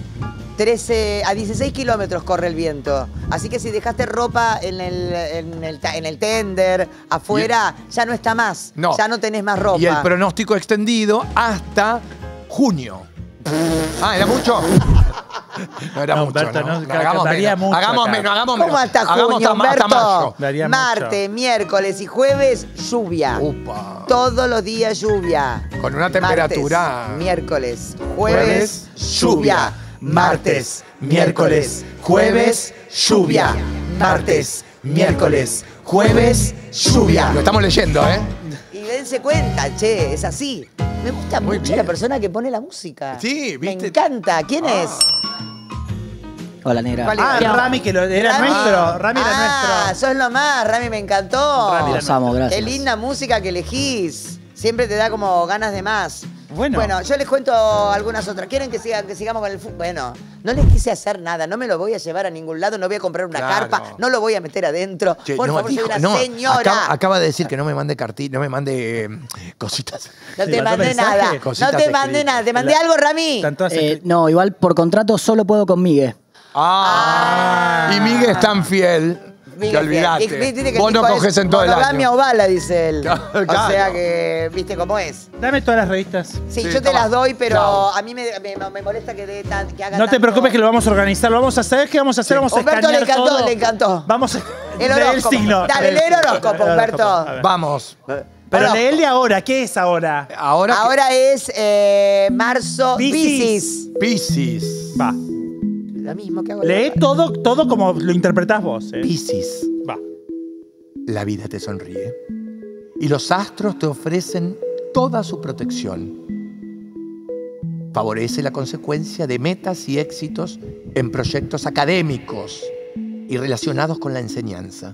13 a 16 kilómetros corre el viento. Así que si dejaste ropa en el, en el, en el tender, afuera, ya no está más. No. Ya no tenés más ropa. Y el pronóstico extendido hasta junio. Ah, ¿era mucho? No era No, mucho, Humberto, ¿no? no, No, hagamos daría menos, mucho hagamos menos, hagamos ¿Cómo menos. hasta Hagamos junio, hasta. Martes, miércoles y jueves, lluvia. Upa. Todos los días lluvia. Con una temperatura- Martes, miércoles, jueves, Jueves, lluvia. Martes, miércoles, jueves, lluvia. Martes, miércoles, jueves, lluvia. Lo estamos leyendo, ¿eh? Dense cuenta, che, es así. Me gusta Muy mucho bien. la persona que pone la música. Sí, Me ¿viste? encanta. ¿Quién es? Hola, negra. ¿Cuál Ah? Rami, que lo, era Rami. nuestro. Rami era ah, nuestro. sos lo más, Rami, me encantó. Rami Los amo, gracias. Qué linda música que elegís. Siempre te da como ganas de más. Bueno. Bueno, yo les cuento algunas otras. ¿Quieren que, siga- que sigamos con el fútbol? Bueno, no les quise hacer nada. No me lo voy a llevar a ningún lado. No voy a comprar una Claro. carpa. No lo voy a meter adentro. Che, Por no, favor, dijo- soy una no, señora. Acaba, acaba de decir que no me mande cartilla, no me mande eh, cositas. No te mandé mensaje. nada. No te mandé nada. ¿Te mandé La- algo, Rami? Eh, no, igual por contrato solo puedo con Migue. Ah. Y Miguel es tan fiel Miguel, que olvidaste. Dice- dice que Vos no coges es en todo el año. o bala, dice él. Claro. O sea que, viste cómo es. Dame todas las revistas. Sí, Sí, yo te toma. las doy, pero Chao. a mí me, me- me molesta que, dé tan- que haga No te tanto- preocupes que lo vamos a organizar, lo vamos a saber qué vamos a hacer, vamos a Humberto le escanear encantó, todo. le encantó. Vamos a El lee horóscopo. signo. Dale, lee el horóscopo, Humberto. A ver. Vamos. Pero Horóscopo. lee el de ahora, ¿qué es ahora? Ahora, Ahora es eh, marzo, Piscis. Piscis. Piscis. Va. Que hago Lee todo, todo como lo interpretás vos. eh. Piscis. Va. La vida te sonríe. Y los astros te ofrecen toda su protección. Favorece la consecuencia de metas y éxitos en proyectos académicos y relacionados con la enseñanza.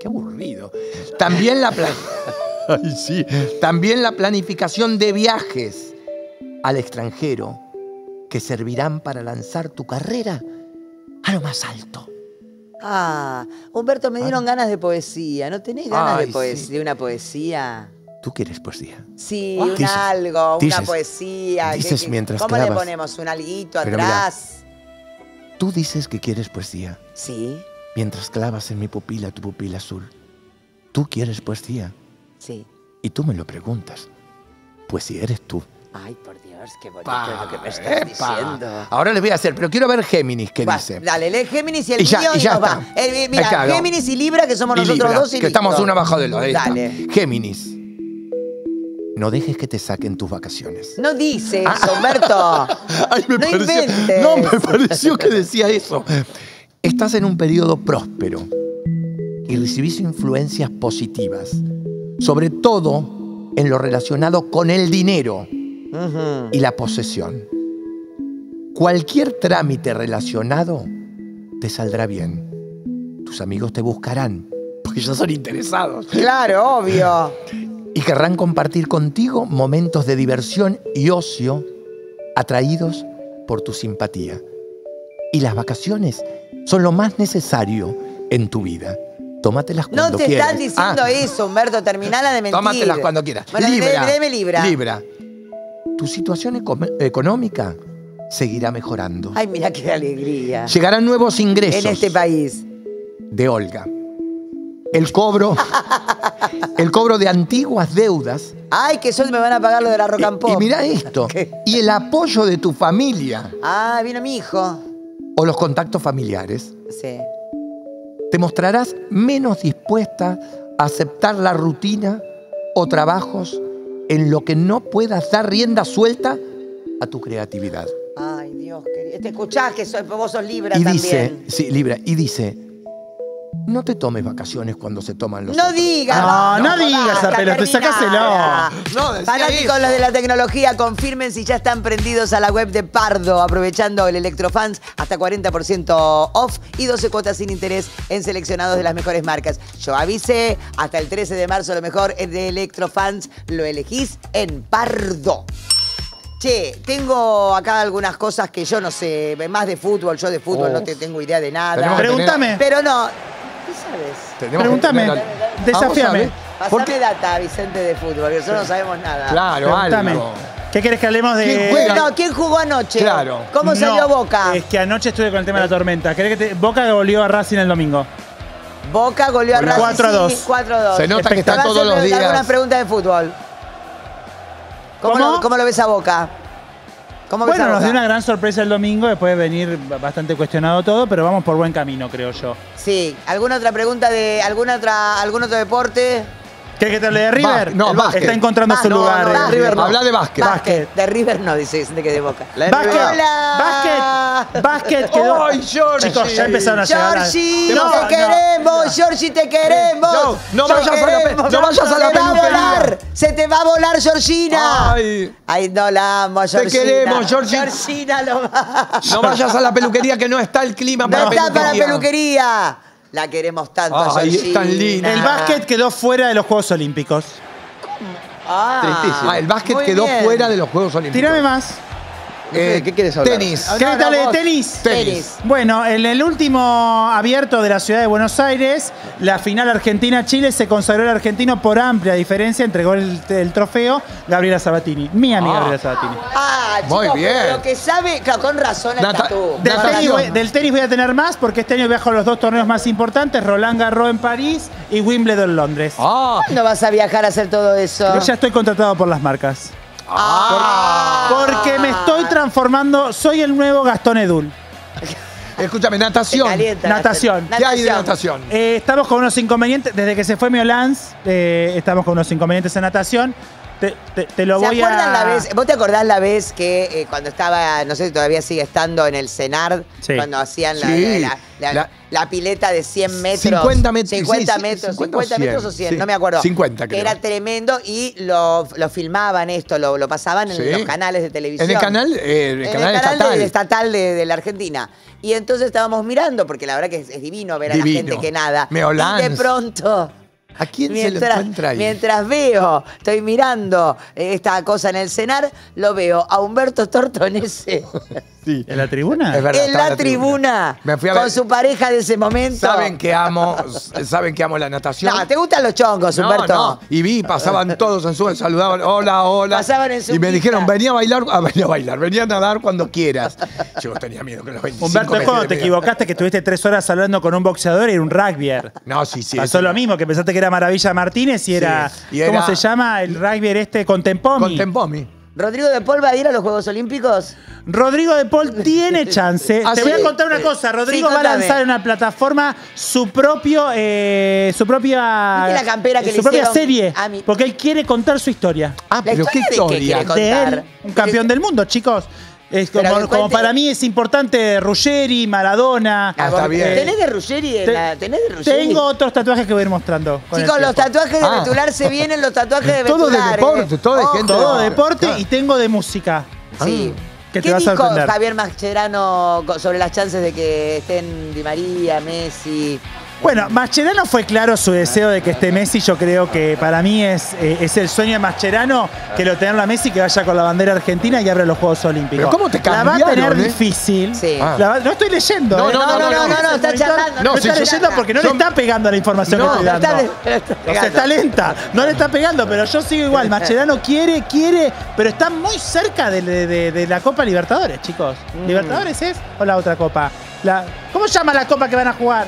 Qué aburrido. También la, pla- Ay, sí. También la planificación de viajes al extranjero que servirán para lanzar tu carrera a lo más alto. Ah, Humberto, me dieron ganas de poesía. ¿No tenés ganas Ay, de, poes- sí. de una poesía? ¿Tú quieres poesía? Sí, Ah, un dices- algo, una dices- poesía. ¿Qué- dices qué- mientras ¿Cómo le ponemos? ¿Un alguito Pero mira. atrás? Tú dices que quieres poesía Sí, mientras clavas en mi pupila tu pupila azul. Tú quieres poesía sí. y tú me lo preguntas. Pues si eres tú. Ay, por Dios, qué bonito Pa, es lo que me estás epa. diciendo. Ahora les voy a hacer, pero quiero ver Géminis qué Va, dice. Dale, lee Géminis y el Y ya- mío y ya está. va. El- Ahí mira. Géminis y Libra, que somos nosotros Libra, dos y que estamos uno abajo del otro. Dale. Géminis. No dejes que te saquen tus vacaciones. No dice eso, Humberto. Ay, me no pareció- inventes. No, me pareció que decía eso. Estás en un periodo próspero y recibís influencias positivas, sobre todo en lo relacionado con el dinero Y la posesión. Cualquier trámite relacionado te saldrá bien. Tus amigos te buscarán, porque ya son interesados, Claro, obvio. y querrán compartir contigo momentos de diversión y ocio atraídos por tu simpatía. Y las vacaciones son lo más necesario en tu vida. Tómatelas cuando No te quieras. están diciendo Ah, eso, Humberto. Terminala de mentir. Tómatelas cuando quieras. Bueno, Libra. Libra. Libra. Tu situación eco- económica seguirá mejorando. Ay, mira qué alegría. Llegarán nuevos ingresos En este país. de Olga. El cobro, el cobro de antiguas deudas. Ay, que solo me van a pagar lo de la rock and Y, pop. y mira esto. ¿Qué? Y el apoyo de tu familia Ah, vino mi hijo. o los contactos familiares. Sí. Te mostrarás menos dispuesta a aceptar la rutina o trabajos en lo que no puedas dar rienda suelta a tu creatividad. Ay, Dios querido. Te escuchás que soy, vos sos Libra Y también. dice, sí, Libra, y dice, no te tomes vacaciones cuando se toman los No otros. digas. No, no digas, basta, Apelo, te sacáselo. No, Fanáticos los de la tecnología, confirmen si ya están prendidos a la web de Pardo, aprovechando el Electrofans hasta 40% off y 12 cuotas sin interés en seleccionados de las mejores marcas. Yo avisé, hasta el 13 de marzo lo mejor es de Electrofans, lo elegís en Pardo. Che, tengo acá algunas cosas que yo no sé, más de fútbol, yo de fútbol no te tengo idea de nada. Pregúntame. Pero no, ¿qué sabes? Pregúntame. Desafíame. Vamos a ver. ¿Por Pasame qué? data, Vicente, de fútbol, que nosotros no sabemos nada. Claro, Pregúntame. algo. ¿Qué querés que hablemos de.? ¿Quién juega? No, ¿quién jugó anoche? Claro. ¿Cómo salió No, Boca? Es que anoche estuve con el tema de la tormenta. ¿Querés que te... Boca volvió a Racing el domingo. Boca goleó a Goleó. Racing 4 a 2. sí, 4 a 2. Se nota que está todos los días. algunas preguntas de fútbol. ¿Cómo, ¿Cómo? Lo, cómo lo ves a Boca? ¿Cómo ves Bueno, nos dio una gran sorpresa el domingo, después de venir bastante cuestionado todo, pero vamos por buen camino, creo yo. Sí, ¿alguna otra pregunta de alguna otra, algún otro deporte? ¿Querés que te hable de River? Básquet. No, El- básquet. Está encontrando Ah, su no, lugar. no, eh. River no. Habla de básquet. Básquet. De River no, dice que de Boca. La Básquet. Hola. Básquet. Básquet quedó. ¡Ay, Georgie! Chicos, ya empezaron a llegar. Georgie, No, te no. queremos, Georgie, te queremos. No, no Te vayas a la no vayas a la Se te va a peluquería. volar, se te va a volar, Georgina. Ay. Ay, no la amo, Georgina. queremos, Georgie. Georgina lo va. No vayas a la peluquería que no está el clima No para está para peluquería. La queremos tanto, a Ay, es Georgina. tan linda. El básquet quedó fuera de los Juegos Olímpicos. Ah, Tristísimo. Ah, el básquet Muy quedó bien. fuera de los Juegos Olímpicos. Tirame más. Eh, ¿Qué quieres hablar? Tenis. Ah, ¿Querés no, que hable de tenis? Tenis. Bueno, en el último abierto de la ciudad de Buenos Aires, la final Argentina-Chile se consagró el argentino por amplia diferencia, entregó el, el trofeo Gabriela Sabatini, mi amiga Ah. Gabriela Sabatini. Ah, Muy chicos, bien. pero lo que sabe, claro, con razón Nata- está tú. Del Natación. tenis, voy, del tenis voy a tener más porque este año viajo a los dos torneos más importantes, Roland Garros en París y Wimbledon en Londres. Ah, ¿Cuándo vas a viajar a hacer todo eso? Pero ya estoy contratado por las marcas. Ah. Porque me estoy transformando, soy el nuevo Gastón Edul. escúchame, natación. calienta. Natación. ¿Qué hay de natación? Eh, estamos con unos inconvenientes, desde que se fue Miolans, eh, estamos con unos inconvenientes en natación. Te, te- te lo ¿Se voy acuerdan a... la vez? ¿Vos te acordás la vez que eh, cuando estaba, no sé si todavía sigue estando en el CENAR, Sí. cuando hacían la, Sí. la- la- La- la pileta de 100 metros? 50 metros, 50 sí, metros, 50 o 50 metros o 100, 100, sí. no me acuerdo. 50 creo. Era tremendo y lo, lo filmaban esto, lo, lo pasaban en Sí. los canales de televisión. En el canal, eh, el En canal el canal estatal. de, estatal de, de la Argentina. Y entonces estábamos mirando, porque la verdad que es, es divino ver a la Divino. gente que nada. Meolans. Y de pronto... ¿A quién se lo Mientras, encuentra ahí? mientras veo, estoy mirando esta cosa en el cenar, lo veo a Humberto Tortonese Sí. ¿En la tribuna? Es verdad, en la tribuna, Me fui a con ver. su pareja de ese momento. Saben que amo, saben que amo la natación. No, ¿te gustan los chongos, No, Humberto? no. Y vi, pasaban todos en su saludaban, hola, hola. Pasaban en su Y me pista. dijeron, venía a bailar, ah, venía a bailar, venía a nadar cuando quieras. Yo tenía miedo que los 25 Humberto, es cuando te equivocaste que estuviste tres horas hablando con un boxeador y un rugbyer. No, sí, sí. Pasó sí. lo mismo, que pensaste que era Maravilla Martínez y era, y ¿cómo era- se llama? El rugbyer este Contempomi. Con Tempomi. ¿Rodrigo de Paul va a ir a los Juegos Olímpicos? Rodrigo de Paul tiene chance. Ah, Te sí. voy a contar una cosa. Rodrigo Sí, va a lanzar en una plataforma su propio, eh, su propia, ¿Viste la campera que su le propia serie, a porque él quiere contar su historia. Ah, ¿La pero qué historia de qué historia. De él, un campeón del mundo, chicos. Es como, que como cuente- para mí es importante Ruggeri, Maradona. Ah, está bien. ¿Tenés de Ruggeri? en Te- la- ¿Tenés de Ruggeri? Tengo otros tatuajes que voy a ir mostrando. con Chicos, los tatuajes de Ah. Betular se vienen, los tatuajes de Todo de Betular. deporte, ¿eh? todo de gente Todo de- deporte Claro. y tengo de música. Sí. Que te ¿Qué dijo. Javier Mascherano sobre las chances de que estén Di María, Messi? Bueno, Mascherano fue claro su deseo de que esté Messi. Yo creo que para mí es, eh, es el sueño de Mascherano que lo tenerlo a Messi, que vaya con la bandera argentina y abra los Juegos Olímpicos. Pero ¿cómo te La va a tener eh? difícil. Sí. Ah. Va- no estoy leyendo. No, ¿eh? no, no, no, no, no, está charlando. No, No, está sí, leyendo porque no le está pegando la información No, que estoy está dando. le- está O sea, está lenta, no le está pegando, pero yo sigo igual. Mascherano quiere, quiere, pero está muy cerca de, de- de- de la Copa Libertadores, chicos. Mm. ¿Libertadores es o la otra copa? La, ¿Cómo se llama la copa que van a jugar?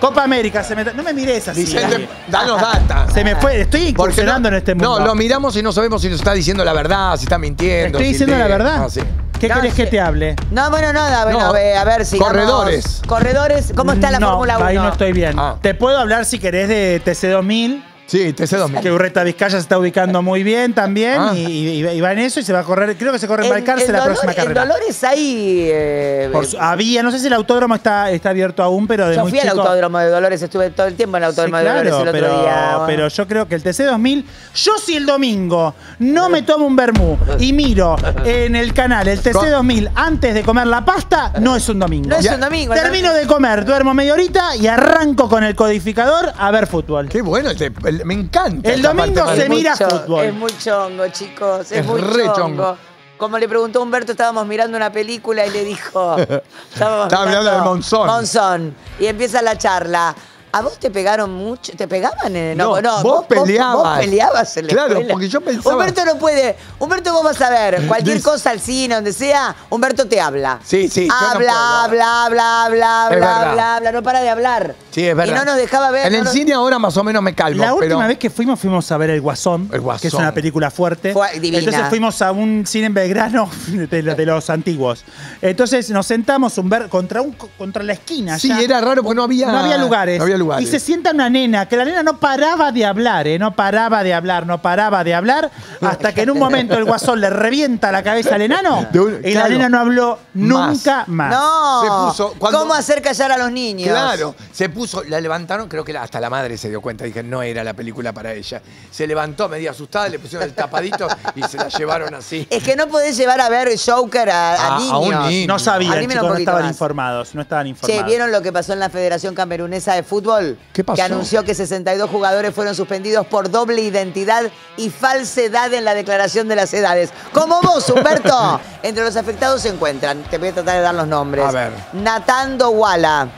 Copa América. Se me- no me mires así. Vicente, danos data. Se me fue, estoy incursionando no- en este mundo. No, lo miramos y no sabemos si nos está diciendo la verdad, si está mintiendo. Estoy si diciendo la verdad. Ah, sí. ¿Qué No, querés que te hable? No, bueno, nada, bueno, No. a ver, si Corredores. Corredores, ¿cómo está la no, Fórmula 1? Ahí no estoy bien. Ah. Te puedo hablar si querés de TC2000. Sí, TC2000. Que Urreta Vizcaya se está ubicando muy bien también Ah. y, y- y va en eso y se va a correr, creo que se corre en, En, Balcarce en la Dolores- próxima en carrera. Dolores hay... eh, Por su- había, no sé si el autódromo está, está abierto aún, pero de yo muy fui al chico- autódromo de Dolores, estuve todo el tiempo en el Sí, autódromo de Dolores el otro pero, día. pero yo creo que el TC2000, yo si el domingo no me tomo un vermú y miro en el canal el TC2000 antes de comer la pasta, no es un domingo. No es un domingo. Termino de comer, duermo media horita y arranco con el codificador a ver fútbol. Qué bueno, el- el- me encanta. El domingo parte se mira mucho- fútbol. Es muy chongo, chicos. Es, Es muy re chongo. chongo. como le preguntó Humberto, estábamos mirando una película y le dijo. Estábamos Estaba hablando de Monzón. Monzón. Y empieza la charla. ¿A vos te pegaron mucho? ¿Te pegaban en No, vos peleabas. Vos, peleabas en la Claro, escuela. porque yo pensaba- Humberto no puede. Humberto, vos vas a ver cualquier cosa al cine, donde sea. Humberto te habla. Sí, sí, yo no Habla, puedo. habla, habla, habla, Es habla, verdad. habla, habla. No para de hablar. Sí, es verdad. Y no nos dejaba ver. En no el nos- cine ahora más o menos me calmo. La última pero- vez que fuimos, fuimos a ver El Guasón, El Guasón. que es una película fuerte. Fue divina. Entonces fuimos a un cine en Belgrano de, de los antiguos. Entonces nos sentamos ver, contra, un, contra la esquina. Sí, ya. era raro porque no había, No había lugares. No había lugares. Y se sienta una nena, que la nena no paraba de hablar, ¿eh? No paraba de hablar, no paraba de hablar, hasta que en un momento el guasón le revienta la cabeza al enano un- y claro. la nena no habló nunca más. No. Se puso- cuando- ¿Cómo hacer callar a los niños? Claro, se puso, la levantaron, creo que la- hasta la madre se dio cuenta, dije, no era la película para ella. Se levantó medio asustada, le pusieron el tapadito y se la llevaron así. Es que no podés llevar a ver Joker a, a A- a niños. un niño. No sabían, chicos, no estaban más. informados, no estaban informados. Che, ¿vieron lo que pasó en la Federación Camerunesa de Fútbol? ¿Qué pasó? Que anunció que 62 jugadores fueron suspendidos por doble identidad y falsedad en la declaración de las edades. Como vos, Humberto. Entre los afectados se encuentran, te voy a tratar de dar los nombres. A ver. Natando Wala,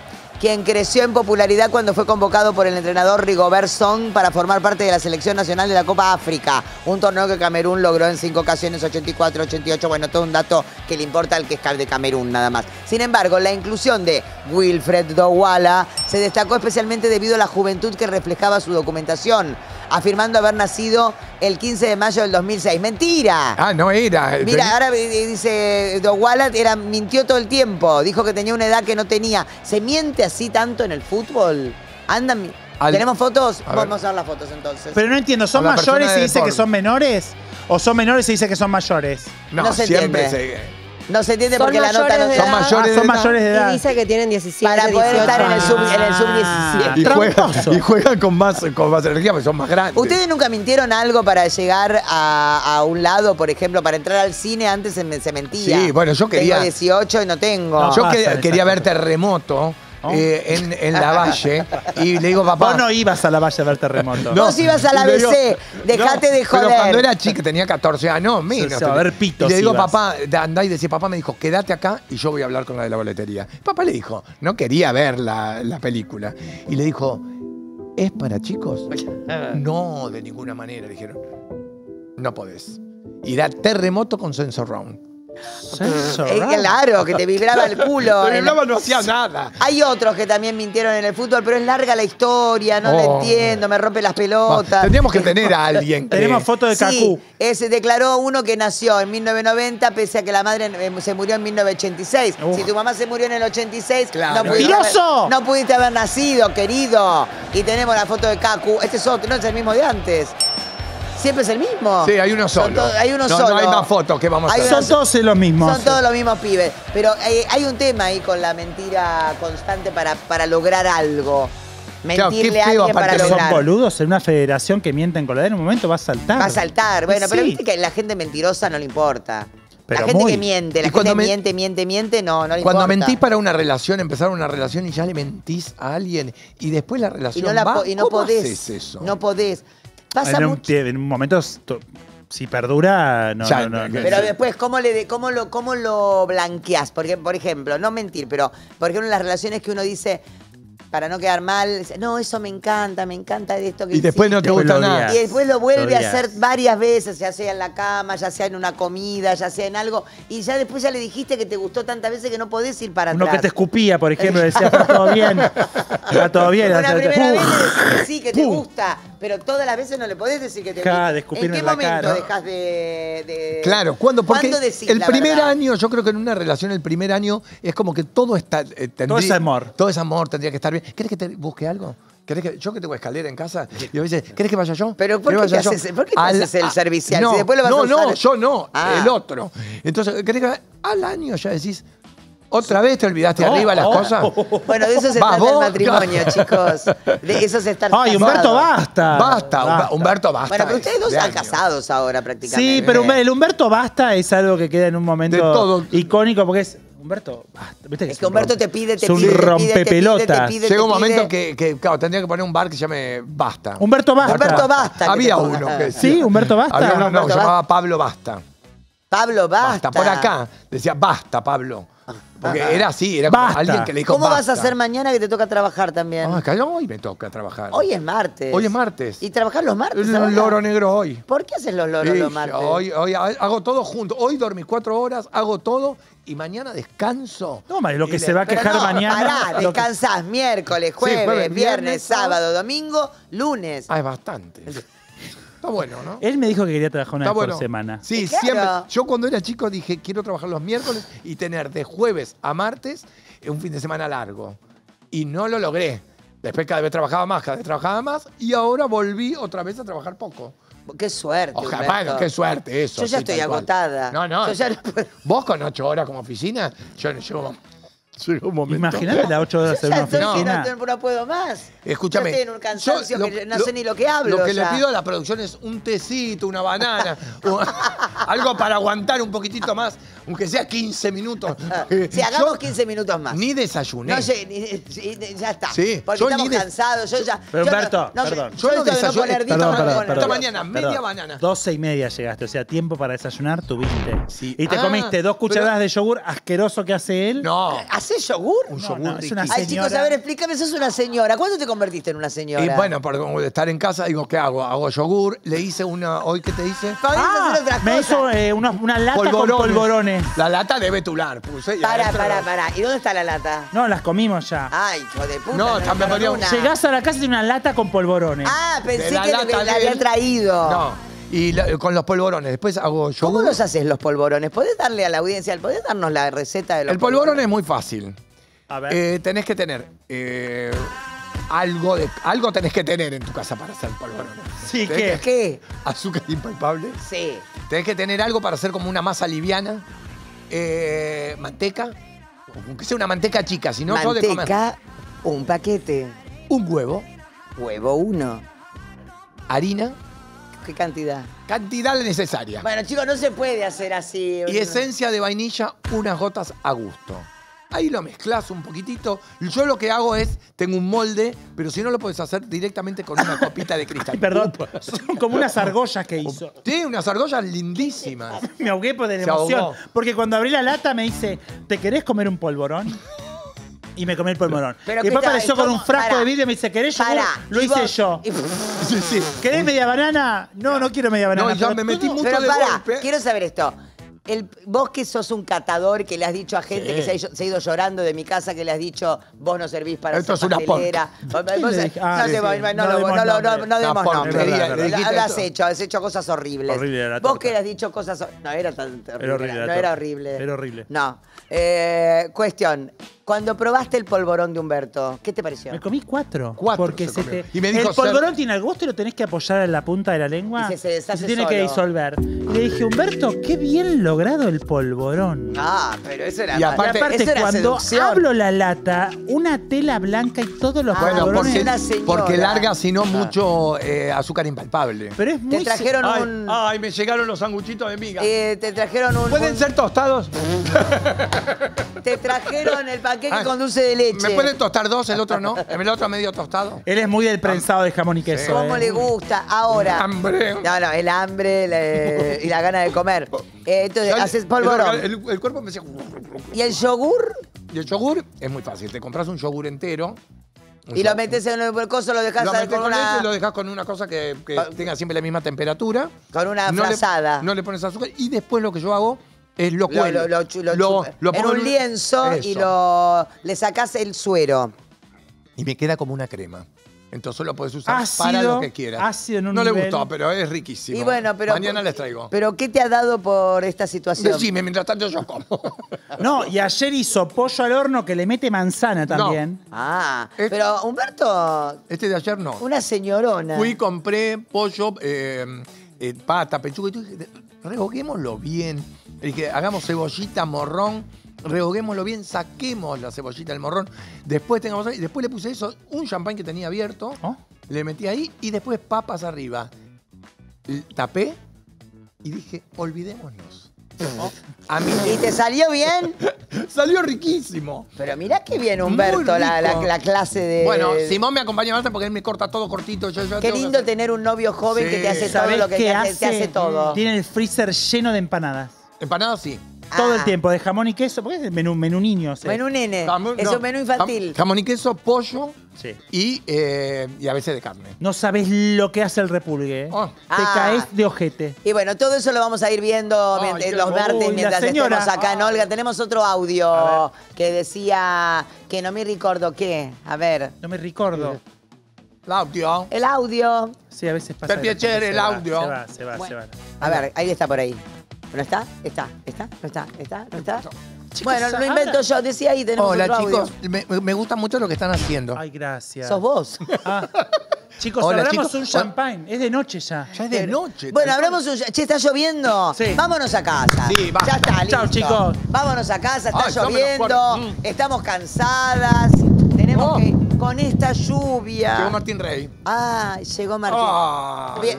quien creció en popularidad cuando fue convocado por el entrenador Rigobert Song para formar parte de la selección nacional de la Copa África, un torneo que Camerún logró en cinco ocasiones, 84, 88, bueno, todo un dato que le importa al que es de Camerún nada más. Sin embargo, la inclusión de Wilfred Douala se destacó especialmente debido a la juventud que reflejaba su documentación, afirmando haber nacido el 15 de mayo del 2006. ¡Mentira! Ah, no era. Mira, ahora eh, dice Douala era mintió todo el tiempo. Dijo que tenía una edad que no tenía. ¿Se miente así tanto en el fútbol? Andan. Al- ¿Tenemos fotos? A. Vamos a ver las fotos entonces. Pero no entiendo, ¿son mayores y dice que son menores? ¿O son menores y dice que son mayores? No, no se siempre entiende. se. No se entiende porque la nota no se Son edad. mayores Ah, son mayores de edad. Y dice que tienen 17, Para poder 18. estar en el sub, en el sub. 17. Y juegan, Tramposo. y juegan con, más, con más energía porque son más grandes. ¿Ustedes nunca mintieron algo para llegar a, a un lado, por ejemplo, para entrar al cine? Antes se, me- se mentía. Sí, bueno, yo quería- Tengo 18 y no tengo. No, Yo pasa que- esa quería ver terremoto ¿Oh? eh, en, en la valle y le digo, papá. Vos no ibas a la valla a ver terremoto. No. Vos ibas a la le digo, ABC, dejate de joder. Pero cuando era chica, tenía 14 años, no, menos. Va a ver pitos Y le digo, ibas. papá, andá y decía, papá me dijo, quédate acá y yo voy a hablar con la de la boletería. Papá le dijo, no quería ver la, la película. Y le dijo, ¿es para chicos? No, de ninguna manera, dijeron. No podés. Y da terremoto con sensor round. Eh, ah. claro, que te vibraba el culo. Pero En- hablaba, no hacía nada. Hay otros que también mintieron en el fútbol, pero es larga la historia, no la Oh. entiendo, me rompe las pelotas. Tendríamos que tener a alguien que... Tenemos fotos de Sí, Cacú. ese declaró uno que nació en 1990, pese a que la madre eh, se murió en 1986. Uf. Si tu mamá se murió en el 86, Claro. no, pudiste ¡Mentiroso! haber, no pudiste haber nacido, querido. Y tenemos la foto de Kaku. Este es otro, no es el mismo de antes. Siempre es el mismo. Sí, hay uno solo. to- hay uno No, solo. no hay más fotos que vamos a Hay hacer. Son todos los mismos. Son todos los mismos pibes. Pero eh, hay un tema ahí con la mentira constante para, para lograr algo. Claro, Mentirle a alguien para aparte, Son lograr. boludos en una federación que mienten con la edad. En un momento va a saltar. Va a saltar. Bueno, pero viste que la gente mentirosa no le importa. Pero la gente muy. que miente, la Y gente miente, miente, miente, no, no le Cuando importa. mentís para una relación, empezar una relación y ya le mentís a alguien y después la y relación no, la va, y no ¿cómo podés. haces eso? No podés. Pasa en, un, mucho. tie- en un momento, si perdura, no, Ya, no, no, no, no. Pero después, ¿cómo, le de- cómo, lo, ¿cómo lo blanqueás? Porque, por ejemplo, no mentir, pero por ejemplo, en las relaciones que uno dice, para no quedar mal, no, eso me encanta, me encanta de esto que Y después no te gusta nada. Y después lo vuelve Lo a hacer varias veces, ya sea en la cama, ya sea en una comida, ya sea en algo. Y ya después ya le dijiste que te gustó tantas veces que no podés ir para Uno atrás. que te escupía, por ejemplo, decía, está todo bien. Está todo bien. Una primera vez le decís que sí, que te gusta, pero todas las veces no le podés decir que te Dejá ¿En qué en la momento cara. dejas de, de- Claro, ¿cuándo? Porque ¿Cuándo decís el la primer verdad? año, yo creo que en una relación el primer año es como que todo está... eh, tendría- Todo es amor. Todo es amor, tendría que estar bien. ¿Querés que te busque algo? ¿Querés que, yo que tengo escalera en casa y a veces, ¿querés que vaya yo? Pero ¿por ¿Querés qué te haces- por qué te Al- haces el a- servicial? No, Si después lo vas a no, no, yo no, Ah. el otro. Entonces, ¿querés que al año ya decís, otra vez te olvidaste Oh, arriba las oh, cosas? Bueno, de eso se ¿Vas trata el matrimonio, chicos. De eso se está Ay, Humberto, basta. Basta, Humberto, basta. Bueno, pero ustedes dos están casados ahora prácticamente. Sí, pero el Humberto Basta es algo que queda en un momento De todo. icónico porque es. Humberto Basta. ¿viste Es es que Humberto rompe- te pide, te es un pide, te pide, te pide, te rompepelotas. Llega un momento que, que, claro, tendría que poner un bar que se llame Basta. Humberto Basta. Humberto Basta. Había uno que Sí, Humberto Basta. Había uno no, se llamaba Pablo Basta. Pablo, basta. Por acá. Decía, basta, Pablo. Porque era así, era como Basta. alguien que le dijo ¿Cómo vas a basta. hacer mañana que te toca trabajar también? Ah, hoy me toca trabajar. Hoy es martes. Hoy es martes. ¿Y trabajar los martes? El ahora? loro negro hoy. ¿Por qué haces los loros Sí, los martes? Hoy, hoy hago todo junto. Hoy dormí cuatro horas, hago todo y mañana descanso. No, ma, lo Y que le- se va a Pero quejar no, mañana. Pará, lo que- descansás miércoles, jueves, jueves, viernes, viernes, sábado, domingo, lunes. Ah, es bastante. Está bueno, ¿no? Él me dijo que quería trabajar una Está vez bueno. por semana. Sí, Claro. siempre. Yo cuando era chico dije, quiero trabajar los miércoles y tener de jueves a martes un fin de semana largo. Y no lo logré. Después cada vez trabajaba más, cada vez trabajaba más y ahora volví otra vez a trabajar poco. Qué suerte. Ojalá, Humberto. bueno, qué suerte eso. Yo ya sí, estoy tal cual. agotada. No, no. Yo ya no puedo- Vos con ocho horas como oficina, yo no llego. Llega un momento. Imagínate las ocho horas Yo en una oficina. no, no puedo más. Escúchame. Yo estoy en un cansancio yo que no sé ni lo que hablo. Lo que ya. le pido a la producción es un tecito, una banana, un- algo para aguantar un poquitito más, aunque sea 15 minutos. Eh, Si hagamos yo 15 minutos más. Ni desayuné. No, ni- sí, ya está. Sí, Porque yo estamos cansados. Yo ya. Pero yo no- Humberto, no, perdón. Yo, Yo no desayuné. Esta mañana, media banana. Doce y media llegaste, o sea, tiempo para desayunar tuviste. Sí. Y te Ah, comiste dos pero- cucharadas de yogur asqueroso que hace él. No. ¿Hacés yogur? Un No, yogur no, es una riquísimo. Ay, chicos, a ver, explícame, sos una señora. ¿Cuándo te convertiste en una señora? Y bueno, por estar en casa, digo, ¿qué hago? Hago yogur, le hice una. ¿Hoy qué te hice? Podés Ah, hacer otra me hizo eh, una, una lata con polvorones. La lata de betular, puse. y Pará, adentro- pará, pará. ¿Y dónde está la lata? No, las comimos ya. Ay, hijo de puta. No, también ponía un- una. Llegás a la casa y tiene una lata con polvorones. Ah, pensé de la que lo que lata la de había traído. No. Y la- con los polvorones. Después hago yogur. ¿Cómo los haces los polvorones? ¿Podés darle a la audiencia, podés darnos la receta de los El polvorón es muy fácil. A ver. Eh, tenés que tener eh, algo de algo tenés que tener en tu casa para hacer polvorones. Sí, Tenés ¿qué? ¿Qué? Azúcar impalpable. Sí. Tenés que tener algo para hacer como una masa liviana. Eh, manteca. Aunque sea una manteca chica, si no, sos de comer. Manteca, un paquete. Un huevo, Huevo uno. harina, ¿Qué cantidad? cantidad necesaria. Bueno, chicos, no se puede hacer así. Y esencia de vainilla, unas gotas a gusto. Ahí lo mezclas un poquitito. Yo lo que hago es, tengo un molde, pero si no lo puedes hacer directamente con una copita de cristal. Ay, perdón. Son como unas argollas que hizo. Sí, unas argollas lindísimas. Me ahogué por la Se emoción. ahogó. Porque cuando abrí la lata me dice, ¿te querés comer un polvorón? Y me comí el polvorón. Pero y después ¿qué tal? apareció con un frasco Pará. de vidrio y me dice, ¿querés yogur? Pará. Lo ¿Y hice vos? yo. Y- Sí, sí. ¿Querés media banana? No, no quiero media banana. No, ya pero me metí todo- mucho Pero de pará, golpe. quiero saber esto. El, vos que sos un catador, que le has dicho a gente Sí. que se ha, ido, se ha ido llorando de mi casa, que le has dicho, vos no servís para Esto ser es una pastelera. Vos- ¿Quién vos- le dije? Ah, no, sí, te sí. voy- no No lo- demos no lo- no- nombre. no demos La nombres. porquería, Lo- le dijiste Lo has hecho, has hecho cosas horribles. Horrible la Vos torta. que le has dicho cosas... hor- No, era tan horrible. horrible la no torta. era horrible. Era horrible. No. Eh, cuestión. Cuando probaste el polvorón de Humberto, ¿qué te pareció? Me comí cuatro. Cuatro Porque se se comió. te. Y me dijo, el polvorón tiene algo, vos te lo tenés que apoyar en la punta de la lengua. Y se- se deshace tiene que solo. disolver. Y le dije, Humberto, qué bien logrado el polvorón. Ah, pero eso era... Y aparte- y aparte, eso era cuando seducción. abro la lata, una tela blanca y todos los Ah, Bueno, polvorones. porque, una señora. porque larga, si no, mucho eh, azúcar impalpable. Pero es muy. Te trajeron Ay, un... ay, me llegaron los sanguchitos de miga. eh, te trajeron un... ¿Pueden un- ser tostados? Te trajeron el panqueque Ah, con dulce de leche. ¿Me pueden tostar dos, el otro no? ¿El otro medio tostado? Él es muy del prensado de jamón y queso. ¿Cómo eh. le gusta? Ahora. Hambre. No, no, el hambre la- y la gana de comer. Eh, entonces, haces polvorón. El, el- el cuerpo me decía... ¿Y el yogur? Y el yogur es muy fácil. Te compras un yogur entero. un Y lo metes en el coso, lo dejas Lo metes con con leche y lo una... dejas con una cosa que, que Con- tenga siempre la misma temperatura. Con una no le- frazada. no le pones azúcar. Y después lo que yo hago es lo Lo, cuelo. lo, lo lo Lo- chupa- lo en un lienzo y lo le sacás el suero. Y me queda como una crema. Entonces lo puedes usar Ácido, para lo que quieras. ácido en un no le gustó, pero es riquísimo. Y bueno, pero. Mañana les traigo. ¿Pero qué te ha dado por esta situación? Decime, mientras tanto yo como. No, y ayer hizo pollo al horno que le mete manzana también. Ah, pero Humberto, Este de ayer no. una señorona. Fui, compré pollo, eh, eh, pata, pechuga y Rehoguémoslo bien. Le dije, hagamos cebollita, morrón, rehoguémoslo bien, saquemos la cebollita del morrón. Después tengamos y después le puse eso, un champán que tenía abierto, ¿Oh? le metí ahí y después papas arriba. Tapé y dije, olvidémonos. A mí ¿Y te salió bien? salió riquísimo. Pero mirá qué bien, Humberto, la, la- clase de. Bueno, Simón me acompaña bastante porque él me corta todo cortito. Yo, yo Qué tengo lindo tener un novio joven que te hace todo ¿Sabés lo que qué te hace, te hace todo. Tiene el freezer lleno de empanadas. Empanadas sí. Todo el Ah. tiempo, de jamón y queso, porque es el menú, menú niño. o sea. Menú nene. Jamón- es no, un menú infantil. jam- Jamón y queso, pollo Sí. y, eh, y a veces de carne. No sabes lo que hace el repulgue. ¿eh? Ah. Te Ah. caes de ojete. Y bueno, todo eso lo vamos a ir viendo Ay, mientras- qué los hermoso. martes Uy, la mientras señora. estemos acá en Olga. Tenemos otro audio que decía que no me recuerdo qué. A ver, No me recuerdo. Claudio. el audio. Sí, a veces pasa. Per piacere, se el va, audio. Se va, se va, se va. A ver, ahí está por ahí. ¿No está? ¿Está? ¿Está? ¿No está? ¿Está? ¿No está? Chicos, Bueno, lo habla- invento yo. Decía ahí, tenemos Hola otro audio. chicos, me, me gusta mucho lo que están haciendo. Ay, gracias. ¿Sos vos? Ah. Chicos, Hola, abramos chicos. un champagne. Es de noche ya. Ya es de noche. Bueno, tal hablamos un... Che, ¿está lloviendo? Sí. Vámonos a casa. Sí, va. Ya está, listo. Chao, chicos. Vámonos a casa, está Ay, lloviendo. Mm. estamos cansadas, tenemos Oh. que... Con esta lluvia... Llegó Martín Rey. Ah, llegó Martín. Ah. Bien.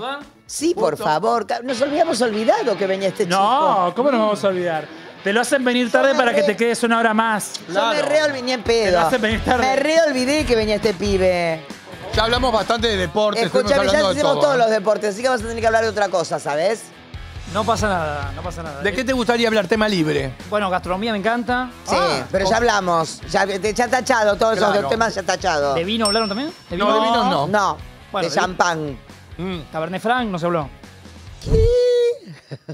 Sí, por favor. Nos habíamos olvidado que venía este chico. No, ¿cómo nos vamos a olvidar? Te lo hacen venir tarde me para que te quedes una hora más. Yo me reolvidé ni en Te pedo. lo hacen venir tarde. Me reolvidé que venía este pibe. Ya hablamos bastante de deporte, estuvimos Escúchame, ya de hicimos todo. todos ¿eh? los deportes, así que vamos a tener que hablar de otra cosa, ¿sabes? No pasa nada, no pasa nada. ¿De qué te gustaría hablar? Tema libre. Bueno, gastronomía me encanta. Sí, Ah, pero ya hablamos. Ya, ya tachado, todos Claro. esos temas ya tachado. ¿De vino hablaron también? ¿De No, vino? de vino no. No, Bueno, de de- champán. Mm. Cabernet Franc no se habló.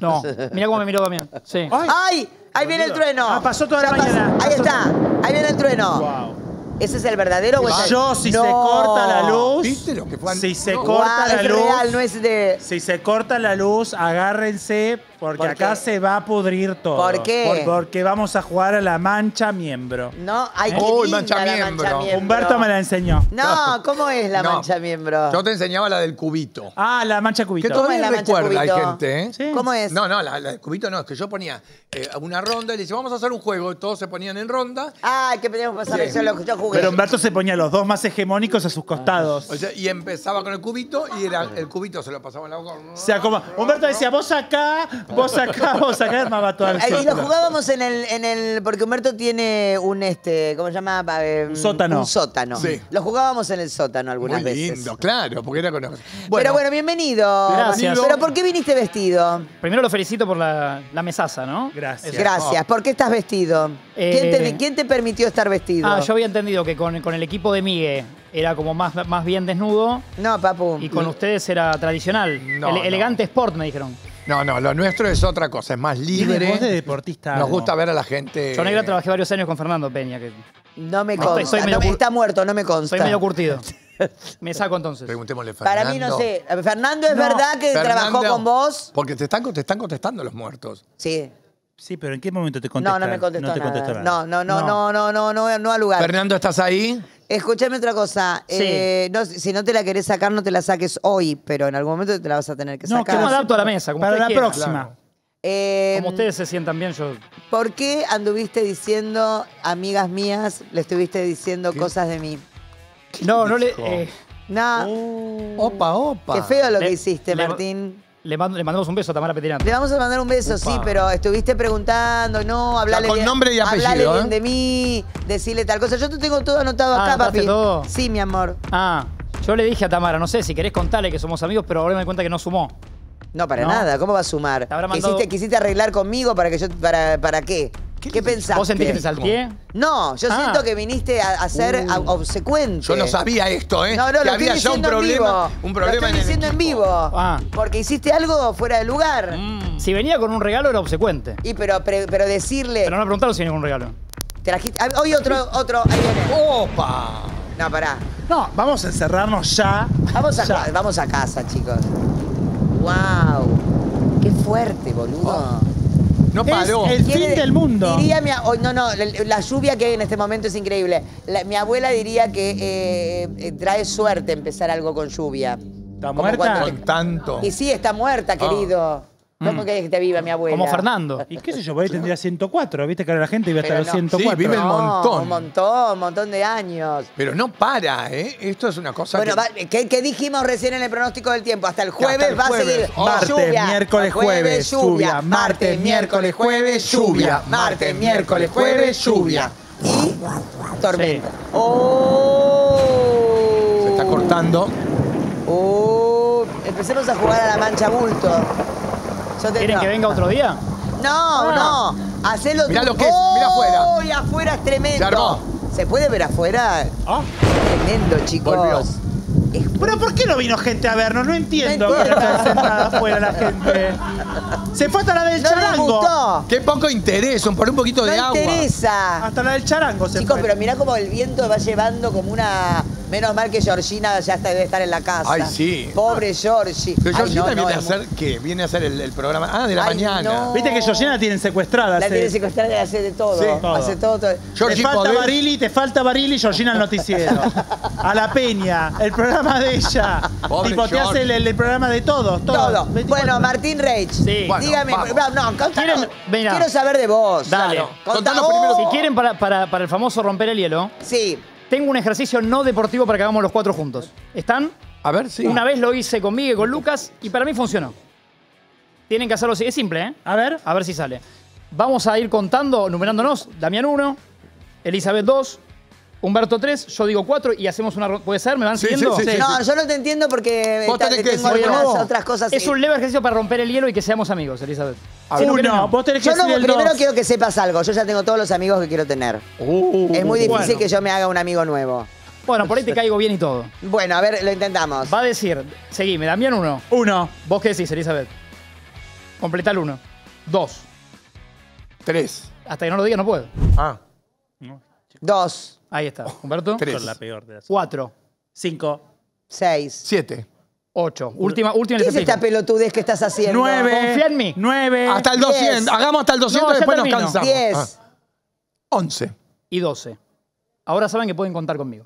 No, mira cómo me miró también. Sí. Ay, ¡Ay! Ahí viene el trueno. Ah, pasó toda la mañana. Ahí está. Ahí viene el trueno. wow. ¿Ese es el verdadero o es el- Yo, si No. se corta la luz. ¿Viste lo que fue Si se No. corta Guau, la es luz. real, no es de... Si se corta la luz, agárrense porque ¿Por acá qué? se va a pudrir todo. ¿Por qué? porque vamos a jugar a la mancha miembro. No, hay que linda mancha la miembro. mancha miembro. Humberto me la enseñó. No, ¿cómo es la No. mancha miembro? Yo te enseñaba la del cubito. Ah, la mancha Que cubito. ¿Cómo es todavía la mancha recuerda, hay cubito? gente, ¿eh? Sí. ¿Cómo es? No, no, la, la del cubito no, es que yo ponía eh, una ronda y le decía, vamos a hacer un juego, y todos se ponían en ronda. Ah, que que pasar, Sí. yo, lo, yo jugué. Pero Humberto se ponía los dos más hegemónicos a sus costados. O sea, y empezaba con el cubito y era, el cubito se lo pasaba en la boca. O sea, como Humberto decía, vos acá, vos acá, vos acá, armaba todo el Eh, y lo jugábamos en el, en el. Porque Humberto tiene un este. ¿Cómo se llama? Eh, Un sótano. Un sótano. Sí. Lo jugábamos en el sótano algunas Muy veces. lindo, claro, porque era con... Bueno, Pero bueno, bienvenido. Gracias. Pero ¿por qué viniste vestido? Primero lo felicito por la, la mesaza, ¿no? Gracias. Gracias. ¿Por qué estás vestido? Eh, ¿Quién, te, quién te permitió estar vestido? Ah, yo había entendido que con, con el equipo de Migue era como más, más bien desnudo No, papu. y con ustedes era tradicional. No, Ele- no. Elegante sport, me dijeron. No, no, lo nuestro es otra cosa, es más libre. voz de deportista. Nos gusta ver a la gente... Yo negra trabajé varios años con Fernando Peña, que No me Estoy- consta. soy medio me- está muerto, no me consta. soy medio curtido. Me saco entonces. Preguntémosle a Fernando. Para mí no sé. Fernando, ¿es No, verdad que trabajó con vos? Porque te están, te están contestando los muertos. Sí. Sí, pero ¿en qué momento te contestó? No, no me contestó, No te nada. contestó nada. No, no, no, no, no, no, no, no al lugar. Fernando, ¿estás ahí? Escúchame otra cosa. Sí. Eh, no, si no te la querés sacar, no te la saques hoy, pero en algún momento te la vas a tener que No, sacar. Yo me Claro. adapto a la mesa, como Para la próxima. Eh, Como ustedes se sientan bien, yo. ¿Por qué anduviste diciendo, amigas mías, le estuviste diciendo cosas de mí? No, no le. eh, No, Opa, opa. qué feo lo que hiciste, le- Martín. Le, mando- le mandamos un beso a Tamara Petirante. Le vamos a mandar un beso, sí, pero estuviste preguntando, no, hablale con bien, nombre y apellido, hablale bien ¿eh? de mí, decirle tal cosa. Yo te tengo todo anotado Ah, acá, ¿anotaste papi. todo? Sí, mi amor. Ah, yo le dije a Tamara, no sé si querés contarle que somos amigos, pero ahora me di cuenta que no sumó. No, para No. nada. ¿Cómo va a sumar? Mandado- ¿Quisiste, quisiste arreglar conmigo para que yo. ¿Para, para qué? ¿Qué, pensaste? ¿Vos sentís que te? No, yo Ah. siento que viniste a, a ser a- obsecuente. Yo no sabía esto, ¿eh? No, no, que lo había estoy ya un problema, vivo. un Lo problema estoy en el diciendo en vivo. Ah. Porque hiciste algo fuera de lugar. Si venía con un regalo era obsecuente. Y pero, pero, pero decirle. Pero no me preguntaron si venía con un regalo. trajiste- ah, hoy otro, otro. Ahí viene. ¡Opa! No, pará. No, vamos a encerrarnos ya. Vamos a, Ya. vamos a casa, chicos. ¡Wow! ¡Qué fuerte, boludo! No Es paró. el Quiere- fin del mundo. Diría mi oh, no, no, la, la lluvia que hay en este momento es increíble. La- mi abuela diría que eh, eh, trae suerte empezar algo con lluvia. ¿Está Como muerta? Con tanto. Y sí, está muerta, querido. ¿Cómo querés que te viva mi abuela? Como Fernando. ¿Y qué sé yo? Por ahí tendría 104. ¿Viste que ahora la gente iba hasta los no. 104? Sí, vive un No, montón. Un montón, un montón de años. Pero no para, ¿eh? Esto es una cosa Bueno, que... ¿qué, qué dijimos recién en el pronóstico del tiempo? Hasta el hasta jueves va jueves. a seguir. Oh. Martes, lluvia. miércoles, jueves, lluvia. Martes, miércoles, jueves, lluvia. Martes, miércoles, jueves, lluvia. Y tormenta. Sí. ¡Oh! Se está cortando. ¡Oh! Empecemos a jugar a la mancha bulto. Yo te- ¿Quieren que venga otro día? No, no. Hacelo Mirá tú. lo que es, mirá afuera. ¡Uy, afuera es tremendo! Se armó. ¿Se puede ver afuera? Ah. Tremendo, chicos. Volvió. Es Pero ¿por qué no vino gente a vernos? No entiendo No está sentada afuera la gente. Se fue hasta la del ¿No les charango. gustó? Qué poco interés, un- por un poquito de No agua. interesa. Hasta la del charango se Chicos, fue. pero mirá cómo el viento va llevando como una... Menos mal que Georgina ya está, debe estar en la casa. Ay, sí. Pobre Georgie. Pero Ay, Georgina no, no, viene a hacer, ¿qué? Viene a hacer el, el programa. Ah, de la Ay, mañana. no. Viste que Georgina la tienen secuestrada. La hace- tiene secuestrada y hace de todo. Sí. Todo. Hace todo, todo. Te falta ¿podés? Barili, te falta Barili, Georgina el noticiero. A la Peña, el programa de ella. Pobre tipo, te hace el, el programa de todos, todos. Todo. 24 Bueno, Martín Reich. Sí. Bueno, Dígame, vamos. no, no, contanos. ¿Quieren- Mira. Quiero saber de vos. Dale. Claro. Contanos primero Si quieren para, para- para el famoso romper el hielo, Sí. Tengo un ejercicio no deportivo para que hagamos los cuatro juntos. ¿Están? A ver, sí. Una vez lo hice conmigo y con Lucas y para mí funcionó. Tienen que hacerlo así. Es simple, ¿eh? A ver. A ver si sale. Vamos a ir contando, numerándonos. Damián 1, Elizabeth 2, Humberto 3, yo digo 4 y hacemos una... ro- ¿Puede ser? ¿Me van Sí, siguiendo? sí, sí. No, yo no te entiendo porque Vos tenés que tengo decir algunas no. otras cosas. Es un leve ejercicio para romper el hielo y que seamos amigos, Elizabeth. A Si ver. no querés, Uno, no. vos tenés que Yo no, decir el primero dos. quiero que sepas algo. Yo ya tengo todos los amigos que quiero tener. Uh, es muy difícil bueno. que yo me haga un amigo nuevo. Bueno, por ahí te caigo bien y todo. Bueno, a ver, lo intentamos. Va a decir, seguime, Damián 1. Uno. ¿Vos qué decís, Elizabeth? Completa el 1. 2. Tres. Hasta que no lo diga no puedo. Ah, Dos, Ahí está. Humberto. tres. Con la peor de las. 4. Cinco. seis. Siete. 8. Última, última ¿Qué es esta pelotudez que estás haciendo? Nueve. Confía en mí. Nueve. Hasta el Diez. 200. Hagamos hasta el 200 No, ya después nos termino. cansamos. Diez. Ah. Once. Y 12. Ahora saben que pueden contar conmigo.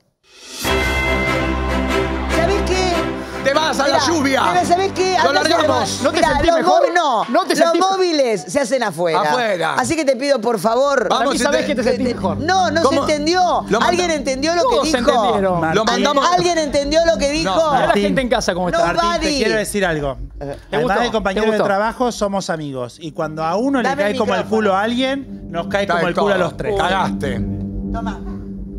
Te vas a la lluvia. mirá, ¿sabés qué? Lo Andá largamos. ¿No te Mirá, sentís los mejor? móviles- No, ¿No te los móviles se hacen afuera. Afuera. Así que te pido, por favor. Vamos, Para mí sabés ente- que te sentís mejor. No, no ¿Cómo? se entendió. Lo manda- ¿Alguien entendió lo Todos que dijo? entendieron. Lo Martín. mandamos. ¿Alguien entendió lo que dijo? Mirá la Martín. gente en casa cómo está. No, Martín, te quiero decir algo. ¿Te Además gustó? de compañeros ¿Te de gustó? trabajo, somos amigos. Y cuando a uno Dame le cae el como el micrófono. culo a alguien, nos cae como el culo a los tres. Cagaste. Toma.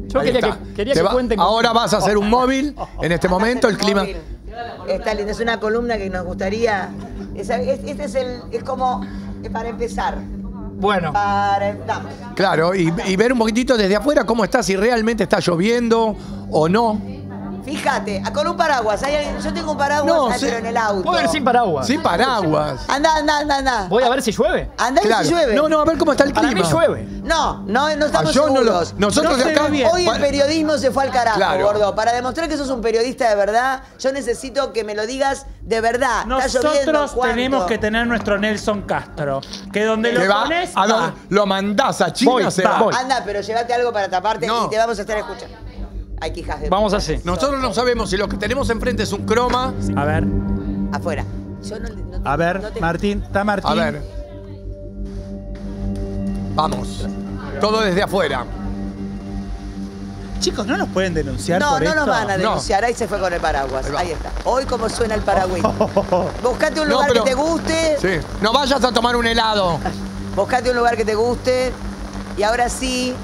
Yo Ahí quería está. que, quería Te que va- cuenten Ahora vas a hacer un móvil en este momento, el clima. Móvil. Está lindo, es una columna que nos gustaría. Es- Este es el. Es como. es para empezar. Bueno, Para. Claro, y, y ver un poquitito desde afuera cómo está, si realmente está lloviendo o no. Fíjate, ah, con un paraguas. ¿hay alguien? Yo tengo un paraguas, No, ah, sí. pero en el auto. puedo ir sin paraguas. Sin paraguas. Anda, anda, anda, anda. Voy a ver si llueve. Anda y Claro. si llueve. No, no, a ver cómo está el Para clima. mí llueve. No, no, no Ah, estamos yo no lo- seguros. nosotros No se acá. ve bien. Hoy el periodismo se fue al carajo, Claro. gordo. Para demostrar que sos un periodista de verdad, yo necesito que me lo digas de verdad. Está lloviendo, Nosotros ¿cuánto? tenemos que tener nuestro Nelson Castro. Que donde lo va, pones, a dónde- va. lo mandás a China, Voy, se va, va. voy. Anda, pero llévate algo para taparte No. y te vamos a estar escuchando. Hay quijas de Vamos así. Nosotros no sabemos si lo que tenemos enfrente es un croma. A ver, afuera. Yo no, no te- a ver, no te- Martín, está Martín. A ver. Vamos. Todo desde afuera. Chicos, ¿no nos pueden denunciar No, por no esto? nos van a No. denunciar. Ahí se fue con el paraguas. Ahí está. Hoy como suena el paraguas. Buscate un No, lugar pero- que te guste. Sí. No vayas a tomar un helado. Buscate un lugar que te guste. Y ahora sí,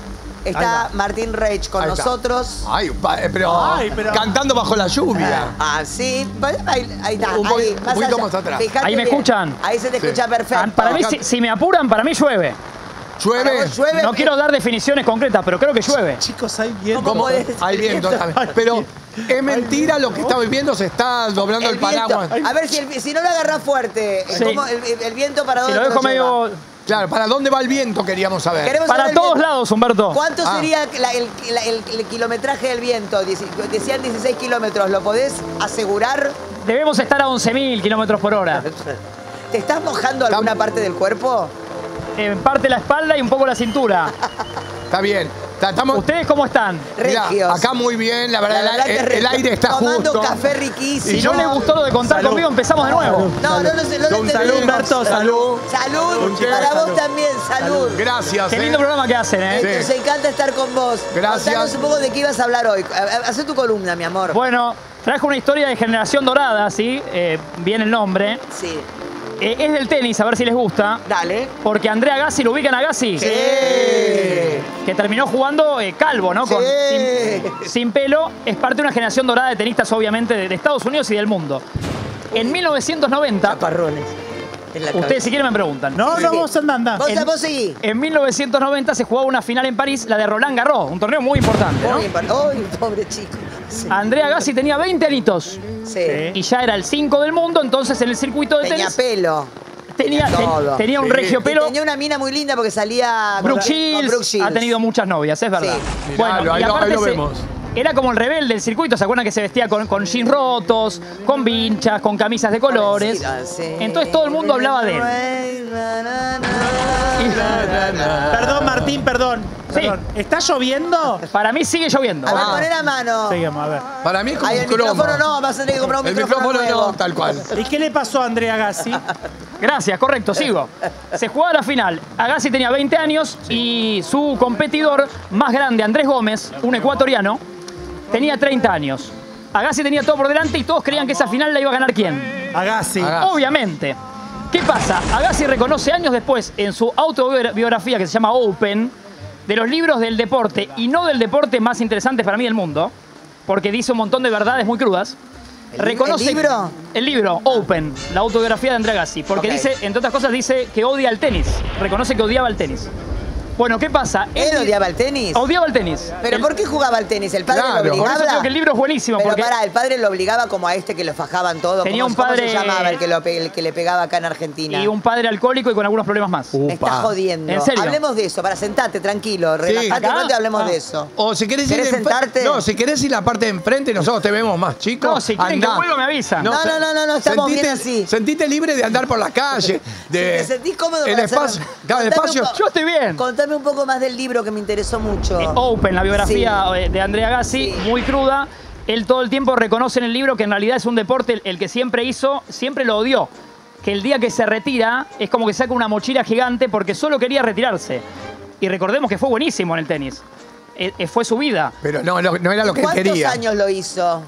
está. Martín Reich con Ahí está. nosotros. Ay, pa- eh, pero, Ay, pero- cantando bajo la lluvia. Ah, sí. Ahí, ahí está. Un ahí, poquito- un poquito allá. más atrás. Ahí me bien. escuchan. Ahí se te Sí. escucha perfecto. Ah, Para mí, si, si me apuran, para mí llueve. Llueve. Vos llueve. No quiero dar definiciones concretas, pero creo que llueve. Chicos, hay viento. ¿Cómo ¿Cómo? podés- Hay viento también. Pero es mentira lo que estamos viendo, se está doblando el, El viento. paraguas. A ver si, el- si no lo agarras fuerte. Sí. ¿cómo el, el viento para Si dónde lo dejo lleva? medio. Claro, ¿para dónde va el viento? Queríamos saber. Queremos Para todos viento. lados, Humberto. ¿Cuánto Ah. sería la- el, la- el- el kilometraje del viento? Dieci- Decían 16 kilómetros. ¿Lo podés asegurar? Debemos estar a 11.000 kilómetros por hora. ¿Te estás mojando alguna parte del cuerpo? En parte la espalda y un poco la cintura. Está bien. Estamos, ¿Ustedes cómo están? Mirá, Regios. acá muy bien, la verdad, La verdad el, aire está tomando justo. café riquísimo. Si no les gustó lo de contar Salud. conmigo, empezamos de nuevo. No, no, no, sé, no lo Un entendimos. salud, Humberto, salud. Salud. Para vos salud. también, salud. Gracias. Qué eh. lindo programa que hacen, ¿eh? Sí. Nos encanta estar con vos. Gracias. Contanos un poco de qué ibas a hablar hoy. Haz tu columna, mi amor. Bueno, trajo una historia de generación dorada, ¿sí? Eh, bien el nombre. Sí. Eh, es del tenis, a ver si les gusta. Dale. Porque Andrea Gassi, ¿lo ubican a Gassi? Sí. Que terminó jugando eh, calvo, ¿no? Con- Sí. sin, sin pelo. Es parte de una generación dorada de tenistas, obviamente, de, de Estados Unidos y del mundo. En 1990, Chaparrones. Ustedes si quieren me preguntan. No, no, vos andando. Vos, En- vos seguí. En 1990 se jugaba una final en París, la de Roland Garros, un torneo muy importante, ¿no? Muy impar- Ay, pobre chico. Sí. Andrea Gassi tenía 20 anitos Sí. y ya era el 5 del mundo, entonces en el circuito de Tenía tenis pelo. tenía, tenía ten- todo. tenía un Sí. regio Y pelo. tenía una mina muy linda porque salía Brooke con- Shields, Brooke Shields. ha tenido muchas novias, es verdad. Sí. Miralo, ahí lo- aparte ahí lo se- vemos. Era como el rebelde del circuito, ¿se acuerdan que se vestía con, con jeans rotos, con vinchas, con camisas de colores? Entonces todo el mundo hablaba de él. Perdón, Martín, perdón. Sí. Perdón. ¿Está lloviendo? Para mí sigue lloviendo. A ver, Ah. poné la mano. Seguimos, a ver. Para mí es como Ay, un el cromo. micrófono no, vas a tener que comprar un El micrófono, micrófono nuevo. no, tal cual. ¿Y qué le pasó a Andrea Gassi? Gracias, correcto, sigo. Se jugaba la final. Agassi tenía 20 años y su competidor más grande, Andrés Gómez, un ecuatoriano, tenía 30 años. Agassi tenía todo por delante y todos creían que esa final la iba a ganar quién. Agassi. Agassi. Obviamente. ¿Qué pasa? Agassi reconoce años después en su autobiografía que se llama Open, de los libros del deporte y no del deporte más interesante para mí del mundo, porque dice un montón de verdades muy crudas. ¿El li- el libro? El libro, Open, la autobiografía de Andrea Gassi. Porque dice, entre otras cosas, dice que odia el tenis. Reconoce que odiaba el tenis. Bueno, ¿qué pasa? ¿Él odiaba el tenis? Odiaba el tenis. ¿Pero El- por qué jugaba al tenis? ¿El padre Claro. lo Por obligaba? eso digo que el libro es buenísimo. Pero porque pará, el padre lo obligaba como a este que lo fajaban todo. Tenía ¿Cómo- un ¿Cómo padre- se llamaba el que, lo pe- el que le pegaba acá en Argentina? y un padre alcohólico y con algunos problemas más. Me está jodiendo. ¿En serio? Hablemos de eso, para sentarte, tranquilo, relajate un rato y hablemos Ah. de eso. O si querés ir ¿Querés en- sentarte? No, si querés ir la parte de enfrente, nosotros te vemos más, chicos. No, si quieren que vuelva, me avisan. No, no, no, no, no, estamos bien así. Sentite libre de andar por la calle. De, ¿Te sentís cómodo El hacer- espacio. Claro, el Contame espacio. Yo estoy bien. Contame un poco más del libro que me interesó mucho. Eh, Open, la biografía Sí. eh, de Andrea Gassi, Sí. muy cruda. Él todo el tiempo reconoce en el libro que en realidad es un deporte el, que siempre hizo, siempre lo odió. Que el día que se retira es como que saca una mochila gigante porque solo quería retirarse. Y recordemos que fue buenísimo en el tenis. Eh, eh, fue su vida. Pero no, no, no era lo que ¿Cuántos quería. años lo hizo?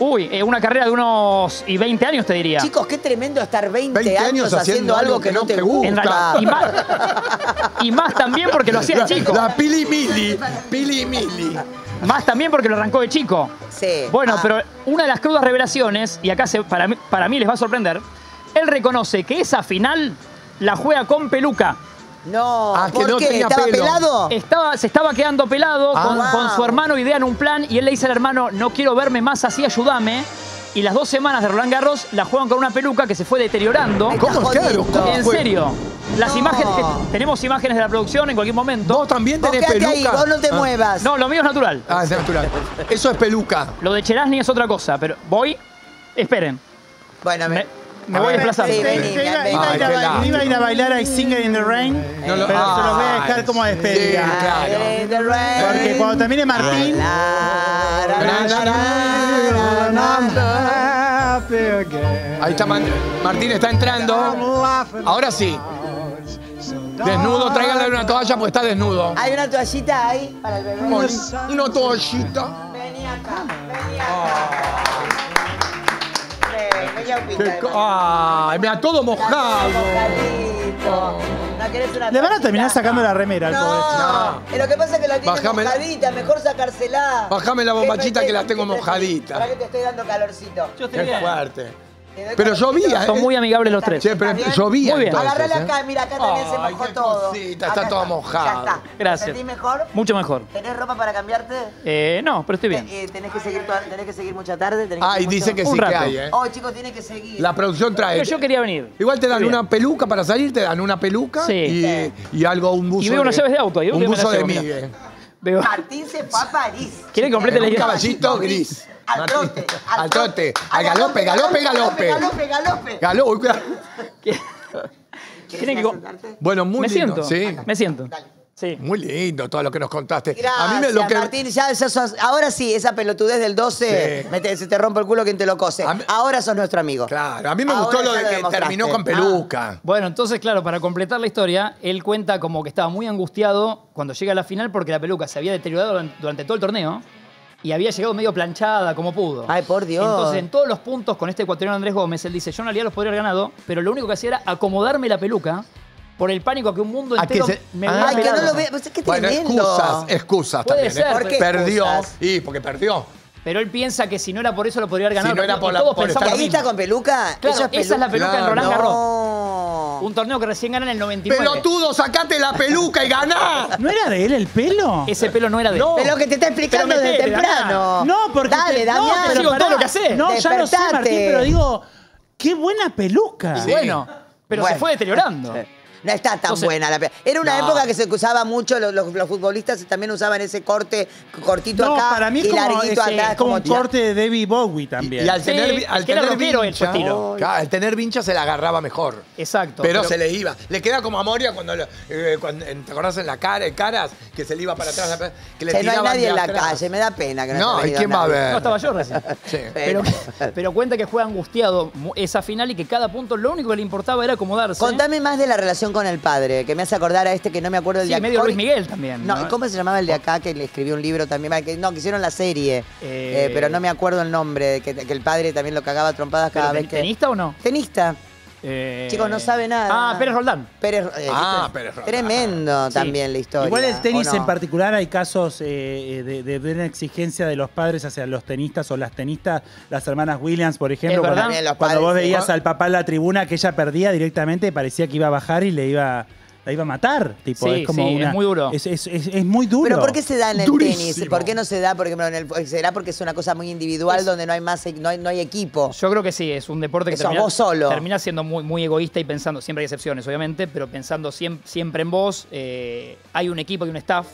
Uy, eh, una carrera de unos y 20 años te diría. Chicos, qué tremendo estar 20, 20 años, haciendo algo que no te gusta. En realidad, y, más, y más también porque lo hacía de chico. La pili mili. Pili mili. Más también porque lo arrancó de chico. Sí. Bueno, Ah. pero una de las crudas revelaciones, y acá se- para, mí, para mí les va a sorprender, él reconoce que esa final la juega con peluca. No, Ah, que ¿por no qué? tenía ¿Estaba pelo. pelado? Estaba, se estaba quedando pelado, Ah. con, Wow. con su hermano idean un plan y él le dice al hermano, no quiero verme más así, ayúdame. Y las dos semanas de Roland Garros la juegan con una peluca que se fue deteriorando. ¿Cómo? Claro. ¿cómo En fue? serio. Las No. imágenes que tenemos imágenes de la producción en cualquier momento. Vos también Vos tenés quedate peluca. ahí, vos no te Ah. muevas. No, lo mío es natural. Ah, es natural. Eso es peluca. Lo de Cherasny es otra cosa, pero voy. Esperen. Bueno, Me, me... voy a desplazar. Sí, iba, a ir a iba a ir a bailar I Sing It in the Rain, No lo- pero se los voy a Ay, dejar como despedida. sí. claro. In the rain. Porque cuando termine Martín. Ahí está Man- Martín, está entrando. Ahora sí. Desnudo, tráiganle una toalla porque está desnudo. Hay una toallita ahí para el bebé. Una toallita. Vení acá, vení acá. Ven, vení a Qué pintar. co- Ay, mira, todo mojado. Mojadito. ¿No querés una le van a terminar sacando la remera al pobre. No, eh, lo que pasa es que la tiene mojadita, mejor sacársela. Bájame la bombachita ¿Qué que la tengo mojadita. Para que te estoy dando calorcito. Qué fuerte. Pero llovía, Son ¿eh? muy amigables los tres. Che, pero llovía Muy bien. entonces, ¿eh? acá, mira, acá también se mojó todo. cosita, Acá está todo mojado. Ya está. Gracias. ¿Te sentís mejor? Mucho mejor. ¿Tenés ropa para cambiarte? Eh, no, pero estoy bien. Eh, ¿tenés, que seguir toda- ¿Tenés que seguir mucha tarde? ¿Tenés que Ay, seguir dice mucho? que Un sí que rato. hay, ¿eh? Oh, chicos, tiene que seguir. La producción trae. Pero yo quería venir. Igual te dan Muy bien. una peluca para salir, te dan una peluca Sí. y, y algo, un buzo. Y veo unas llaves de auto ahí, Un buzo de llevo, mira. migue. Veo- Martín se fue a París. ¿Quieren que complete la Un idea? caballito gris. Al trote. Al trote. Al galope, galope, galope. Galope, galope. Galope. uy, cuidado. Tienen que... Bueno, muy me lindo. siento. Sí. Me siento. Sí. Muy lindo todo lo que nos contaste. Gracias, a mí me lo que. Martín. Ya, ya sos- ahora sí, esa pelotudez del 12, Sí. me te- se te rompe el culo quien te lo cose. Mí- ahora sos nuestro amigo. Claro, a mí me Ahora gustó lo de lo que terminó con Ah. peluca. Bueno, entonces, claro, para completar la historia, él cuenta como que estaba muy angustiado cuando llega a la final porque la peluca se había deteriorado durante, durante todo el torneo y había llegado medio planchada como pudo. Ay, por Dios. Entonces, en todos los puntos con este ecuatoriano Andrés Gómez, él dice, yo en realidad los podría haber ganado, pero lo único que hacía era acomodarme la peluca por el pánico a que un mundo A que entero se- me Ah. Ay, que no lo vea. Pues es que Bueno, excusas, excusas Puede también. ¿eh? ¿Por qué Perdió. excusas? Y porque perdió. Pero él piensa que si no era por eso lo podría haber ganado. Si no era por la- todos por pensamos ¿Y estar mismo. con peluca? Claro, esa es la peluca Claro. en Roland Garros. No. Un torneo que recién gana en el 99. ¡Pelotudo, sacate la peluca y ganá! ¿No era de él el pelo? Ese pelo no era de él. No. Pero que te está explicando desde temprano. No, porque. Dale, te- Damián. No, pero Sigo todo pará. lo que hacés. No, ya lo sé. Martín, pero digo, qué buena peluca. Y Bueno, pero Bueno. se fue deteriorando. No está tan Entonces- buena la Era una No. época que se usaba mucho, los, los- los futbolistas también usaban ese corte cortito No, acá para mí y es como, larguito es- atrás. es como un corte de David Bowie también. Y al Sí, tener, al tener vincha, estilo. claro, al tener vincha se la agarraba mejor. Exacto. Pero, se le iba. Le queda como a Moria cuando, lo- eh, cuando- ¿te acordás en la cara, en caras? Que se le iba para atrás. Que le Che, no hay nadie en la atrás. calle, me da pena que no No, ¿y quién va a ver? No, estaba yo recién. Sí. Pero, pero cuenta que fue angustiado esa final y que cada punto lo único que le importaba era acomodarse. Contame más de la relación con el padre, que me hace acordar a este que no me acuerdo el Sí, de acá. medio Luis Miguel también. No, ¿no? ¿y ¿cómo se llamaba el de acá que le escribió un libro también? Ah, que- no, que hicieron la serie, Eh, eh, pero no me acuerdo el nombre, que, que el padre también lo cagaba a trompadas ¿Pero cada ten- vez que... ¿Tenista o no? Tenista. Eh, Chicos, no sabe nada. Ah, Pérez Roldán. Pérez, eh, Ah. Pérez Roldán. Tremendo Sí. también la historia. Igual el tenis en particular hay casos eh, de, de, de una exigencia de los padres hacia los tenistas o las tenistas, las hermanas Williams, por ejemplo, cuando, cuando vos veías al papá en la tribuna que ella perdía directamente, parecía que iba a bajar y le iba, la iba a matar. Tipo, Sí, es como sí, es una- muy duro. Es, es- es- es muy duro. Pero ¿por qué se da en el Durísimo. tenis? ¿Por qué no se da, por ejemplo, en el será porque es una cosa muy individual Es- donde no hay más no hay, no hay equipo? Yo creo que sí, es un deporte que termina, vos solo. termina siendo muy, muy egoísta y pensando, siempre hay excepciones, obviamente, pero pensando siem- siempre, en vos. eh, hay un equipo y un staff,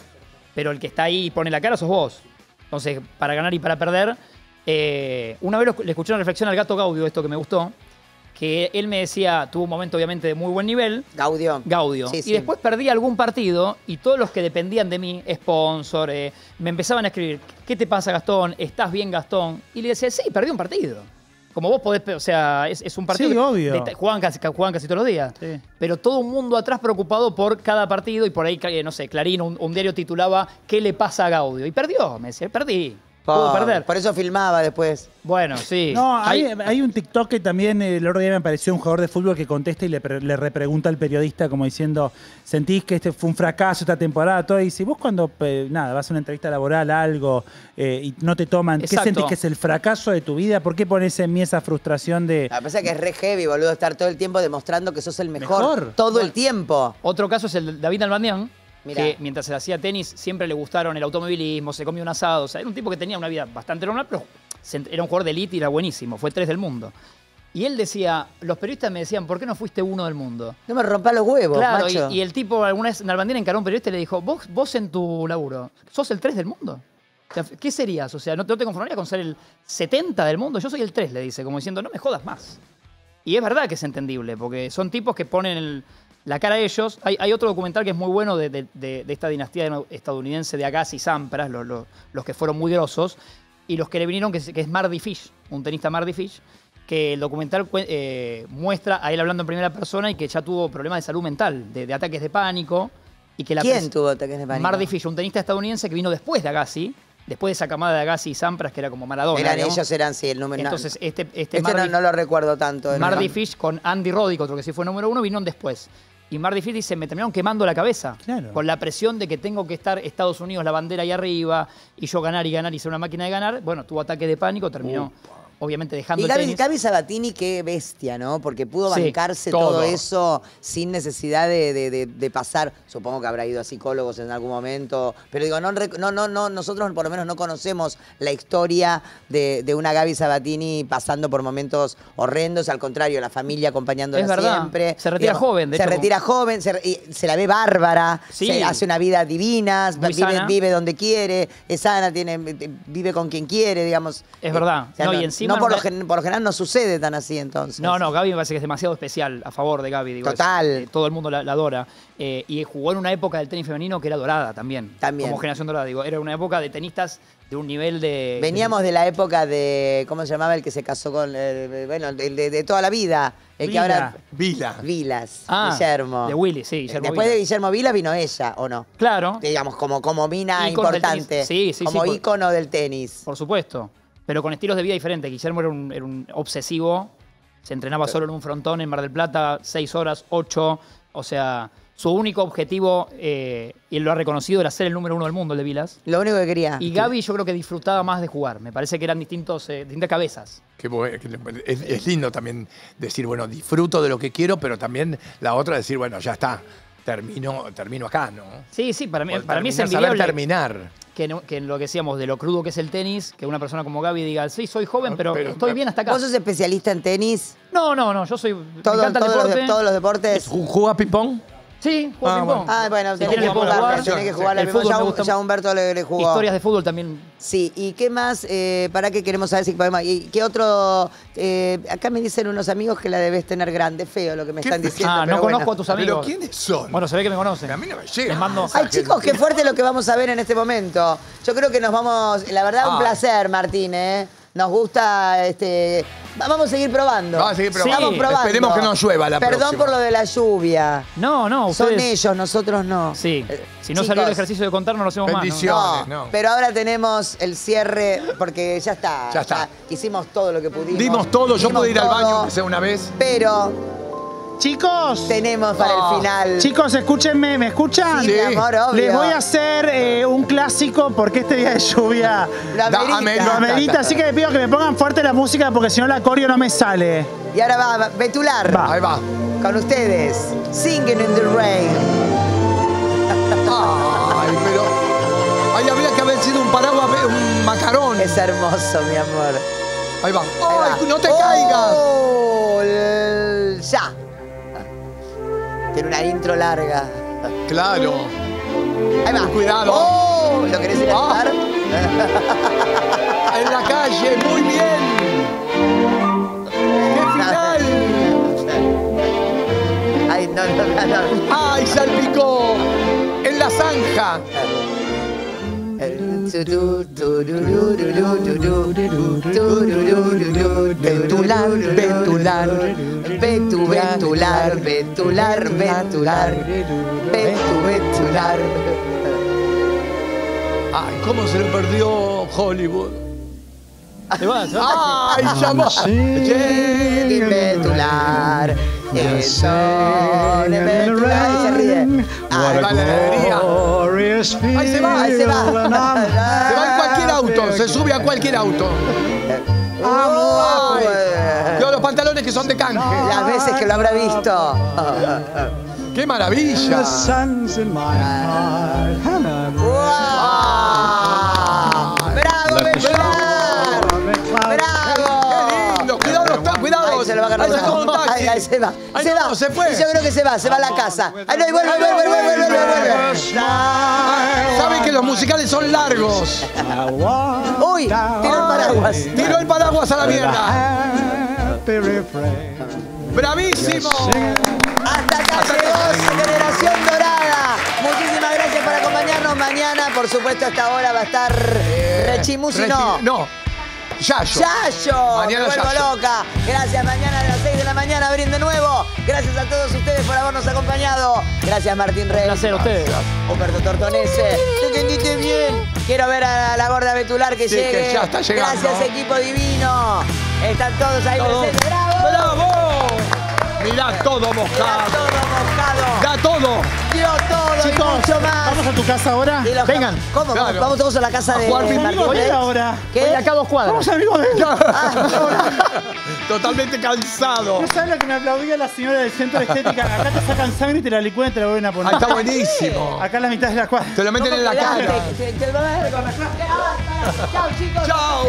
pero el que está ahí y pone la cara sos vos. Entonces, para ganar y para perder. eh, una vez lo- le escuché una reflexión al gato Gaudio, esto que me gustó, que él me decía, tuvo un momento obviamente de muy buen nivel, Gaudio. Gaudio. Sí, y sí. después perdí algún partido y todos los que dependían de mí, sponsor, eh, me empezaban a escribir, ¿qué te pasa Gastón? ¿Estás bien Gastón? Y le decía, sí, perdí un partido. Como vos podés, o sea, es, es un partido Sí, obvio. de- juegan, casi, juegan casi todos los días. Sí. Pero todo un mundo atrás preocupado por cada partido y por ahí, eh, no sé, Clarín, un, un diario titulaba ¿Qué le pasa a Gaudio? Y perdió, me decía, perdí. Pobre, perder. Por eso filmaba después. Bueno, sí. No, hay, Hay- un TikTok que también eh, el otro día me apareció un jugador de fútbol que contesta y le, pre- le repregunta al periodista como diciendo, ¿sentís que este fue un fracaso esta temporada? Todo, y dice, vos cuando, eh, nada, vas a una entrevista laboral, algo, eh, y no te toman, ¿qué sentís que es el fracaso de tu vida? ¿Por qué pones en mí esa frustración de... A pesar que es re heavy, boludo, estar todo el tiempo demostrando que sos el mejor. Mejor. Todo el tiempo. Otro caso es el de David Albandián, Mirá. que mientras se hacía tenis siempre le gustaron el automovilismo, se comió un asado. O sea, era un tipo que tenía una vida bastante normal, pero era un jugador de elite y era buenísimo. Fue tres del mundo. Y él decía, los periodistas me decían, ¿por qué no fuiste uno del mundo? No me rompa los huevos, claro, macho. y, y el tipo alguna vez, Nalbandián encaró a un periodista y le dijo, vos, vos en tu laburo, sos el 3 del mundo. O sea, ¿Qué serías? O sea, ¿no te, no te conformarías con ser el 70 del mundo? Yo soy el 3, le dice, como diciendo, no me jodas más. Y es verdad que es entendible, porque son tipos que ponen el- la cara a ellos. Hay, hay otro documental que es muy bueno de, de- de- de esta dinastía estadounidense de Agassi y Sampras, los, los- los que fueron muy grosos, y los que le vinieron, que es, que es Mardy Fish, un tenista Mardy Fish, que el documental eh, muestra a él hablando en primera persona y que ya tuvo problemas de salud mental, de, de ataques de pánico. Y que la ¿Quién tuvo ataques de pánico? Mardy Fish, un tenista estadounidense que vino después de Agassi, después de esa camada de Agassi y Sampras, que era como Maradona. Eran digamos. ellos, eran sí, el número. Entonces, este, este, este no, no lo recuerdo tanto. ¿no? Mardy Fish con Andy Roddick, otro que sí fue número uno, vinieron después. Y Mardy Fish dice, me terminaron quemando la cabeza. Claro. Con la presión de que tengo que estar Estados Unidos, la bandera ahí arriba, y yo ganar y ganar y ser una máquina de ganar. Bueno, tuvo ataque de pánico, terminó obviamente dejando Y el Gaby, tenis. Gaby Sabatini, qué bestia, ¿no? Porque pudo Sí, bancarse todo. todo. eso sin necesidad de, de- de- de pasar. Supongo que habrá ido a psicólogos en algún momento. Pero digo, no, no, no, no, nosotros por lo menos no conocemos la historia de, una Gaby Sabatini pasando por momentos horrendos. Al contrario, la familia acompañándola Es verdad. siempre. Se retira joven, de Se hecho, retira joven, se, re- y se la ve bárbara, Sí. se hace una vida divina, vive, donde quiere, es sana, tiene, vive con quien quiere, digamos. Es verdad. O sea, no, y encima no por, no- lo gen- por lo general no sucede tan así entonces. No, no, Gaby me parece que es demasiado especial a favor de Gaby. Digo, es- Total. eh, todo el mundo la, la adora. Eh, y jugó en una época del tenis femenino que era dorada también. También. Como generación dorada, digo. Era una época de tenistas de un nivel de. Veníamos de la época de, ¿cómo se llamaba el que se casó con, eh, bueno, el de, de toda la vida? El que Vila. ahora... Vila. Vilas, Ah, Guillermo. de Willy, sí, Guillermo Después Vila. de Guillermo Vila vino ella, ¿o no? Claro, Digamos, como, como mina importante. Sí, sí, como sí, por- ícono del tenis. por supuesto. Pero con estilos de vida diferentes. Guillermo era un, era un obsesivo. Se entrenaba solo en un frontón en Mar del Plata, seis horas, ocho. O sea, Su único objetivo, eh, y él lo ha reconocido, era ser el número uno del mundo, el de Vilas. Lo único que quería. Y Gaby yo creo que disfrutaba más de jugar. Me parece que eran distintos, eh, distintas cabezas. Qué que es, es lindo también decir, bueno, disfruto de lo que quiero, pero también la otra decir, bueno, ya está, termino, termino acá, ¿no? Sí, sí, para mí, para mí es terminar, saber envidiable terminar. Que, no- que en lo que decíamos de lo crudo que es el tenis, que una persona como Gaby diga, sí, soy joven, pero, pero- estoy bien hasta acá. ¿Vos sos especialista en tenis? No, no, no, yo soy... me Todo- encanta el todos, los, deporte. todos los deportes. ¿Juega ping-pong? Sí, juego Ah, bueno. Ah, bueno, quieren que jugar, tenés que jugar. El fútbol ya, me gusta ya Humberto le, le jugó. Historias de fútbol también. Sí, ¿y qué más? Eh, ¿Para qué queremos saber si podemos? ¿Y qué otro? eh, acá me dicen unos amigos que la debes tener grande, feo lo que me están diciendo. Ah, pero no bueno. conozco a tus ¿Pero amigos. quiénes son? Bueno, se ve que me conocen. A mí no me llega. Les mando- Ay, chicos, qué fuerte lo que vamos a ver en este momento. Yo creo que nos vamos. La verdad, un Ah. placer, Martín, ¿eh? Nos gusta. este va- Vamos a seguir probando. Vamos a seguir probando. Estamos probando. Esperemos que no llueva la Perdón próxima. por lo de la lluvia. No, no, Son ustedes... ellos, nosotros no. Sí. Eh, Si no chicos, salió el ejercicio de contar, no lo hacemos más. ¿no? No, no. pero ahora tenemos el cierre porque ya está. Ya está. hicimos todo lo que pudimos. Dimos todo, yo pude ir al baño sea una vez. Pero Chicos, tenemos para el final. chicos, escúchenme, ¿me escuchan? Sí, mi amor, obvio. Les voy a hacer eh, un clásico porque este día de lluvia Lo amerita. lo amerita, así que les pido que me pongan fuerte la música porque si no la coreo no me sale. Y ahora va Betular. Va. Ahí va. Con ustedes. Singing in the rain. Ay, pero. Ahí habría que haber sido un paraguas, un macarón. Es hermoso, mi amor. Ahí va. Ahí Ay, va. no te caigas. Oh, el- ya. Tiene una intro larga. Claro. Ahí va. Cuidado. Oh, ¿Lo querés ir a Ah. En la calle, muy bien. ¡Qué final! Ay, no, no, no. no. ¡Ay, salpicó! En la zanja. Betular, betular, betu, betular, betular, betular, betu, betular. Ay, ¿cómo se le perdió Hollywood? Se va, se va. ¡Ay, llamó! Betular, el sol se ríe. Ahí se va, Ahí se va. Se va en cualquier auto, se sube a cualquier auto. Ay, Veo los pantalones que son de canje. Las veces que lo habrá visto. ¡Qué maravilla! ¡Wow! Ahí se. Ahí se un taxi. Ahí, ahí se va. Ay, se no, va. se fue. Yo creo que se va, se va a la casa. Ahí no, y vuelve, vuelve, vuelve, vuelve, vuelve. Saben que los musicales son largos. Uy, tiro el paraguas. Tiró el paraguas a la mierda. ¡Bravísimo! Hasta acá llegó Generación Dorada. Muchísimas gracias por acompañarnos. Mañana, por supuesto, a esta hora va a estar Rechimusi, no. Yayo. Yayo, Mañana me vuelvo Yayo. loca. Gracias, mañana a las 6 de la mañana abren de nuevo. Gracias a todos ustedes por habernos acompañado. Gracias, Martín Rey. Un placer a ustedes. Humberto Tortonese. Te entendiste bien. Quiero ver a la gorda Betular que Sí, llegue. que ya está llegando. Gracias, equipo divino. Están todos ahí presentes. ¡Bravo! ¡Bravo! Mirá todo mojado. todo mojado. Da todo. Dio mucho más. ¿vamos a tu casa ahora? Vengan. ¿Cómo? Claro. Vamos todos a la casa A de jugar de ping-pong. Martín Voy Rey. ahora. ¿Qué? Acá a dos cuadras. Vamos amigos de él. Totalmente cansado. ¿No sabes lo que me aplaudía la señora del centro de estética? Acá te sacan sangre y te la licúan y te la vuelven a poner. Ah, está buenísimo. Acá en la mitad de la cuadra. Te lo meten en la cara. te- te- te- te- Chao, chicos. Chao.